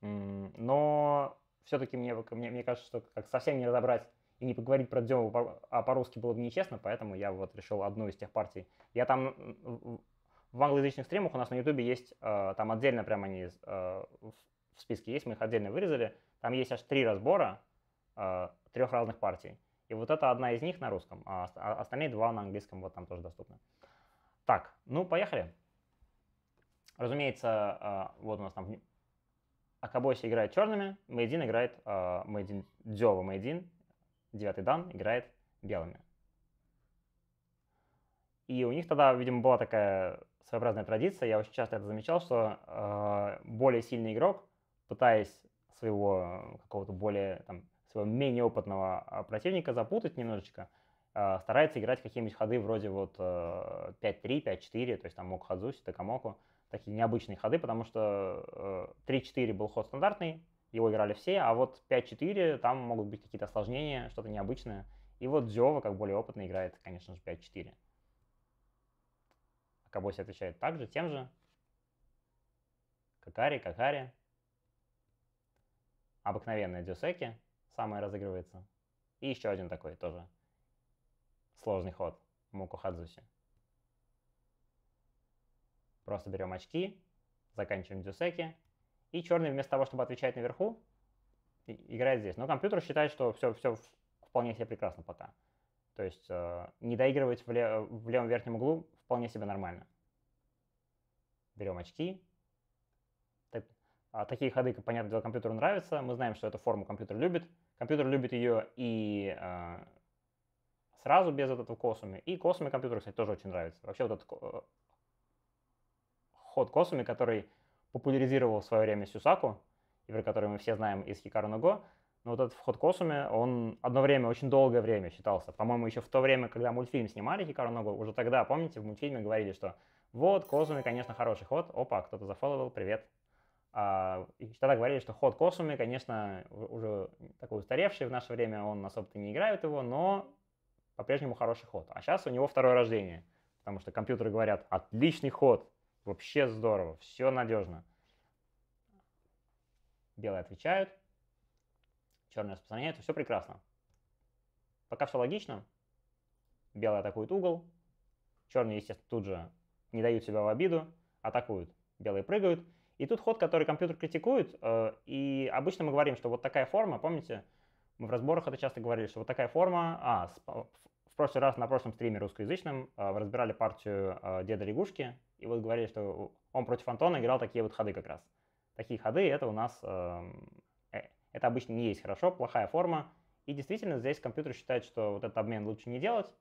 но все-таки мне, мне, мне кажется, что как совсем не разобрать и не поговорить про Дзёву по- а по-русски было бы нечестно, поэтому я вот решил одну из тех партий. Я там в- англоязычных стримах у нас на ютубе есть, э, там отдельно прямо они э, в списке есть, мы их отдельно вырезали. Там есть аж три разбора э, трех разных партий. И вот это одна из них на русском, а а остальные два на английском вот там тоже доступны. Так, ну поехали. Разумеется, вот у нас там Акабоси играет черными, Мейдин играет, э, Мейдин, Дзёва Мейдин, девятый дан, играет белыми. И у них тогда, видимо, была такая своеобразная традиция, я очень часто это замечал, что э, более сильный игрок, пытаясь своего какого-то более, там, своего менее опытного а, противника запутать немножечко, э, старается играть какие-нибудь ходы вроде вот э, 5-3, 5-4, то есть там Моку Хадзуси, Такамоку, такие необычные ходы, потому что э, 3-4 был ход стандартный, его играли все, а вот 5-4 там могут быть какие-то осложнения, что-то необычное. И вот Дзёва, как более опытный, играет, конечно же, 5-4. Кабоси отвечает также, тем же. Какари, Какари. Обыкновенная Дюсеки, самая разыгрывается. И еще один такой тоже сложный ход, Муку Хадзуси. Просто берем очки, заканчиваем Дюсеки. И черный вместо того, чтобы отвечать наверху, играет здесь. Но компьютер считает, что все, все вполне себе прекрасно пока. То есть э, не доигрывать в, ле- в левом верхнем углу вполне себе нормально. берем очки. Так- а, такие ходы, как понятное дело, компьютеру нравятся. Мы знаем, что эту форму компьютер любит. Компьютер любит ее и а, сразу без вот этого косуми. И косуми компьютеру, кстати, тоже очень нравится. Вообще вот этот э, ход косуми, который популяризировал в свое время Сюсаку, и про который мы все знаем из Хикару Go, но вот этот вход Косуми, он одно время, очень долгое время считался. По-моему, еще в то время, когда мультфильм снимали Хикару Go, уже тогда, помните, в мультфильме говорили, что вот, Косуми, конечно, хороший ход. Опа, кто-то зафолловил, привет. А, и тогда говорили, что ход Косуми, конечно, уже такой устаревший в наше время, он особо-то не играет его, но по-прежнему хороший ход. А сейчас у него второе рождение, потому что компьютеры говорят, отличный ход, вообще здорово, все надежно. Белые отвечают, черные распространяются, все прекрасно. Пока все логично. Белый атакует угол, черные, естественно, тут же не дают себя в обиду, атакуют. Белые прыгают. И тут ход, который компьютер критикует, э, и обычно мы говорим, что вот такая форма, помните, мы в разборах это часто говорили, что вот такая форма, а, в прошлый раз на прошлом стриме русскоязычном э, разбирали партию э, Деда Лягушки, и вот говорили, что он против Антона играл такие вот ходы как раз. Такие ходы, это у нас, эм, э, это обычно не есть хорошо, плохая форма, и действительно здесь компьютер считает, что вот этот обмен лучше не делать,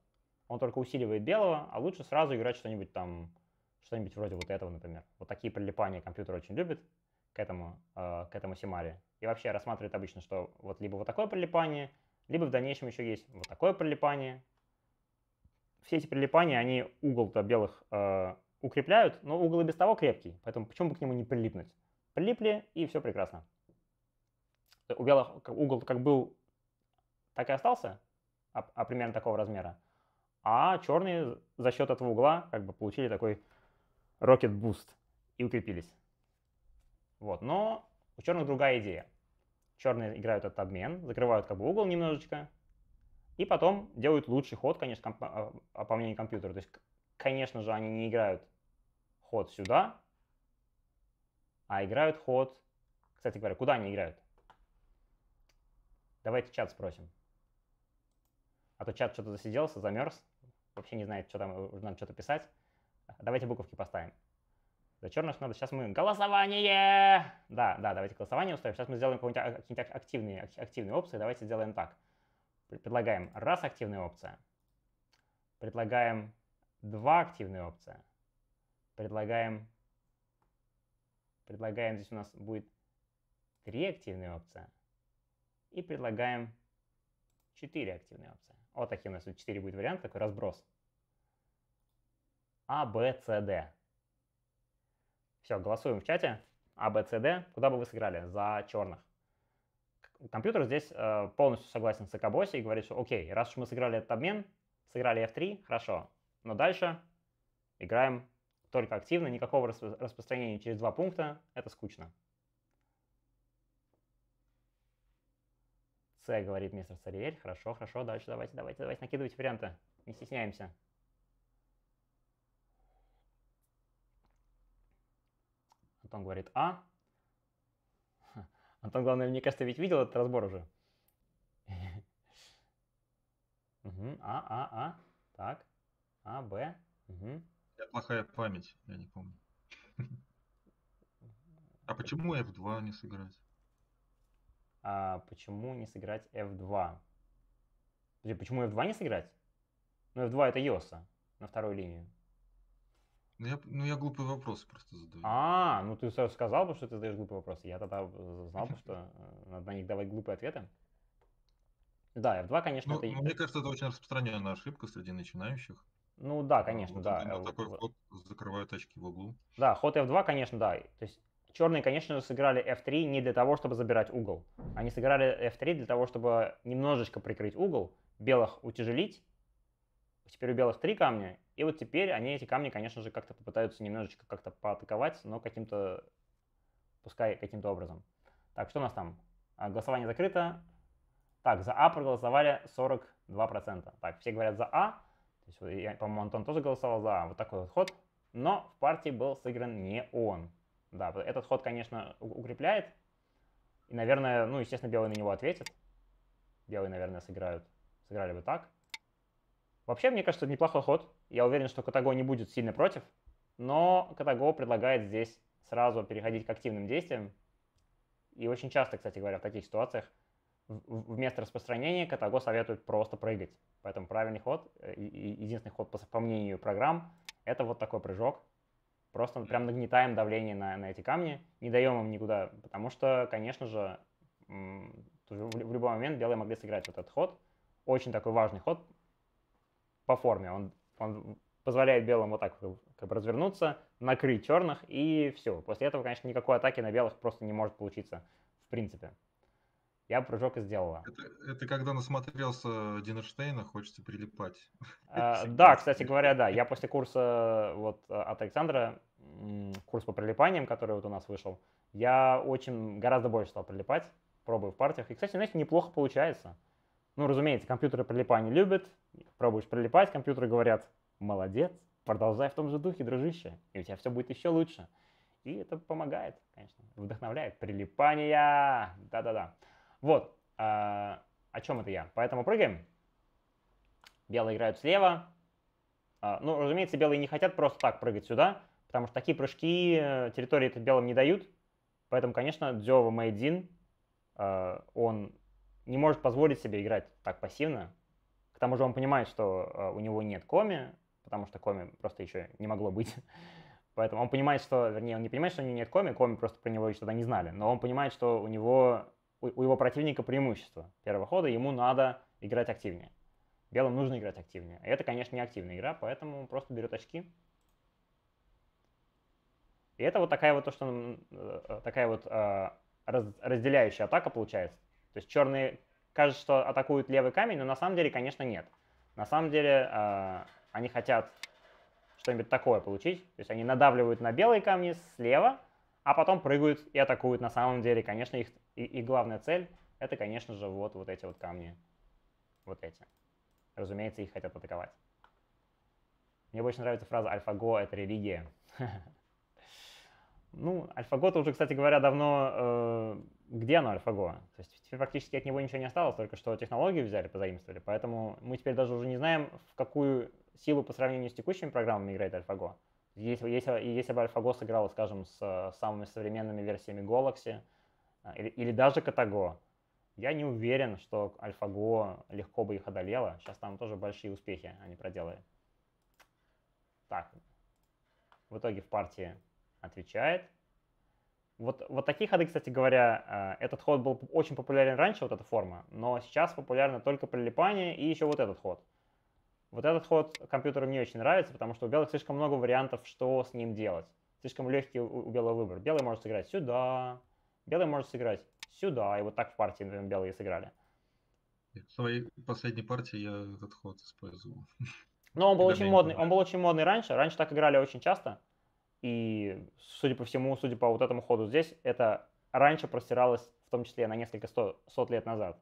он только усиливает белого, а лучше сразу играть что-нибудь там, что-нибудь вроде вот этого, например. Вот такие прилипания компьютер очень любит к этому, э, к этому Симаре. И вообще рассматривает обычно, что вот либо вот такое прилипание, либо в дальнейшем еще есть вот такое прилипание. Все эти прилипания, они угол-то белых э, укрепляют, но угол и без того крепкий, поэтому почему бы к нему не прилипнуть? Прилипли, и все прекрасно. У белых угол как был, так и остался, а, а примерно такого размера. А черные за счет этого угла как бы получили такой rocket boost и укрепились. Вот, но у черных другая идея. Черные играют этот обмен, закрывают как бы угол немножечко, и потом делают лучший ход, конечно, а, а, по мнению компьютера. То есть, конечно же, они не играют ход сюда, а играют ход... Кстати говоря, куда они играют? Давайте чат спросим. А то чат что-то засиделся, замерз, вообще не знает, что там, уже надо что-то писать. Давайте буковки поставим. За черных надо, сейчас мы... Голосование! Да, да, давайте голосование устроим. Сейчас мы сделаем а- какие-нибудь активные, ак- активные опции. Давайте сделаем так. Пр- Предлагаем раз активная опция. Предлагаем два активная опция. Предлагаем... Предлагаем, здесь у нас будет три активные опции. И предлагаем 4 активные опции. Вот такие у нас тут 4 будет варианта, такой разброс. А, Б, С, Д. Все, голосуем в чате. А, Б, С, Д. Куда бы вы сыграли? За черных. Компьютер здесь э, полностью согласен с Экобоси и говорит, что окей, раз уж мы сыграли этот обмен, сыграли F3, хорошо. Но дальше играем только активно, никакого распро- распространения через два пункта, это скучно. С, говорит мистер Сариэль. Хорошо, хорошо, дальше давайте, давайте, давайте, накидывайте варианты. Не стесняемся. Антон говорит А. (laughs) Антон, главное, мне кажется, ведь видел этот разбор уже. (laughs) А, А, А. Так. А, Б. Мгм. Меня плохая память, я не помню. А почему F2 не сыграть? А почему не сыграть F2? Подожди, почему F2 не сыграть? Ну, F2 это Йоса на вторую линию. Ну я, ну, я глупый вопрос просто задаю. А, ну ты сразу сказал бы, что ты задаешь глупые вопросы. Я тогда знал бы, что э, надо на них давать глупые ответы. Да, F2, конечно, Ну, это... ну, мне кажется, это очень распространенная ошибка среди начинающих. Ну да, конечно, Вот да. э, такой в- ход закрывают очки в углу. Да, ход F2, конечно, да. То есть черные, конечно же, сыграли F3 не для того, чтобы забирать угол. Они сыграли F3 для того, чтобы немножечко прикрыть угол, белых утяжелить. Теперь у белых три камня, и вот теперь они эти камни, конечно же, как-то попытаются немножечко как-то поатаковать, но каким-то, пускай каким-то образом. Так, что у нас там? А, Голосование закрыто. Так, за А проголосовали 42%. Так, все говорят за А. То есть, по-моему, Антон тоже голосовал за. Вот такой вот ход. Но в партии был сыгран не он. Да, этот ход, конечно, укрепляет. И, наверное, ну, естественно, белые на него ответят. Белые, наверное, сыграют. Сыграли бы так. Вообще, мне кажется, это неплохой ход. Я уверен, что Катаго не будет сильно против. но Катаго предлагает здесь сразу переходить к активным действиям. И очень часто, кстати говоря, в таких ситуациях вместо распространения Катаго советует просто прыгать. Поэтому правильный ход, э, единственный ход по, по мнению программ, это вот такой прыжок. Просто прям нагнетаем давление на, на эти камни, не даем им никуда, потому что, конечно же, в любой момент белые могли сыграть вот этот ход. Очень такой важный ход по форме. Он, он позволяет белым вот так как бы развернуться, накрыть черных, и все. После этого, конечно, никакой атаки на белых просто не может получиться в принципе. Я прыжок и сделала. Это, это когда насмотрелся Динерштейна, хочется прилипать. (laughs) А, да, кстати говоря, да. Я после курса вот от Александра, курс по прилипаниям, который вот у нас вышел, я очень гораздо больше стал прилипать, пробую в партиях. И, кстати, знаете, неплохо получается. Ну, разумеется, компьютеры прилипание любят. Пробуешь прилипать, компьютеры говорят, молодец, продолжай в том же духе, дружище, и у тебя все будет еще лучше. И это помогает, конечно, вдохновляет. Прилипание, да-да-да. Вот, э, о чем это я? Поэтому прыгаем. Белые играют слева. Э, ну, разумеется, белые не хотят просто так прыгать сюда, потому что такие прыжки э, территории это белым не дают. Поэтому, конечно, Дзёва Мэйдин, э, он не может позволить себе играть так пассивно. К тому же он понимает, что э, у него нет коми, потому что коми просто еще не могло быть. (laughs) Поэтому он понимает, что, вернее, он не понимает, что у него нет коми, коми просто про него еще тогда не знали, но он понимает, что у него у его противника преимущество первого хода, ему надо играть активнее. Белым нужно играть активнее. И это, конечно, не активная игра, поэтому он просто берет очки. И это вот такая вот то, что э, такая вот раз, разделяющая атака получается. То есть черные кажется, что атакуют левый камень, но на самом деле, конечно, нет. На самом деле э, они хотят что-нибудь такое получить. То есть они надавливают на белые камни слева, а потом прыгают и атакуют. На самом деле, конечно, их и, и главная цель это, конечно же, вот, вот эти вот камни. Вот эти. Разумеется, их хотят атаковать. Мне больше нравится фраза «Альфа-Го — это религия». (laughs) Ну, AlphaGo уже, кстати говоря, давно... Э, где оно, AlphaGo? То есть теперь практически от него ничего не осталось, только что технологию взяли, позаимствовали. Поэтому мы теперь даже уже не знаем, в какую силу по сравнению с текущими программами играет AlphaGo. Если, если, если бы AlphaGo сыграла, скажем, с самыми современными версиями Galaxy или, или даже Katago, я не уверен, что AlphaGo легко бы их одолела. Сейчас там тоже большие успехи они проделали. Так, в итоге в партии отвечает. Вот, вот такие ходы, кстати говоря, э, этот ход был очень популярен раньше, вот эта форма, но сейчас популярно только прилипание и еще вот этот ход. Вот этот ход компьютеру не очень нравится, потому что у белых слишком много вариантов, что с ним делать. Слишком легкий у белого выбор. Белый может сыграть сюда, белый может сыграть сюда, и вот так в партии, наверное, белые сыграли. В своей последней партии я этот ход использовал. Но он был очень модный, он был очень модный раньше. Раньше так играли очень часто. И, судя по всему, судя по вот этому ходу здесь, это раньше простиралось в том числе на несколько сто, сот лет назад.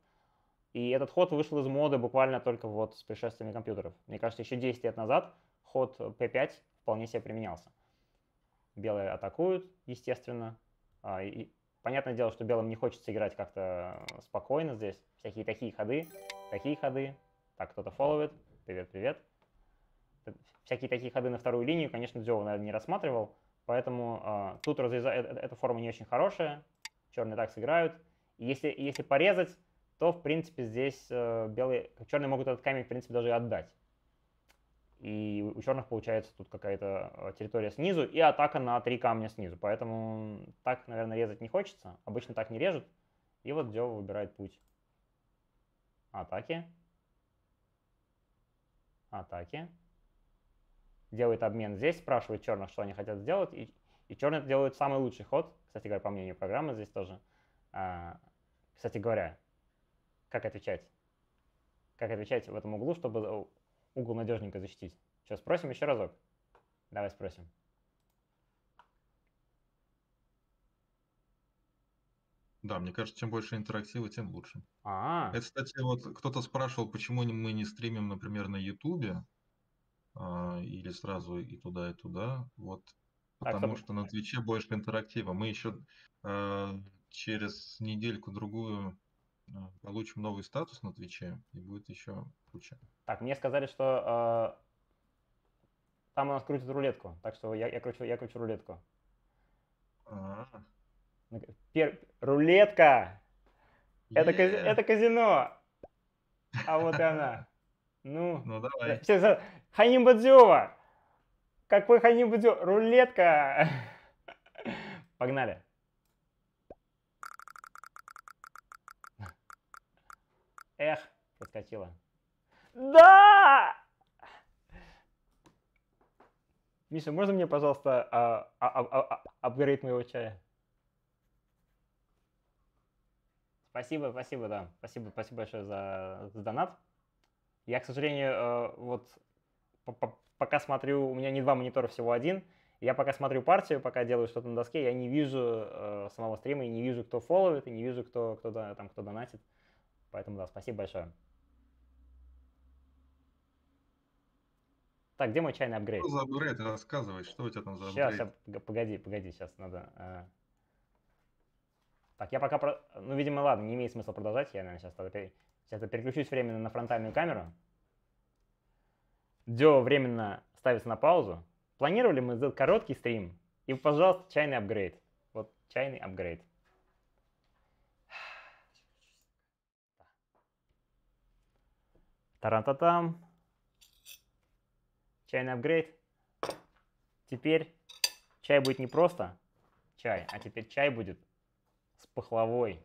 И этот ход вышел из моды буквально только вот с пришествием компьютеров. Мне кажется, еще 10 лет назад ход P5 вполне себе применялся. Белые атакуют, естественно. А, и, понятное дело, что белым не хочется играть как-то спокойно здесь. Всякие такие ходы, такие ходы. Так, кто-то фолловит. Привет, привет. Всякие такие ходы на вторую линию, конечно, Дзёва, наверное, не рассматривал. Поэтому э, тут разреза... Э, эта форма не очень хорошая. Черные так сыграют. И если, если порезать, то, в принципе, здесь э, белые, черные могут этот камень, в принципе, даже и отдать. И у черных получается тут какая-то э, территория снизу и атака на три камня снизу. Поэтому так, наверное, резать не хочется. Обычно так не режут. И вот Дзёва выбирает путь. Атаки. Атаки. Делает обмен здесь, спрашивает черных, что они хотят сделать. И, и черные делают самый лучший ход. Кстати говоря, по мнению программы здесь тоже. А, кстати говоря, как отвечать? Как отвечать в этом углу, чтобы угол надежненько защитить? Сейчас спросим еще разок. Давай спросим. Да, мне кажется, чем больше интерактива, тем лучше. А, Это, кстати, вот кто-то спрашивал, почему мы не стримим, например, на Ютубе, а, или сразу и туда, и туда. Вот потому стоп. что на Твиче больше интерактива. Мы еще а, через недельку-другую а, получим новый статус на Твиче, и будет еще куча. Так, мне сказали, что Там у нас крутят рулетку, так что я, я, кручу, я кручу рулетку. А, Ну, пер- Рулетка! Это, е. это казино! А вот и она. Ну, (laughs) Ну давай. все, все. Ханим Бадзёва! Какой Ханим Бадзёва? Рулетка! (laughs) Погнали. Эх, проскочила. Да! Миша, можно мне, пожалуйста, а, а- а- а- апгрейд моего чая? Спасибо, спасибо, да. Спасибо, спасибо большое за, за донат. Я, к сожалению, э, вот по- по- пока смотрю, у меня не два монитора, всего один. Я пока смотрю партию, пока делаю что-то на доске, я не вижу э, самого стрима, и не вижу, кто фолловит, и не вижу, кто, кто, там, кто донатит. Поэтому, да, спасибо большое. Так, где мой чайный апгрейд? Что за апгрейд? Рассказывай, что у тебя там за Сейчас, апгрейд? погоди, погоди, сейчас надо. э. Так, я пока, про- ну, видимо, ладно, не имеет смысла продолжать. Я, наверное, сейчас, сейчас я переключусь временно на фронтальную камеру. Дио временно ставится на паузу. Планировали мы сделать короткий стрим. И, пожалуйста, чайный апгрейд. Вот, чайный апгрейд. Тарантатам. Чайный апгрейд. Теперь чай будет не просто чай, а теперь чай будет с пахлавой.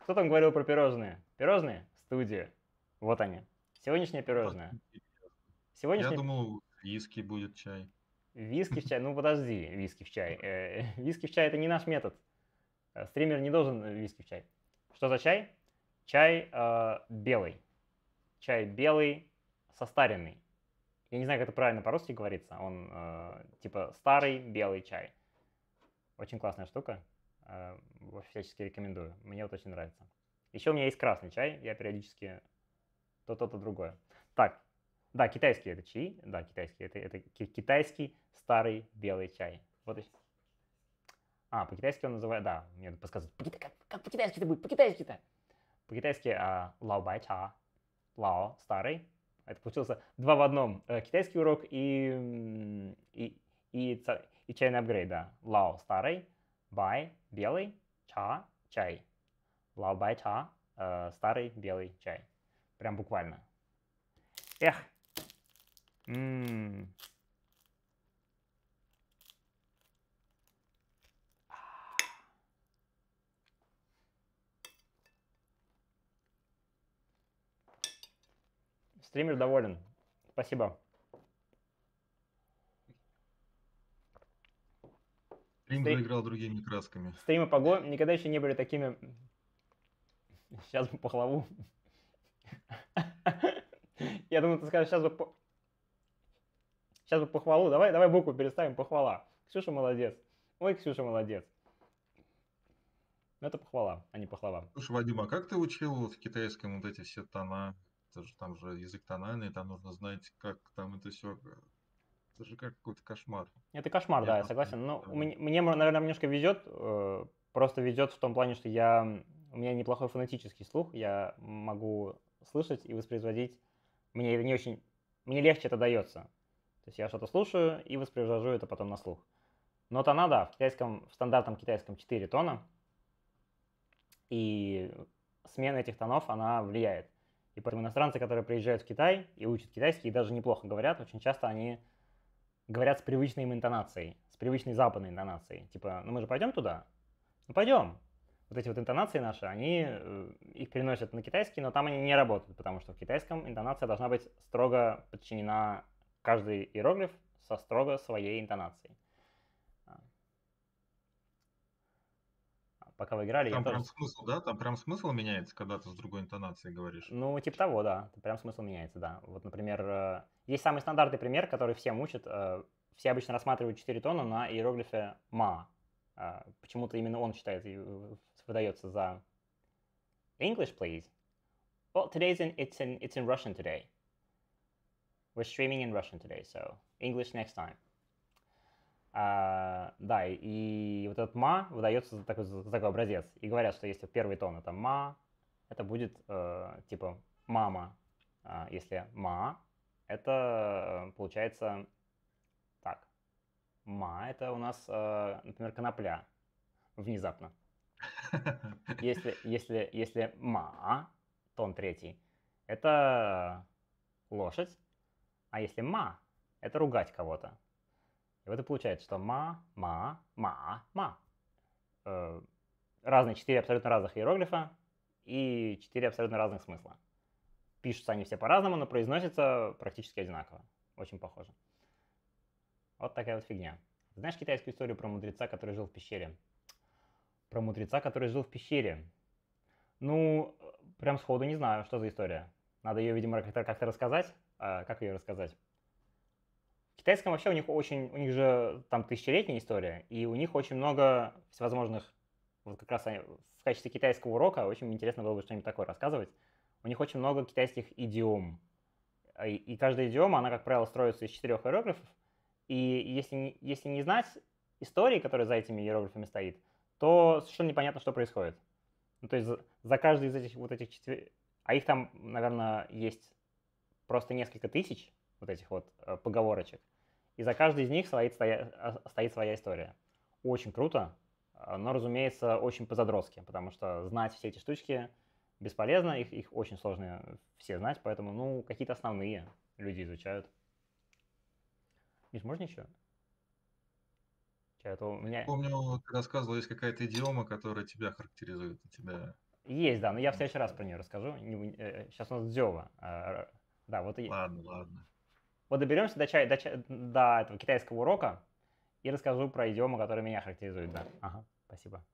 Кто там говорил про пирожные? Пирожные? Студия. Вот они. Сегодняшнее пирожное. Я Сегодняшнее думал, виски будет чай. виски в чай. Ну подожди, виски в чай. Э, Виски в чай это не наш метод. Э, Стример не должен виски в чай. Что за чай? Чай э, белый. Чай белый, состаренный. Я не знаю, как это правильно по-русски говорится. Он э, типа старый белый чай. Очень классная штука. Э, всячески рекомендую. Мне вот очень нравится. Еще у меня есть красный чай. Я периодически то, то, то, другое. Так, да, китайский это чай. Да, китайский. Это, это ки- китайский старый белый чай. Вот и... А, по-китайски он называет... Да, мне надо подсказывать. Как, как по-китайски это будет? По-китайски-то? По-китайски а, лао бай ча. Лао, старый. Это получился два в одном. Э, китайский урок и, м, и, и, и чайный апгрейд, да. Лао, старый. Бай, белый. Ча, чай. Лао бай ча, э, старый белый чай. Прям буквально. Эх. М. Стример доволен. Спасибо. Рим Стрим- заиграл другими красками. Стримы по никогда еще не были такими... Сейчас бы похлаву. (laughs) Я думаю, ты скажешь, сейчас бы по... Сейчас бы похвалу. Давай, давай букву переставим, похвала. Ксюша молодец. Ой, Ксюша молодец. Ну, Это похвала, а не похвала. Слушай, Вадим, а как ты учил вот в китайском вот эти все тона? Это же там же язык тональный, там нужно знать, как там это все. Это же как какой-то кошмар. Это кошмар, Я да, я согласен. Но не у меня- мне, наверное, немножко везет. э, Просто везет в том плане, что я, у меня неплохой фонетический слух. Я могу слышать и воспроизводить. Мне это не очень... Мне легче это дается. То есть я что-то слушаю и воспроизвожу это потом на слух. Но тона, да, в китайском, в стандартном китайском 4 тона. И смена этих тонов, она влияет. И поэтому иностранцы, которые приезжают в Китай и учат китайский, и даже неплохо говорят, очень часто они говорят с привычной им интонацией, с привычной западной интонацией. Типа, ну мы же пойдем туда? Ну пойдем. Вот эти вот интонации наши, они э, их переносят на китайский, но там они не работают, потому что в китайском интонация должна быть строго подчинена каждый иероглиф со строго своей интонацией. А. А Пока вы играли, Там я тоже... прям смысл, да? Там прям смысл меняется, когда ты с другой интонацией говоришь. Ну, типа того, да. Прям смысл меняется, да. Вот, например, э, есть самый стандартный пример, который всем учат. э, Все обычно рассматривают 4 тона на иероглифе ма. Э, Почему-то именно он считается и э, выдается за English, please. Well, today's in, it's in it's in Russian today. We're streaming in Russian today, so English next time. А, да, и, вот этот ма выдается за такой, за такой образец. И говорят, что если первый тон это ма, это будет э, типа мама, а, если ма, это э, получается так. Ма это у нас, э, например, конопля внезапно. (laughs) Если, если, если ма, тон третий, это лошадь, а если ма, это ругать кого-то. И вот и получается, что ма, ма, ма, ма. Э, разные, четыре абсолютно разных иероглифа и четыре абсолютно разных смысла. Пишутся они все по-разному, но произносятся практически одинаково. Очень похоже. Вот такая вот фигня. Знаешь китайскую историю про мудреца, который жил в пещере? Про мудреца, который жил в пещере. Ну, прям сходу не знаю, что за история. Надо ее, видимо, как-то как рассказать. А как ее рассказать? Китайском вообще у них очень, у них же там тысячелетняя история, и у них очень много всевозможных, вот как раз они, в качестве китайского урока очень интересно было бы что-нибудь такое рассказывать. У них очень много китайских идиом. И, и каждая идиома, она, как правило, строится из четырех иероглифов. И если, если не знать истории, которая за этими иероглифами стоит, то совершенно непонятно, что происходит. Ну, то есть за каждый из этих вот этих четырех... А их там, наверное, есть просто несколько тысяч вот этих вот э, поговорочек. И за каждой из них стоит, стоя, а, стоит своя история. Очень круто, а, но, разумеется, очень по-задротски, потому что знать все эти штучки бесполезно, их, их очень сложно все знать, поэтому, ну, какие-то основные люди изучают. Миш, можно еще? Это у меня... Помню, ты рассказывал, есть какая-то идиома, которая тебя характеризует. Тебя... Есть, да, но я в следующий раз про нее расскажу. Сейчас у нас Дзева. А, да, вот и... Ладно, ладно. Вот доберемся до, чай, до, чай, до этого китайского урока и расскажу про идиому, которая меня характеризует, да. Ага, спасибо.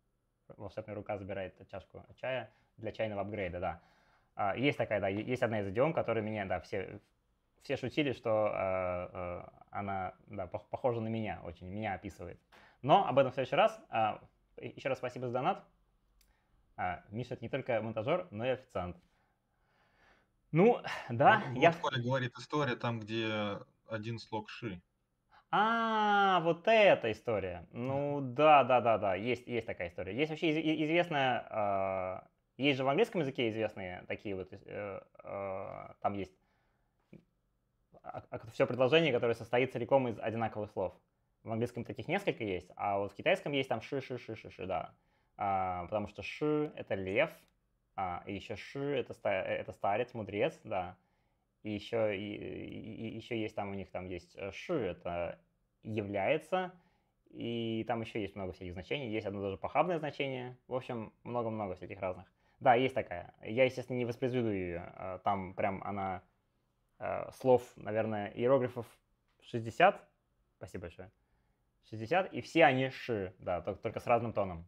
Волшебная рука забирает чашку чая для чайного апгрейда, да. А, есть такая, да, есть одна из идиом, которая меня, да, все, все шутили, что э, э, она, да, похожа на меня очень, меня описывает. Но об этом в следующий раз. А, еще раз спасибо за донат. А, Миша это не только монтажер, но и официант. Ну, (sighs) да, ну, я... Вот говорит история там, где один слог ши. А, вот эта история. Ну, да, да, да, да, есть, есть такая история. Есть вообще известная, э, есть же в английском языке известные такие вот, э, э, там есть а, а, все предложение, которое состоит целиком из одинаковых слов. В английском таких несколько есть, а вот в китайском есть там ши-ши-ши-ши-ши, да. А, потому что ши — это лев, а, и еще Ши это, это старец, мудрец, да. И еще, и, и, еще есть там у них там есть э, Ши, это является. И там еще есть много всяких значений. Есть одно даже похабное значение. В общем, много-много всяких разных. Да, есть такая. Я, естественно, не воспроизведу ее. А, там прям она э, слов, наверное, иероглифов 60. Спасибо большое. 60, и все они ши, да, только, только с разным тоном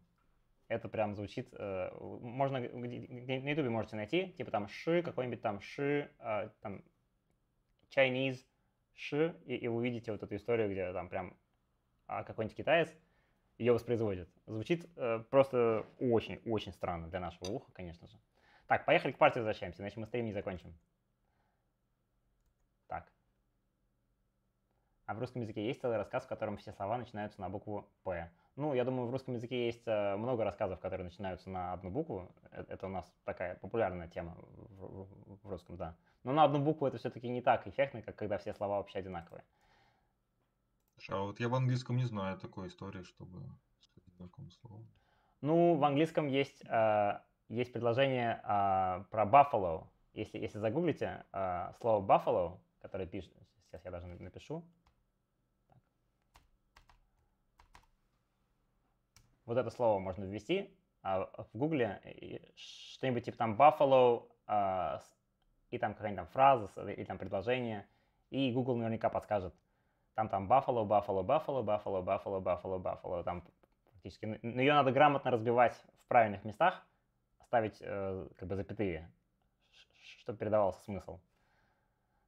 это прям звучит, э, можно, на ютубе можете найти, типа там ши, какой-нибудь там ши, э, там Chinese ши, и, и вы увидите вот эту историю, где там прям а, какой-нибудь китаец ее воспроизводит. Звучит э, просто очень-очень странно для нашего уха, конечно же. Так, поехали к партии возвращаемся, иначе мы стрим не закончим. Так. А в русском языке есть целый рассказ, в котором все слова начинаются на букву «П». Ну, я думаю, в русском языке есть э, много рассказов, которые начинаются на одну букву. Э, это у нас такая популярная тема в, русском, да. Но на одну букву это все-таки не так эффектно, как когда все слова вообще одинаковые. А вот я в английском не знаю такой истории, чтобы с одинаковым словом. Ну, в английском есть, э, есть предложение э, про buffalo. Если, если загуглите э, слово buffalo, которое пишет, сейчас я даже напишу, вот это слово можно ввести, а в Гугле что-нибудь типа там Buffalo, а, и там какая-нибудь там фраза, или там предложение, и Google наверняка подскажет. Там там Buffalo, Buffalo, Buffalo, Buffalo, Buffalo, Buffalo, Buffalo, там практически. Но ее надо грамотно разбивать в правильных местах, ставить э, как бы запятые, чтобы передавался смысл.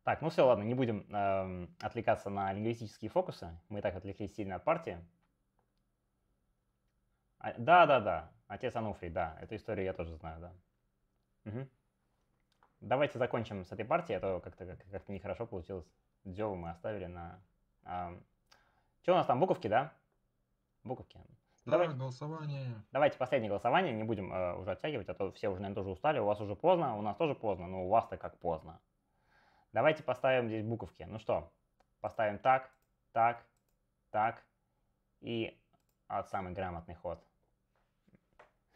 Так, ну все, ладно, не будем э, отвлекаться на лингвистические фокусы. Мы и так отвлеклись сильно от партии. А, да, да, да. Отец Ануфрий, да. Эту историю я тоже знаю, да. Угу. Давайте закончим с этой партией, а то как-то как, как нехорошо получилось. Дзёву мы оставили на... А... Что у нас там, буковки, да? Буковки. Да, давайте, голосование. Давайте последнее голосование, не будем э, уже оттягивать, а то все уже, наверное, тоже устали. У вас уже поздно, у нас тоже поздно, но у вас-то как поздно. Давайте поставим здесь буковки. Ну что, поставим так, так, так. И вот самый грамотный ход.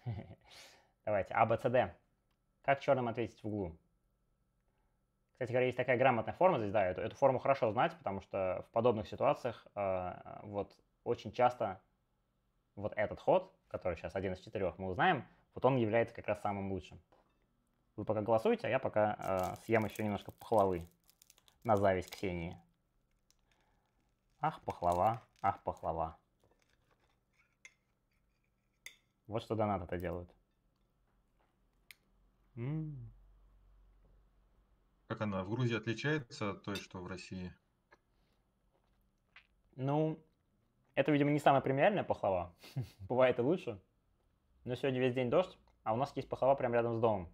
(laughs) Давайте, А, Б, С, Д. Как черным ответить в углу? Кстати говоря, есть такая грамотная форма здесь, да, эту, эту форму хорошо знать, потому что в подобных ситуациях э, вот очень часто вот этот ход, который сейчас один из четырех мы узнаем, вот он является как раз самым лучшим. Вы пока голосуйте, а я пока э, съем еще немножко пахлавы на зависть Ксении. Ах, пахлава, ах, пахлава. Вот что донат это делают. М. Как она в Грузии отличается от той, что в России? Ну, это, видимо, не самая премиальная пахлава. (laughs) Бывает и лучше. Но сегодня весь день дождь, а у нас есть пахлава прямо рядом с домом.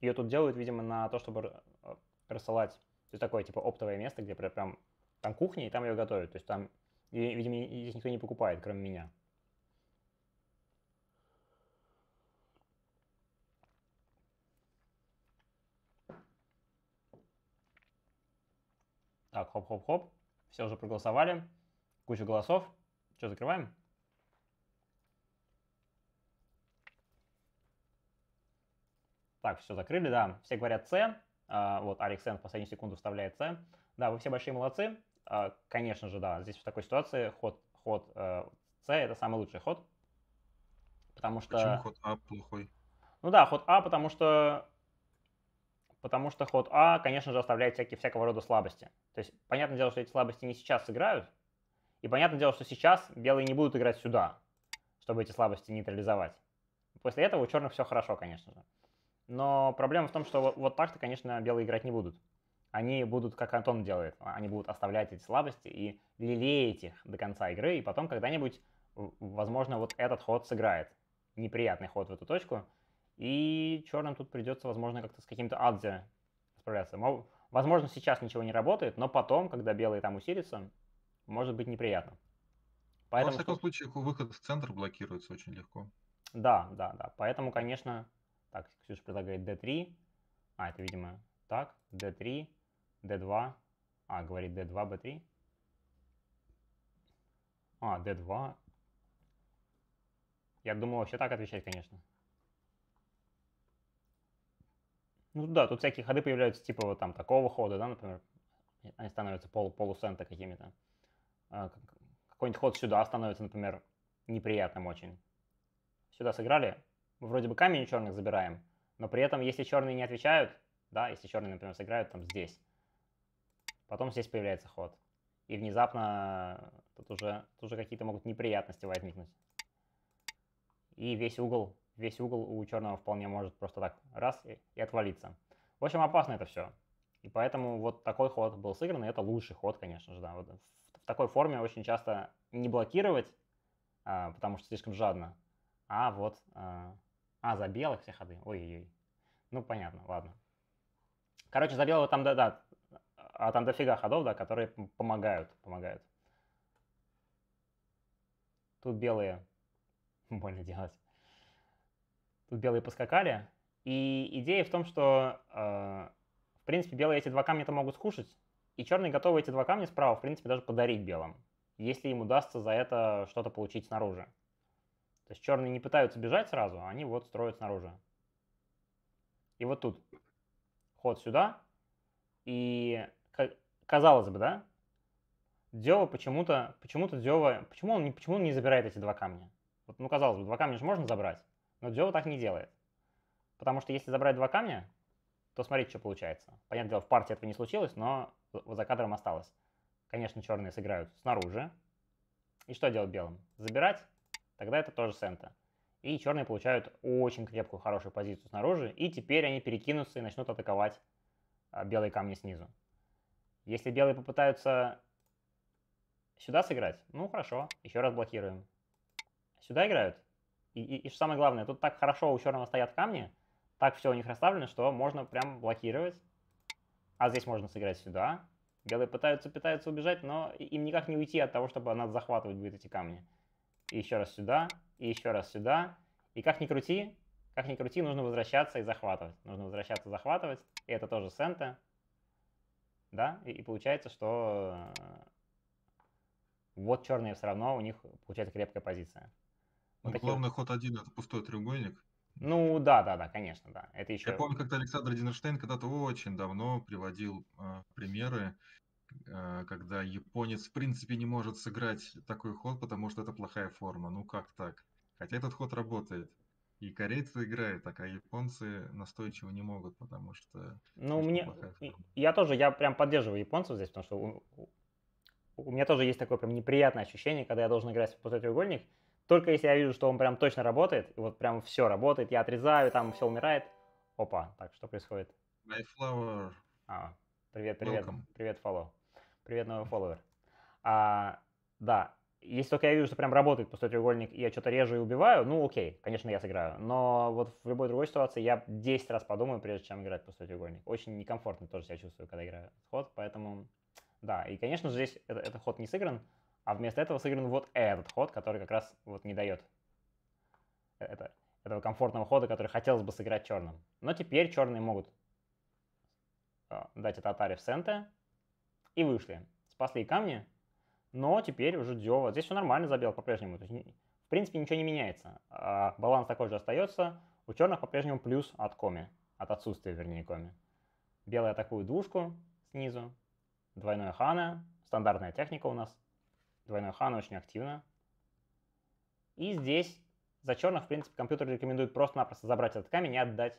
Ее тут делают, видимо, на то, чтобы э, рассылать. То есть такое, типа, оптовое место, где прям- там кухня, и там ее готовят. То есть там, видимо, здесь никто не покупает, кроме меня. Так, хоп-хоп-хоп. Все уже проголосовали. Куча голосов. Что, закрываем? Так, все закрыли, да. Все говорят С. А, вот Арик Сен в последнюю секунду вставляет С. Да, вы все большие молодцы. А, конечно же, да, здесь в такой ситуации ход, ход э, С это самый лучший ход. Потому что... Почему ход А плохой? Ну да, ход А, потому что потому что ход А, конечно же, оставляет всякие, всякого рода слабости. То есть, понятное дело, что эти слабости не сейчас сыграют, и понятное дело, что сейчас белые не будут играть сюда, чтобы эти слабости нейтрализовать. После этого у черных все хорошо, конечно же. Но проблема в том, что вот, вот так-то, конечно, белые играть не будут. Они будут, как Антон делает, они будут оставлять эти слабости и лелеять их до конца игры, и потом когда-нибудь, возможно, вот этот ход сыграет. Неприятный ход в эту точку, и черным тут придется, возможно, как-то с каким-то адзе справляться. Мо- Возможно, сейчас ничего не работает, но потом, когда белые там усилятся, может быть неприятно. Ну, Во Поэтому, всяком случае, выход в центр блокируется очень легко. да, да, да. Поэтому, конечно, так, Ксюша предлагает D3. А, это, видимо, так, D3, D2. А, говорит D2, B3. А, D2. Я думал вообще так отвечать, конечно. Ну да, тут всякие ходы появляются, типа вот там такого хода, да, например. Они становятся полу полусента какими-то. А, как- Какой-нибудь ход сюда становится, например, неприятным очень. Сюда сыграли, мы вроде бы камень у черных забираем, но при этом, если черные не отвечают, да, если черные, например, сыграют там здесь, потом здесь появляется ход. И внезапно тут уже, тут уже какие-то могут неприятности возникнуть. И весь угол, весь угол у черного вполне может просто так раз и, и отвалиться. В общем, опасно это все. И поэтому вот такой ход был сыгран, и это лучший ход, конечно же, да. Вот в, в такой форме очень часто не блокировать, а, потому что слишком жадно, а вот, а, а, за белых все ходы, ой-ой-ой. Ну, понятно, ладно. Короче, за белого там, да-да, а там дофига ходов, да, которые помогают, помогают. Тут белые, (laughs) больно делать. Тут белые поскакали, и идея в том, что, э, в принципе, белые эти два камня-то могут скушать, и черные готовы эти два камня справа, в принципе, даже подарить белым, если им удастся за это что-то получить снаружи. То есть черные не пытаются бежать сразу, они вот строят снаружи. И вот тут ход сюда, и ка- казалось бы, да, Дзёва почему-то, почему-то Дзёва, почему он, почему он не забирает эти два камня? Вот, ну, казалось бы, два камня же можно забрать, но Дзёва так не делает. Потому что если забрать два камня, то смотрите, что получается. Понятное дело, в партии этого не случилось, но за кадром осталось. Конечно, черные сыграют снаружи. И что делать белым? Забирать? Тогда это тоже сента. И черные получают очень крепкую, хорошую позицию снаружи. И теперь они перекинутся и начнут атаковать а, белые камни снизу. Если белые попытаются сюда сыграть, ну хорошо, еще раз блокируем. Сюда играют. И, и, и самое главное, тут так хорошо у черного стоят камни, так все у них расставлено, что можно прям блокировать. А здесь можно сыграть сюда. Белые пытаются, пытаются убежать, но им никак не уйти от того, чтобы надо захватывать будет эти камни. И еще раз сюда, и еще раз сюда. И как ни крути, как ни крути, нужно возвращаться и захватывать. Нужно возвращаться, захватывать. И это тоже сента. да, и, и получается, что э, вот черные все равно, у них получается крепкая позиция. Ну, главный ход один это пустой треугольник. Ну да, да, да, конечно, да. Это еще. Я помню, когда Александр Динерштейн когда-то очень давно приводил э, примеры, э, когда японец в принципе не может сыграть такой ход, потому что это плохая форма. Ну как так? Хотя этот ход работает. И корейцы играют, так, а японцы настойчиво не могут, потому что... Ну, мне... Я тоже, я прям поддерживаю японцев здесь, потому что у, у меня тоже есть такое прям неприятное ощущение, когда я должен играть в пустой треугольник, только если я вижу, что он прям точно работает, и вот прям все работает, я отрезаю, там все умирает. Опа, так, что происходит? My flower. А, привет, привет, Welcome. привет, follow. Привет, новый фолловер. А, да, если только я вижу, что прям работает пустой треугольник, и я что-то режу и убиваю, ну окей, конечно, я сыграю. Но вот в любой другой ситуации я 10 раз подумаю, прежде чем играть пустой треугольник. Очень некомфортно тоже себя чувствую, когда играю ход, поэтому да. И, конечно же, здесь это, этот ход не сыгран, а вместо этого сыгран вот этот ход, который как раз вот не дает это, этого комфортного хода, который хотелось бы сыграть черным. Но теперь черные могут э, дать это атаре в центре и вышли. Спасли камни, но теперь уже Дзёва. Здесь все нормально за белых по-прежнему. в принципе, ничего не меняется. А баланс такой же остается. У черных по-прежнему плюс от коми. От отсутствия, вернее, коми. Белые атакуют двушку снизу. Двойное хана. Стандартная техника у нас. Двойное хана очень активно. И здесь за черных, в принципе, компьютер рекомендует просто-напросто забрать этот камень и отдать.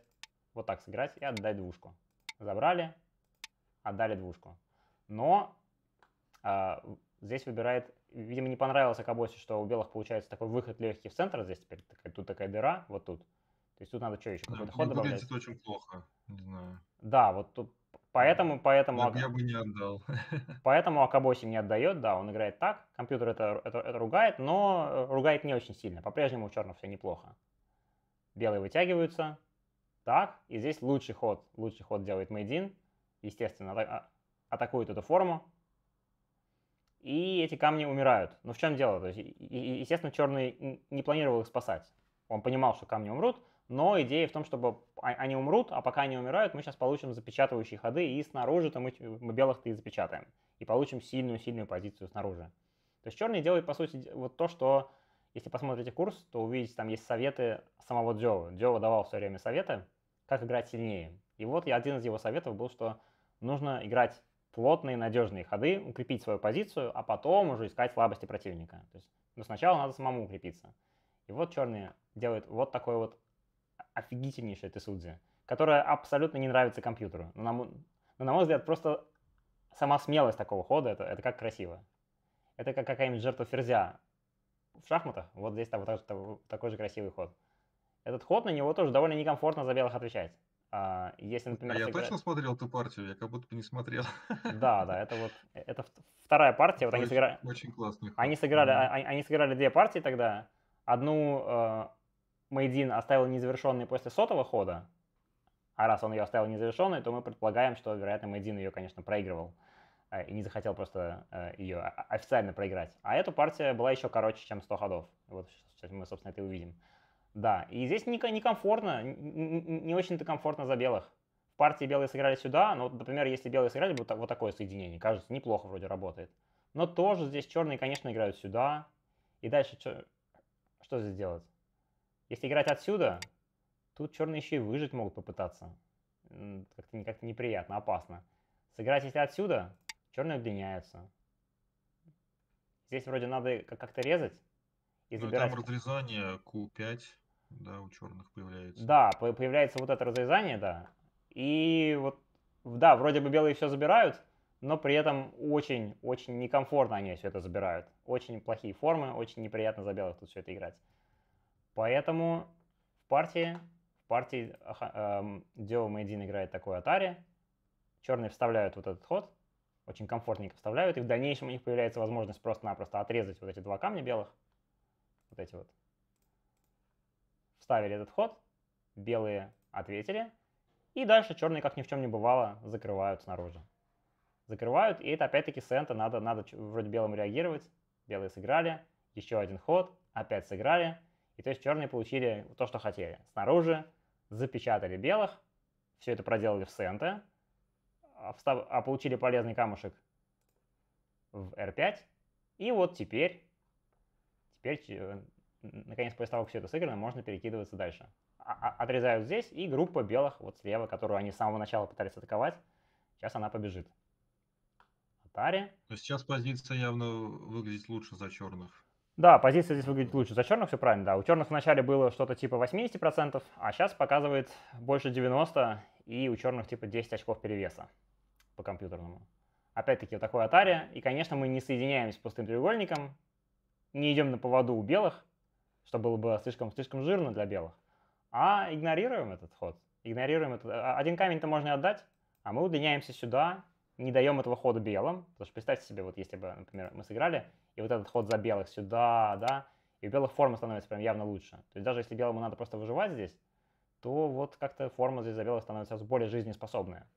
Вот так сыграть и отдать двушку. Забрали, отдали двушку. Но а, Здесь выбирает, видимо, не понравилось Акабосе, что у белых получается такой выход легкий в центр. Здесь теперь такая, тут такая дыра, вот тут. То есть тут надо что еще? Какой-то ход добавлять? Выглядит очень плохо, не знаю. Да, вот тут Поэтому, поэтому... Я, я бы не отдал. (laughs) Поэтому Акабоси не отдает, да, он играет так, компьютер это, это, это ругает, но э, ругает не очень сильно. По-прежнему у черных все неплохо. Белые вытягиваются, так, и здесь лучший ход, лучший ход делает Мейдин, естественно, а, атакует эту форму, и эти камни умирают. Но в чем дело? То есть, естественно, черный не планировал их спасать. Он понимал, что камни умрут, но идея в том, чтобы а, они умрут, а пока они умирают, мы сейчас получим запечатывающие ходы, и снаружи-то мы, мы белых-то и запечатаем. И получим сильную-сильную позицию снаружи. То есть черный делает, по сути, вот то, что, если посмотрите курс, то увидите, там есть советы самого Джова. Джова давал все время советы, как играть сильнее. И вот один из его советов был, что нужно играть плотные, надежные ходы, укрепить свою позицию, а потом уже искать слабости противника. То есть, но сначала надо самому укрепиться. И вот черные делают вот такой вот офигительнейший Тесудзи, которая абсолютно не нравится компьютеру. Но, на, но, на мой взгляд, просто сама смелость такого хода, это, это как красиво. Это как какая-нибудь жертва ферзя в шахматах. Вот здесь там, вот такой же красивый ход. Этот ход на него тоже довольно некомфортно за белых отвечать. А, если, например, а я сыграть... точно смотрел эту партию, я как будто бы не смотрел. Да, да, это вот это вторая партия. Вот они сыграли. Очень классный. Они сыграли, mm-hmm. они, они сыграли две партии тогда. Одну Мейдин оставил незавершенной после сотого хода, а раз он ее оставил незавершенной, то мы предполагаем, что, вероятно, Мейдин ее, конечно, проигрывал э, и не захотел просто э, ее официально проиграть. А эта партия была еще короче, чем 100 ходов. Вот сейчас мы, собственно, это увидим. Да, и здесь некомфортно, не, не, не очень-то комфортно за белых. В партии белые сыграли сюда, но, например, если белые сыграли бы вот такое соединение, кажется, неплохо вроде работает. Но тоже здесь черные, конечно, играют сюда. И дальше что, что здесь делать? Если играть отсюда, тут черные еще и выжить могут попытаться. Как-то как неприятно, опасно. Сыграть если отсюда, черные удлиняются. Здесь вроде надо как-то резать и ну, забирать. Там разрезание Q5 да, у черных появляется. Да, появляется вот это разрезание, да. И вот, да, вроде бы белые все забирают, но при этом очень-очень некомфортно они все это забирают. Очень плохие формы, очень неприятно за белых тут все это играть. Поэтому в партии, в партии Дио Мейдин играет такой Атари, черные вставляют вот этот ход, очень комфортненько вставляют, и в дальнейшем у них появляется возможность просто-напросто отрезать вот эти два камня белых, вот эти вот, вставили этот ход, белые ответили, и дальше черные, как ни в чем не бывало, закрывают снаружи. Закрывают, и это опять-таки сента, надо, надо вроде белым реагировать. Белые сыграли, еще один ход, опять сыграли. И то есть черные получили то, что хотели. Снаружи запечатали белых, все это проделали в сенте, а, получили полезный камушек в R5. И вот теперь, теперь, э, наконец, после того, как все это сыграно, можно перекидываться дальше. А- а- Отрезают здесь, и группа белых вот слева, которую они с самого начала пытались атаковать, сейчас она побежит. Атари. Сейчас позиция явно выглядит лучше за черных. Да, позиция здесь выглядит лучше. За черных все правильно, да. У черных вначале было что-то типа 80%, а сейчас показывает больше 90%, и у черных типа 10 очков перевеса по компьютерному. Опять-таки вот такой атаре, и, конечно, мы не соединяемся с пустым треугольником, не идем на поводу у белых, что было бы слишком, слишком жирно для белых, а игнорируем этот ход. Игнорируем этот... а- Один камень-то можно отдать, а мы удлиняемся сюда, не даем этого хода белым, потому что представьте себе, вот если бы, например, мы сыграли, и вот этот ход за белых сюда, да, и у белых форма становится прям явно лучше. То есть даже если белому надо просто выживать здесь, то вот как-то форма здесь за белых становится более жизнеспособная.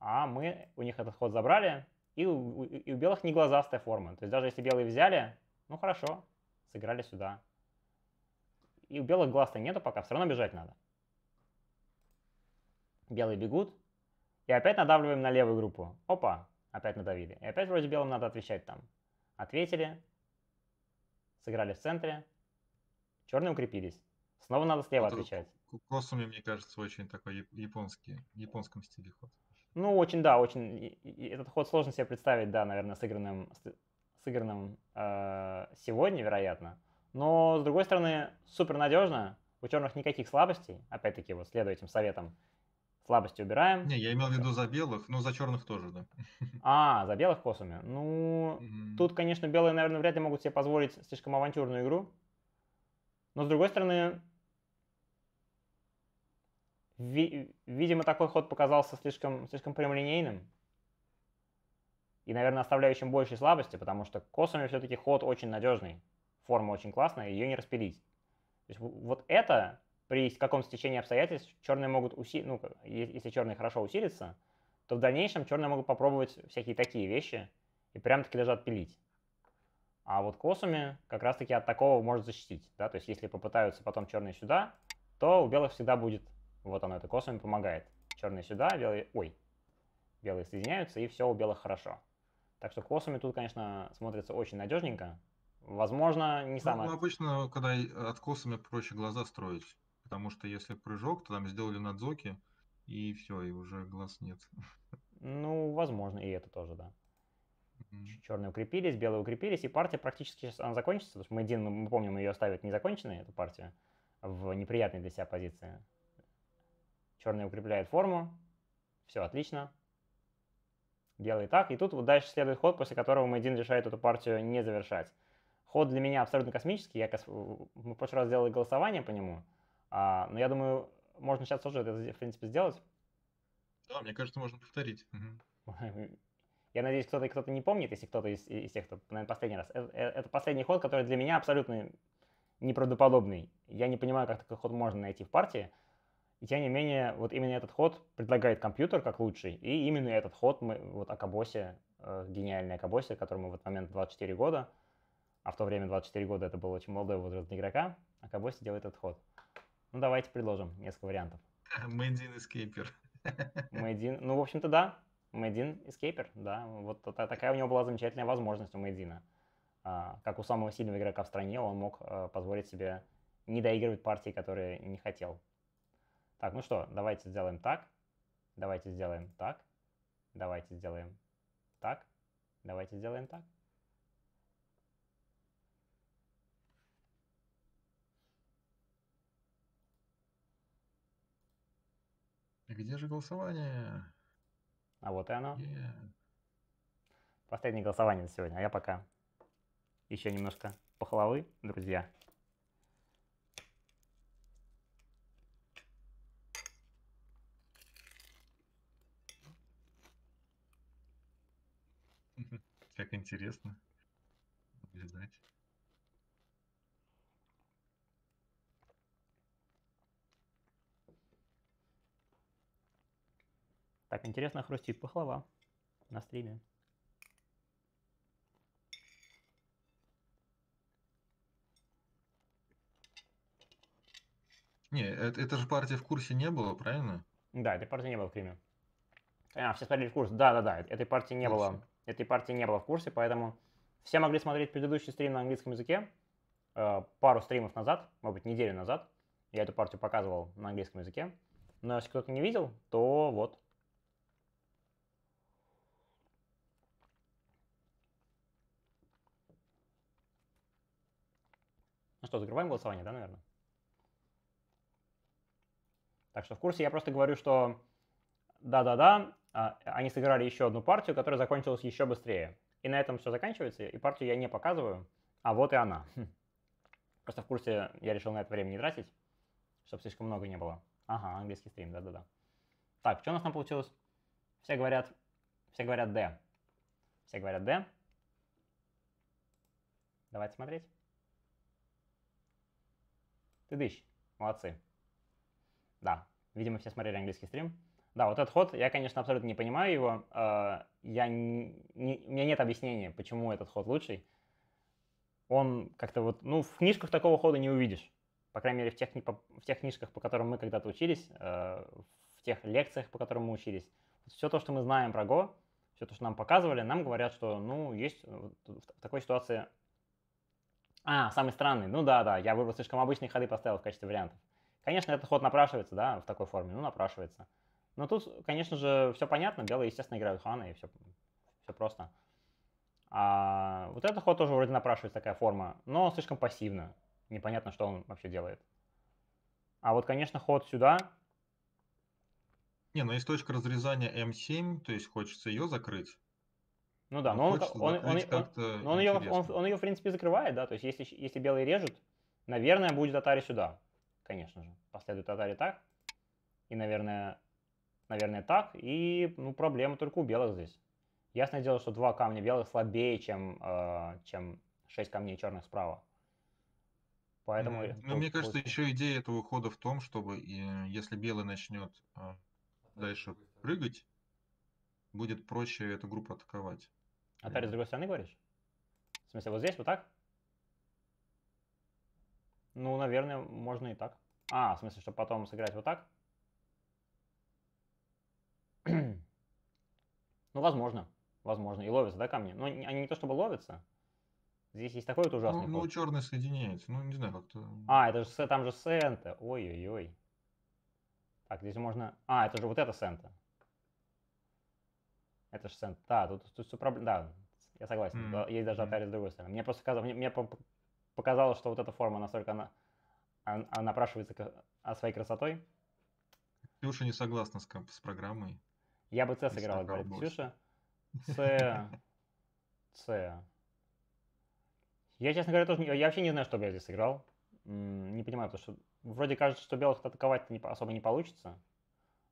А мы у них этот ход забрали, и у- и у белых не глазастая форма. То есть даже если белые взяли, ну хорошо, сыграли сюда. И у белых глаз-то нету пока, все равно бежать надо. Белые бегут, и опять надавливаем на левую группу. Опа, опять надавили. И опять вроде белым надо отвечать там. Ответили, сыграли в центре, черные укрепились. Снова надо слева Вот отвечать. Косуми, мне кажется, очень такой яп- японский, японском стиле ход. Ну, очень, да, очень. этот ход сложно себе представить, да, наверное, сыгранным, сыгранным э, сегодня, вероятно. Но, с другой стороны, супер надежно. У черных никаких слабостей. Опять-таки, вот следуя этим советам, слабости убираем. Не, я имел в виду за белых, но за черных тоже, да. (laughs) А, за белых косами. Ну, Мгм. Тут, конечно, белые, наверное, вряд ли могут себе позволить слишком авантюрную игру. Но, с другой стороны, ви- видимо, такой ход показался слишком, слишком прямолинейным. И, наверное, оставляющим больше слабости, потому что косами все-таки ход очень надежный. Форма очень классная, ее не распилить. То есть вот это при каком-то стечении обстоятельств черные могут усилить, ну, если черные хорошо усилятся, то в дальнейшем черные могут попробовать всякие такие вещи и прям-таки даже отпилить. А вот косами как раз-таки от такого может защитить. Да? То есть если попытаются потом черные сюда, то у белых всегда будет, вот оно, это косами помогает. Черные сюда, белые, ой, белые соединяются, и все у белых хорошо. Так что косами тут, конечно, смотрится очень надежненько. Возможно, не Ну, самое... ну, обычно, когда от косами проще глаза строить. Потому что если прыжок, то там сделали надзоки, и все, и уже глаз нет. (laughs) Ну, возможно, и это тоже, да. Мгм. Черные укрепились, белые укрепились, и партия практически сейчас она закончится, потому что мы один, мы, мы помним, ее оставят незаконченной, эту партию, в неприятной для себя позиции. Черные укрепляют форму, все отлично. Белый так, и тут вот дальше следует ход, после которого Мэйдин решает эту партию не завершать. Ход для меня абсолютно космический, я, кос- мы в прошлый раз сделали голосование по нему, а, но я думаю, можно сейчас тоже это, в принципе, сделать. Да, мне кажется, можно повторить. Мгм. (laughs) Я надеюсь, кто-то кто не помнит, если кто-то из, из тех, кто, наверное, последний раз. Это, э, это последний ход, который для меня абсолютно неправдоподобный. Я не понимаю, как такой ход можно найти в партии. И тем не менее, вот именно этот ход предлагает компьютер как лучший. И именно этот ход, мы, вот Акабосе, э, гениальный Акабосе, которому в этот момент 24 года, а в то время 24 года это был очень молодой возраст игрока, Акабосе делает этот ход. Ну, давайте предложим несколько вариантов. Made in Escaper. Мэйдин, ну, в общем-то, да. Мэйдин Escaper, да. Вот та- такая у него была замечательная возможность у Мэйдина. А, как у самого сильного игрока в стране, он мог а, позволить себе не доигрывать партии, которые не хотел. Так, ну что, давайте сделаем так. Давайте сделаем так. Давайте сделаем так. Давайте сделаем так. Где же голосование? А вот и оно. Е. Последнее голосование на сегодня. А я пока еще немножко похвалы, друзья. Как интересно. наблюдать. Так интересно хрустит пахлава на стриме. Не, это, это же партия в курсе не было, правильно? Да, этой партии не было в Криме. А, все смотрели в курсе. Да-да-да, этой партии не было. Этой партии не было в курсе, поэтому все могли смотреть предыдущий стрим на английском языке. э, пару стримов назад, может быть, неделю назад. Я эту партию показывал на английском языке. Но если кто-то не видел, то вот. Что, закрываем голосование, да, наверное? Так что в курсе я просто говорю, что да-да-да, а, они сыграли еще одну партию, которая закончилась еще быстрее. И на этом все заканчивается, и партию я не показываю, а вот и она. Хм. Просто в курсе я решил на это время не тратить, чтобы слишком много не было. Ага, английский стрим, да-да-да. Так, что у нас там получилось? Все говорят, все говорят D. Все говорят D. Давайте смотреть. Ты дыщ. Молодцы. Да, видимо, все смотрели английский стрим. Да, вот этот ход, я, конечно, абсолютно не понимаю его. э, Я не, не- у меня нет объяснения, почему этот ход лучший. Он как-то вот, ну, в книжках такого хода не увидишь. По крайней мере, в тех, в тех книжках, по которым мы когда-то учились, э, в тех лекциях, по которым мы учились. Все то, что мы знаем про Го, все то, что нам показывали, нам говорят, что, ну, есть вот в такой ситуации... А, самый странный. Ну да, да, я выбрал слишком обычные ходы, поставил в качестве вариантов. Конечно, этот ход напрашивается, да, в такой форме, ну, напрашивается. Но тут, конечно же, все понятно. Белые, естественно, играют хана, и все, все просто. А вот этот ход тоже вроде напрашивается такая форма, но слишком пассивно. Непонятно, что он вообще делает. А вот, конечно, ход сюда. Не, ну есть точка разрезания М7, то есть хочется ее закрыть. Ну да, но но он, он, он, он- он ее, он, он ее, в принципе, закрывает, да. То есть, если, если белые режут, наверное, будет атари сюда. Конечно же. Последует атари так. И, наверное, наверное, так. И, ну, проблема только у белых здесь. Ясное дело, что два камня белых слабее, чем, э, чем 6 камней черных справа. Поэтому... Ну, мне кажется, получится- еще идея этого хода в том, чтобы э, если белый начнет а, дальше прыгать, будет проще эту группу атаковать. Атари с другой стороны говоришь? В смысле, вот здесь, вот так? Ну, наверное, можно и так. А, в смысле, чтобы потом сыграть вот так? (clears throat) Ну, возможно. Возможно. И ловятся, да, камни? Но не- они не то чтобы ловятся. Здесь есть такой вот Ну, ужасный ну, ход. черный соединяется. Ну, не знаю, как-то. А, это же там же сента. Ой-ой-ой. Так, здесь можно... А, это же вот это сента. Это же сент. Да, тут, тут все проблема. Да, я согласен. Да, Есть даже м. атари с другой стороны. Мне просто казалось, мне, мне по- показалось, что вот эта форма настолько она, она, напрашивается к- а, своей красотой. Ксюша не согласна с, с программой. Я бы С сыграл, говорит. Ксюша. С. С. (laughs) Я, честно говоря, тоже не- я вообще не знаю, что бы я здесь сыграл. Не понимаю, потому что вроде кажется, что белых атаковать не, особо не получится.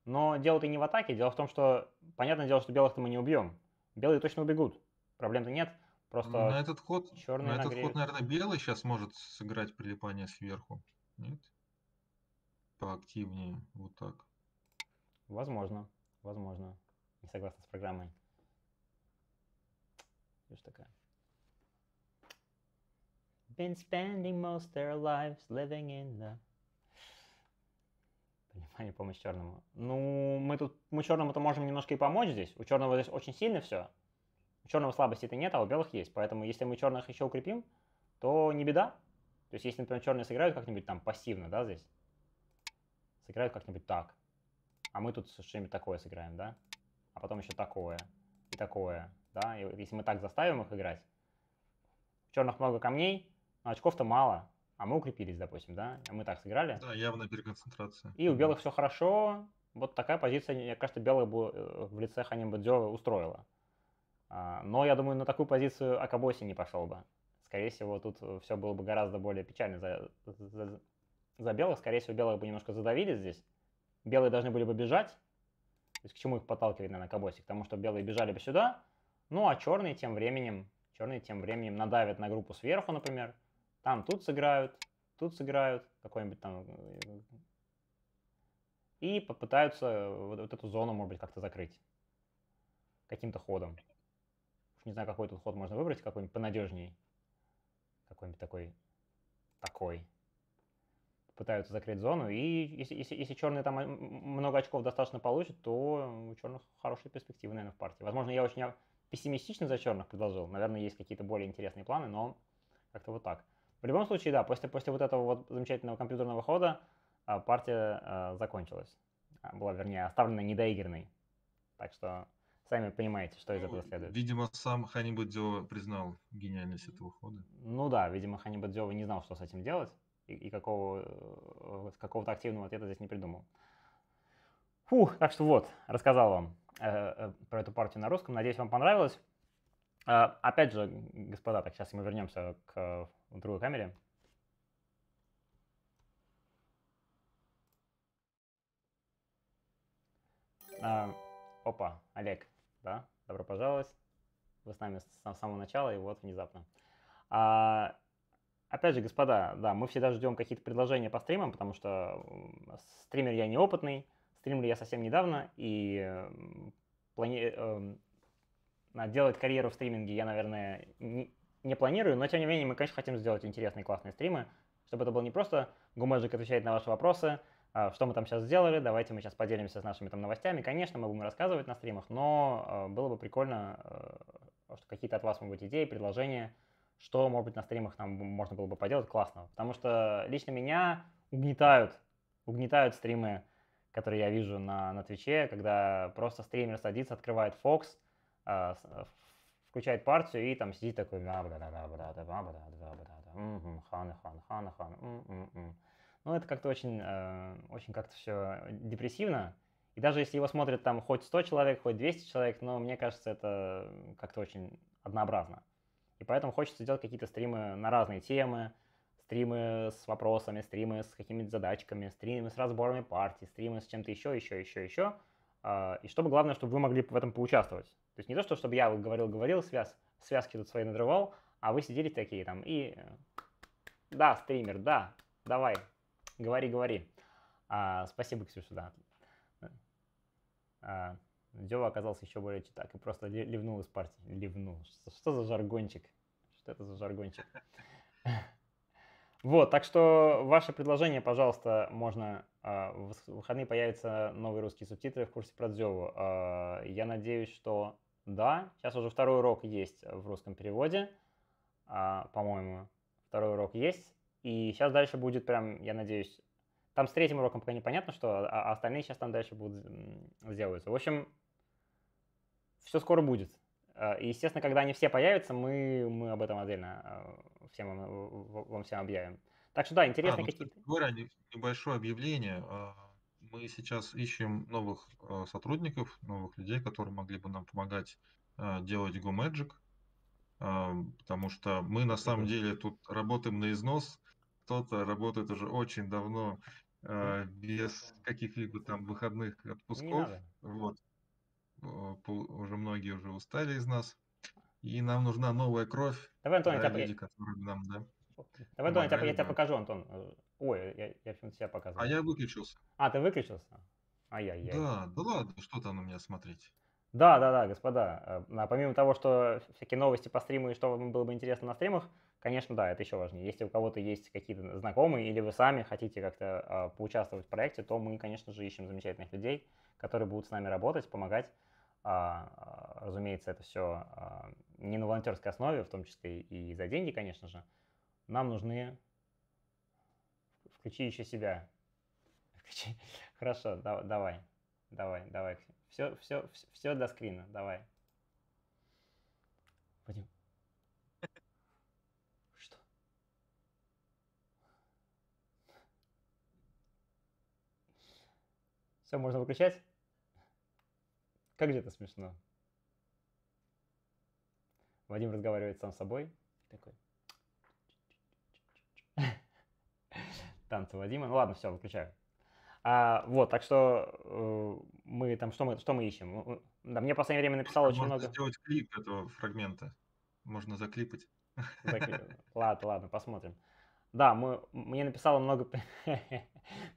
Но дело-то не в атаке. Дело в том, что, понятное дело, что белых-то мы не убьем. Белые точно убегут. Проблем-то нет. Просто на этот ход, черные на этот нагреют. ход, наверное, белый сейчас может сыграть прилипание сверху. Нет? Поактивнее. Вот так. Возможно. Возможно. Не согласна с программой. Видишь такая. Been spending most their lives living in the... Понимание, помощь черному. Ну, мы тут, мы черному-то можем немножко и помочь здесь. У черного здесь очень сильно все. У черного слабости-то нет, а у белых есть. Поэтому, если мы черных еще укрепим, то не беда. То есть, если, например, черные сыграют как-нибудь там пассивно, да, здесь, сыграют как-нибудь так, а мы тут что-нибудь такое сыграем, да, а потом еще такое и такое, да, и если мы так заставим их играть, черных много камней, но очков-то мало, а мы укрепились, допустим, да, а мы так сыграли, Да, явная переконцентрация. и у белых все хорошо. Вот такая позиция, мне кажется, белых бы э, в лице Ханим Бадзё устроила. А, Но я думаю, на такую позицию Акабоси не пошел бы. Скорее всего, тут все было бы гораздо более печально за, за, за белых. Скорее всего, белых бы немножко задавили здесь. Белые должны были бы бежать. То есть к чему их подталкивает, наверное, Акабоси? К тому, что белые бежали бы сюда. Ну, а черные тем временем, черные тем временем надавят на группу сверху, например. Там тут сыграют, тут сыграют, какой-нибудь там э, и попытаются вот, вот эту зону, может быть, как-то закрыть каким-то ходом. Уж не знаю, какой тут ход можно выбрать, какой-нибудь понадежней. Какой-нибудь такой, такой. пытаются закрыть зону. И если, если, если черные там м- много очков достаточно получат, то у черных хорошие перспективы, наверное, в партии. Возможно, я очень пессимистично за черных предложил. Наверное, есть какие-то более интересные планы, но как-то вот так. В любом случае, да, после, после вот этого вот замечательного компьютерного хода а, партия а, закончилась. А, была, вернее, оставлена недоигранной. Так что сами понимаете, что из этого Ну, следует. Видимо, сам Ханибо Дзё признал гениальность этого хода. Ну да, видимо, Ханниба Дзёва не знал, что с этим делать, и, и какого, э, какого-то активного ответа здесь не придумал. Фух, так что вот, рассказал вам э, э, про эту партию на русском. Надеюсь, вам понравилось. Э, опять же, господа, так сейчас мы вернемся к э, другой камере. А, опа, Олег, да, добро пожаловать. Вы с нами с сам- самого начала, и вот внезапно. А, опять же, господа, да, мы всегда ждем какие-то предложения по стримам, потому что стример я неопытный, стримлю я совсем недавно, и плани- а, делать карьеру в стриминге я, наверное, не планирую, но тем не менее мы, конечно, хотим сделать интересные, классные стримы, чтобы это был не просто GoMagic отвечает на ваши вопросы, а, что мы там сейчас сделали, давайте мы сейчас поделимся с нашими там новостями. Конечно, мы будем рассказывать на стримах, но э, было бы прикольно, э, что какие-то от вас могут быть идеи, предложения, что, может быть, на стримах нам можно было бы поделать классного. Потому что лично меня угнетают, угнетают стримы, которые я вижу на, на Твиче, когда просто стример садится, открывает Fox, а, а, включает партию и там сидит такой «Мгм, хан, хан, хан, хан, м, м, м». Ну, это как-то очень, э, очень как-то все депрессивно. И даже если его смотрят там хоть 100 человек, хоть 200 человек, но мне кажется, это как-то очень однообразно. И поэтому хочется делать какие-то стримы на разные темы, стримы с вопросами, стримы с какими-то задачками, стримы с разборами партий, стримы с чем-то еще, еще, еще, еще. А, И чтобы главное, чтобы вы могли в этом поучаствовать. То есть не то, что чтобы я говорил-говорил, связ, связки тут свои надрывал, а вы сидели такие там и... Да, стример, да, давай, говори, говори. А, спасибо, Ксюша, да. А, Дзёва оказался еще более читак и просто ли- ливнул из партии. Ливнул. Что, что за жаргончик? Что это за жаргончик? (laughs) Вот, так что ваше предложение, пожалуйста, можно... а, В выходные появятся новые русские субтитры в курсе про Дзёву. А, Я надеюсь, что да. Сейчас уже второй урок есть в русском переводе, а, по-моему. Второй урок есть. И сейчас дальше будет прям, я надеюсь, там с третьим уроком пока непонятно, что, а остальные сейчас там дальше будут сделаются. В общем, все скоро будет. И, естественно, когда они все появятся, мы, мы об этом отдельно всем вам, вам всем объявим. Так что да, А, интересные ну, какие-то... говоря, не- небольшое объявление. А, Мы сейчас ищем новых а, сотрудников, новых людей, которые могли бы нам помогать а, делать GoMagic, а, потому что мы на самом деле тут работаем на износ. Кто-то работает уже очень давно а, без каких-либо там выходных отпусков. Вот. Уже многие уже устали из нас. И нам нужна новая кровь, Давай, Антон, да, люди, которые нам, да. Давай, Антон, я тебя, я тебя покажу, Антон. Ой, я, я почему-то себя А показываю. я выключился. А, ты выключился? Ай-яй-яй. Да, да ладно, что там на меня смотреть. Да, да, да, господа. э, а помимо того, что всякие новости по стриму и что вам было бы интересно на стримах, конечно, да, это еще важнее. Если у кого-то есть какие-то знакомые или вы сами хотите как-то а, поучаствовать в проекте, то мы, конечно же, ищем замечательных людей, которые будут с нами работать, помогать. А, а, разумеется, это все не на волонтерской основе, в том числе и за деньги, конечно же. Нам нужны... Включи еще себя. Включи. Хорошо, да- давай. Давай, давай. Все, все, все до скрина, давай. Вадим. Что? Все, можно выключать? Как же это смешно. Вадим разговаривает сам с собой. Такой. Танцы Вадима. Ну ладно, все, выключаю. А, вот, так что э, мы там, что мы, что мы ищем? Да, мне в последнее время написало очень Можно много... сделать клип этого фрагмента. Можно заклипать. Закли- Ладно, ладно, посмотрим. Да, мы, мне написало много, (laughs) мне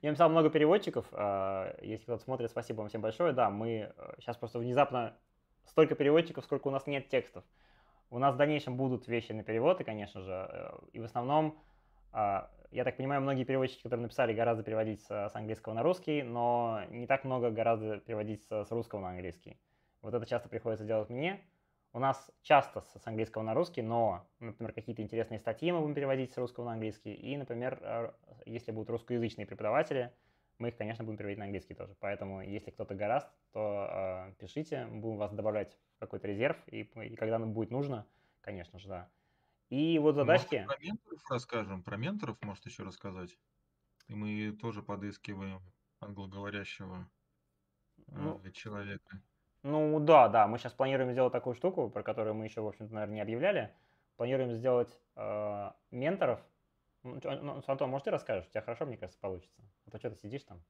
написало много переводчиков. а, Если кто-то смотрит, спасибо вам всем большое. Да, мы сейчас просто внезапно столько переводчиков, сколько у нас нет текстов. У нас в дальнейшем будут вещи на переводы, конечно же, э, и в основном Я так понимаю, многие переводчики, которые написали, гораздо переводить с, английского на русский, но не так много гораздо переводить с, русского на английский. Вот это часто приходится делать мне. У нас часто с, английского на русский, но, например, какие-то интересные статьи мы будем переводить с русского на английский. И, например, э, если будут русскоязычные преподаватели, мы их, конечно, будем переводить на английский тоже. Поэтому, если кто-то гораст, то э, пишите, будем вас добавлять в какой-то резерв, и, и когда нам будет нужно, конечно же, да. И вот задачки... Может, про менторов расскажем? Про менторов, может, еще рассказать? И мы тоже подыскиваем англоговорящего Ну, э, человека. Ну да, да, мы сейчас планируем сделать такую штуку, про которую мы еще, в общем-то, наверное, не объявляли. Планируем сделать э, менторов. Ну, чё, ну, Антон, может, ты расскажешь? У тебя хорошо, мне кажется, получится. А то что ты сидишь там?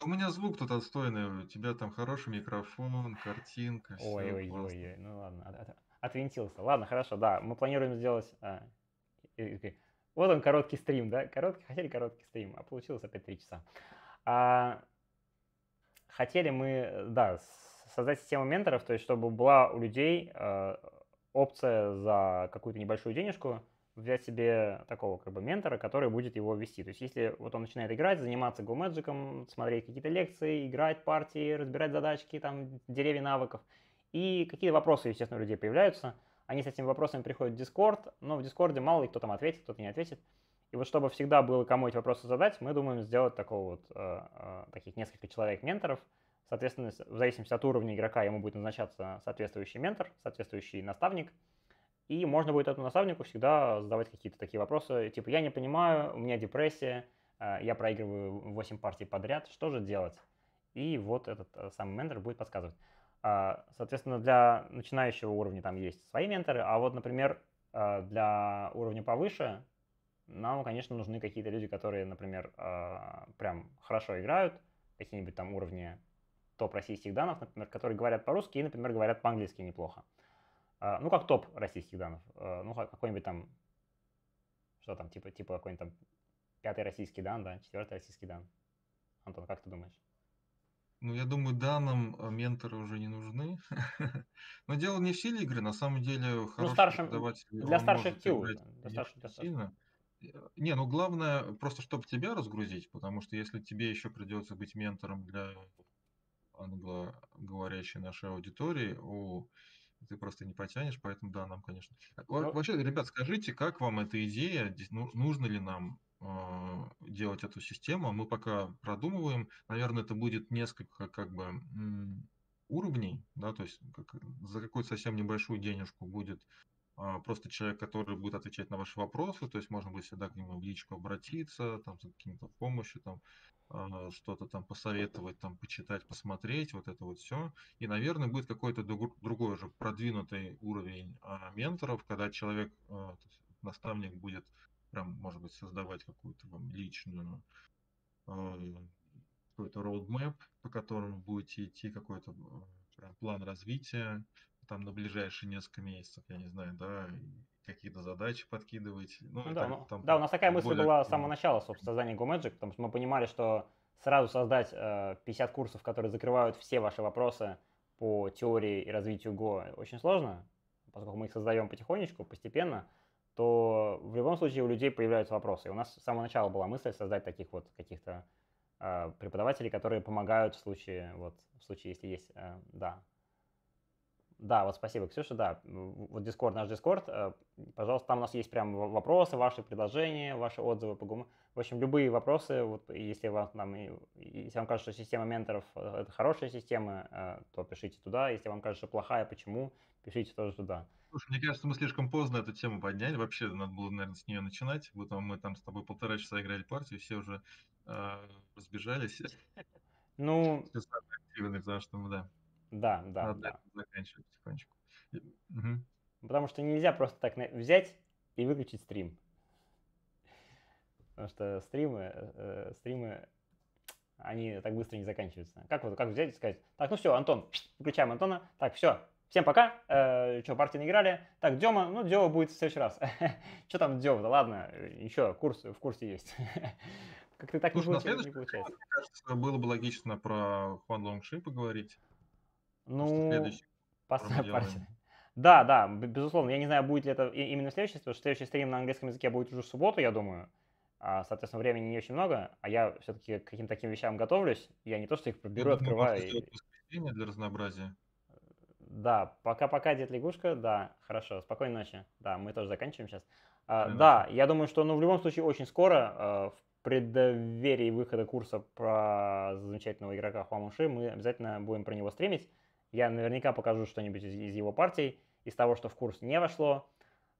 У меня звук тут отстойный, у тебя там хороший микрофон, картинка, все Ой, ой, классно. ой, ой, ну ладно, от- от- отвинтился. Ладно, хорошо, да, мы планируем сделать... а, вот он, короткий стрим, да? Короткий, хотели короткий стрим, а получилось опять три часа. А, хотели мы, да, создать систему менторов, то есть чтобы была у людей э, опция за какую-то небольшую денежку взять себе такого как бы ментора, который будет его вести. То есть если вот он начинает играть, заниматься Go Magic, смотреть какие-то лекции, играть партии, разбирать задачки, там, деревья навыков, и какие-то вопросы, естественно, у людей появляются, они с этими вопросами приходят в Discord, но в Discord мало ли кто там ответит, кто-то не ответит. И вот чтобы всегда было кому эти вопросы задать, мы думаем сделать такого вот, э, э, таких несколько человек-менторов. Соответственно, в зависимости от уровня игрока ему будет назначаться соответствующий ментор, соответствующий наставник. И можно будет этому наставнику всегда задавать какие-то такие вопросы, типа «я не понимаю, у меня депрессия, э, я проигрываю 8 партий подряд, что же делать?» И вот этот э, самый ментор будет подсказывать. А, Соответственно, для начинающего уровня там есть свои менторы, а вот, например, э, для уровня повыше нам, конечно, нужны какие-то люди, которые, например, э, прям хорошо играют, какие-нибудь там уровни топ российских данных, например, которые говорят по-русски и, например, говорят по-английски неплохо. А, Ну, как топ российских данных. Ну, ка- какой-нибудь там, что там, типа, типа какой-нибудь там пятый российский дан, да, четвертый российский дан. Антон, как ты думаешь? Ну, я думаю, данным э, менторы уже не нужны. (laughs) Но дело не в силе игры, на самом деле хороший старшим- преподаватель, для старших играть для старших- для сильно. Э, Не, ну главное, просто чтобы тебя разгрузить, потому что если тебе еще придется быть ментором для англоговорящей нашей аудитории, о, ты просто не потянешь, поэтому да, нам, конечно. Во- Ну- Вообще, ребят, скажите, как вам эта идея, ну- нужно ли нам делать эту систему? Мы пока продумываем, наверное, это будет несколько как бы уровней, да, то есть как- за какую-то совсем небольшую денежку будет а, просто человек, который будет отвечать на ваши вопросы, то есть можно будет всегда к нему в личку обратиться, там, за каким-то помощью, там, а, что-то там посоветовать, там, почитать, посмотреть, вот это вот все. И, наверное, будет какой-то друг- другой уже продвинутый уровень а, менторов, когда человек, а, наставник будет прям, может быть, создавать какую-то вам личную а, какой-то roadmap, по которому будете идти, какой-то э, прям план развития, там на ближайшие несколько месяцев, я не знаю, да, какие-то задачи подкидывать. Ну, Ну да, так- ну, там да, у нас такая мысль была с самого начала, собственно, создания GoMagic, потому что мы понимали, что сразу создать э, 50 курсов, которые закрывают все ваши вопросы по теории и развитию Go, очень сложно, поскольку мы их создаем потихонечку, постепенно, то в любом случае у людей появляются вопросы. И у нас с самого начала была мысль создать таких вот каких-то э, преподавателей, которые помогают в случае, вот, в случае, если есть, э, да. Да, вот спасибо, Ксюша, да. Вот Discord, наш Discord, э, пожалуйста, там у нас есть прям вопросы, ваши предложения, ваши отзывы по ГУМ. В общем, любые вопросы, вот, если вам, там, если вам кажется, что система менторов э, это хорошая система, э, то пишите туда. Если вам кажется, что плохая, почему, пишите тоже туда. Слушай, мне кажется, мы слишком поздно эту тему подняли. Вообще, надо было, наверное, с нее начинать. Потом мы там с тобой полтора часа играли партию, все уже э, разбежались. Ну, Все самые активные, потому что, да, да, да, надо да. заканчивать потихонечку. Мгм. Потому что нельзя просто так взять и выключить стрим. Потому что стримы, э, э, стримы, они так быстро не заканчиваются. Как вот, как взять и сказать, так, ну все, Антон, выключаем Антона, так, все, всем пока, э, что, партии наиграли, так, Дема, ну, Дема будет в следующий раз. (laughs) что там Дема, да ладно, еще, курс, в курсе есть. (laughs) Как-то так не Слушай, на получается. не получается. мне кажется, было бы логично про Хуан Лонгши поговорить. Ну, следующий Пос- мы делаем. партия. Да, да, безусловно. Я не знаю, будет ли это именно следующий, потому что следующий стрим на английском языке будет уже в субботу, я думаю. а, соответственно, времени не очень много, а я все-таки к каким-то таким вещам готовлюсь. Я не то, что их Я беру, думаю, открываю. можно и- для разнообразия. Да, пока-пока, дед лягушка, да, хорошо, спокойной ночи. Да, мы тоже заканчиваем сейчас. Спокойной да, я думаю, что, ну, в любом случае, очень скоро, э, в преддверии выхода курса про замечательного игрока Хуамуши, мы обязательно будем про него стримить. Я наверняка покажу что-нибудь из, из его партий, из того, что в курс не вошло,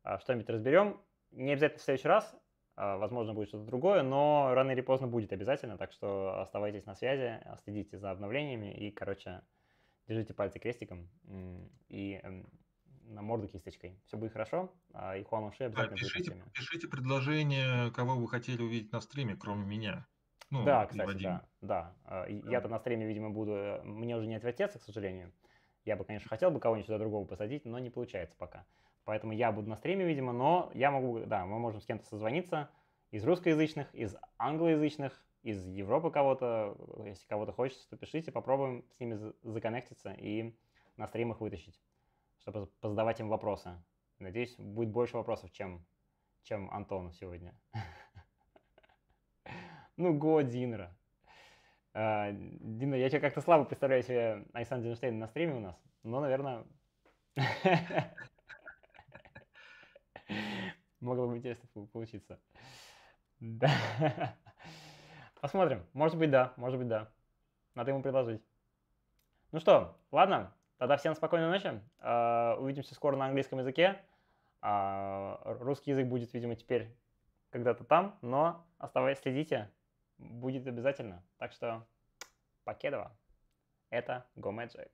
а, что-нибудь разберем. Не обязательно в следующий раз, а, возможно, будет что-то другое, но рано или поздно будет обязательно, так что оставайтесь на связи, следите за обновлениями и, короче, держите пальцы крестиком и эм, на морду кисточкой. Все будет хорошо, а, и Хуан Уши Да, обязательно будет на пишите, стриме. пишите предложение, кого вы хотели увидеть на стриме, кроме меня. Ну, Да, кстати, да, да. Да. Я-то на стриме, видимо, буду, э, мне уже не отвертеться, к сожалению. Я бы, конечно, хотел бы кого-нибудь сюда другого посадить, но не получается пока. Поэтому я буду на стриме, видимо, но я могу, да, мы можем с кем-то созвониться из русскоязычных, из англоязычных, из Европы кого-то. Если кого-то хочется, то пишите, попробуем с ними за- законнектиться и на стримах вытащить, чтобы позадавать им вопросы. Надеюсь, будет больше вопросов, чем, чем Антону сегодня. (laughs) Ну, го, Динра. А, Дина, я тебя как-то слабо представляю себе Александр Динштейн на стриме у нас, но, наверное, (laughs) могло бы интересно пол- получиться. Да. Посмотрим. Может быть, да, может быть, да. Надо ему предложить. Ну что, ладно, тогда всем спокойной ночи. А, Увидимся скоро на английском языке. А, Русский язык будет, видимо, теперь когда-то там, но оставайтесь, следите, будет обязательно. Так что, покедово. Это Go Magic.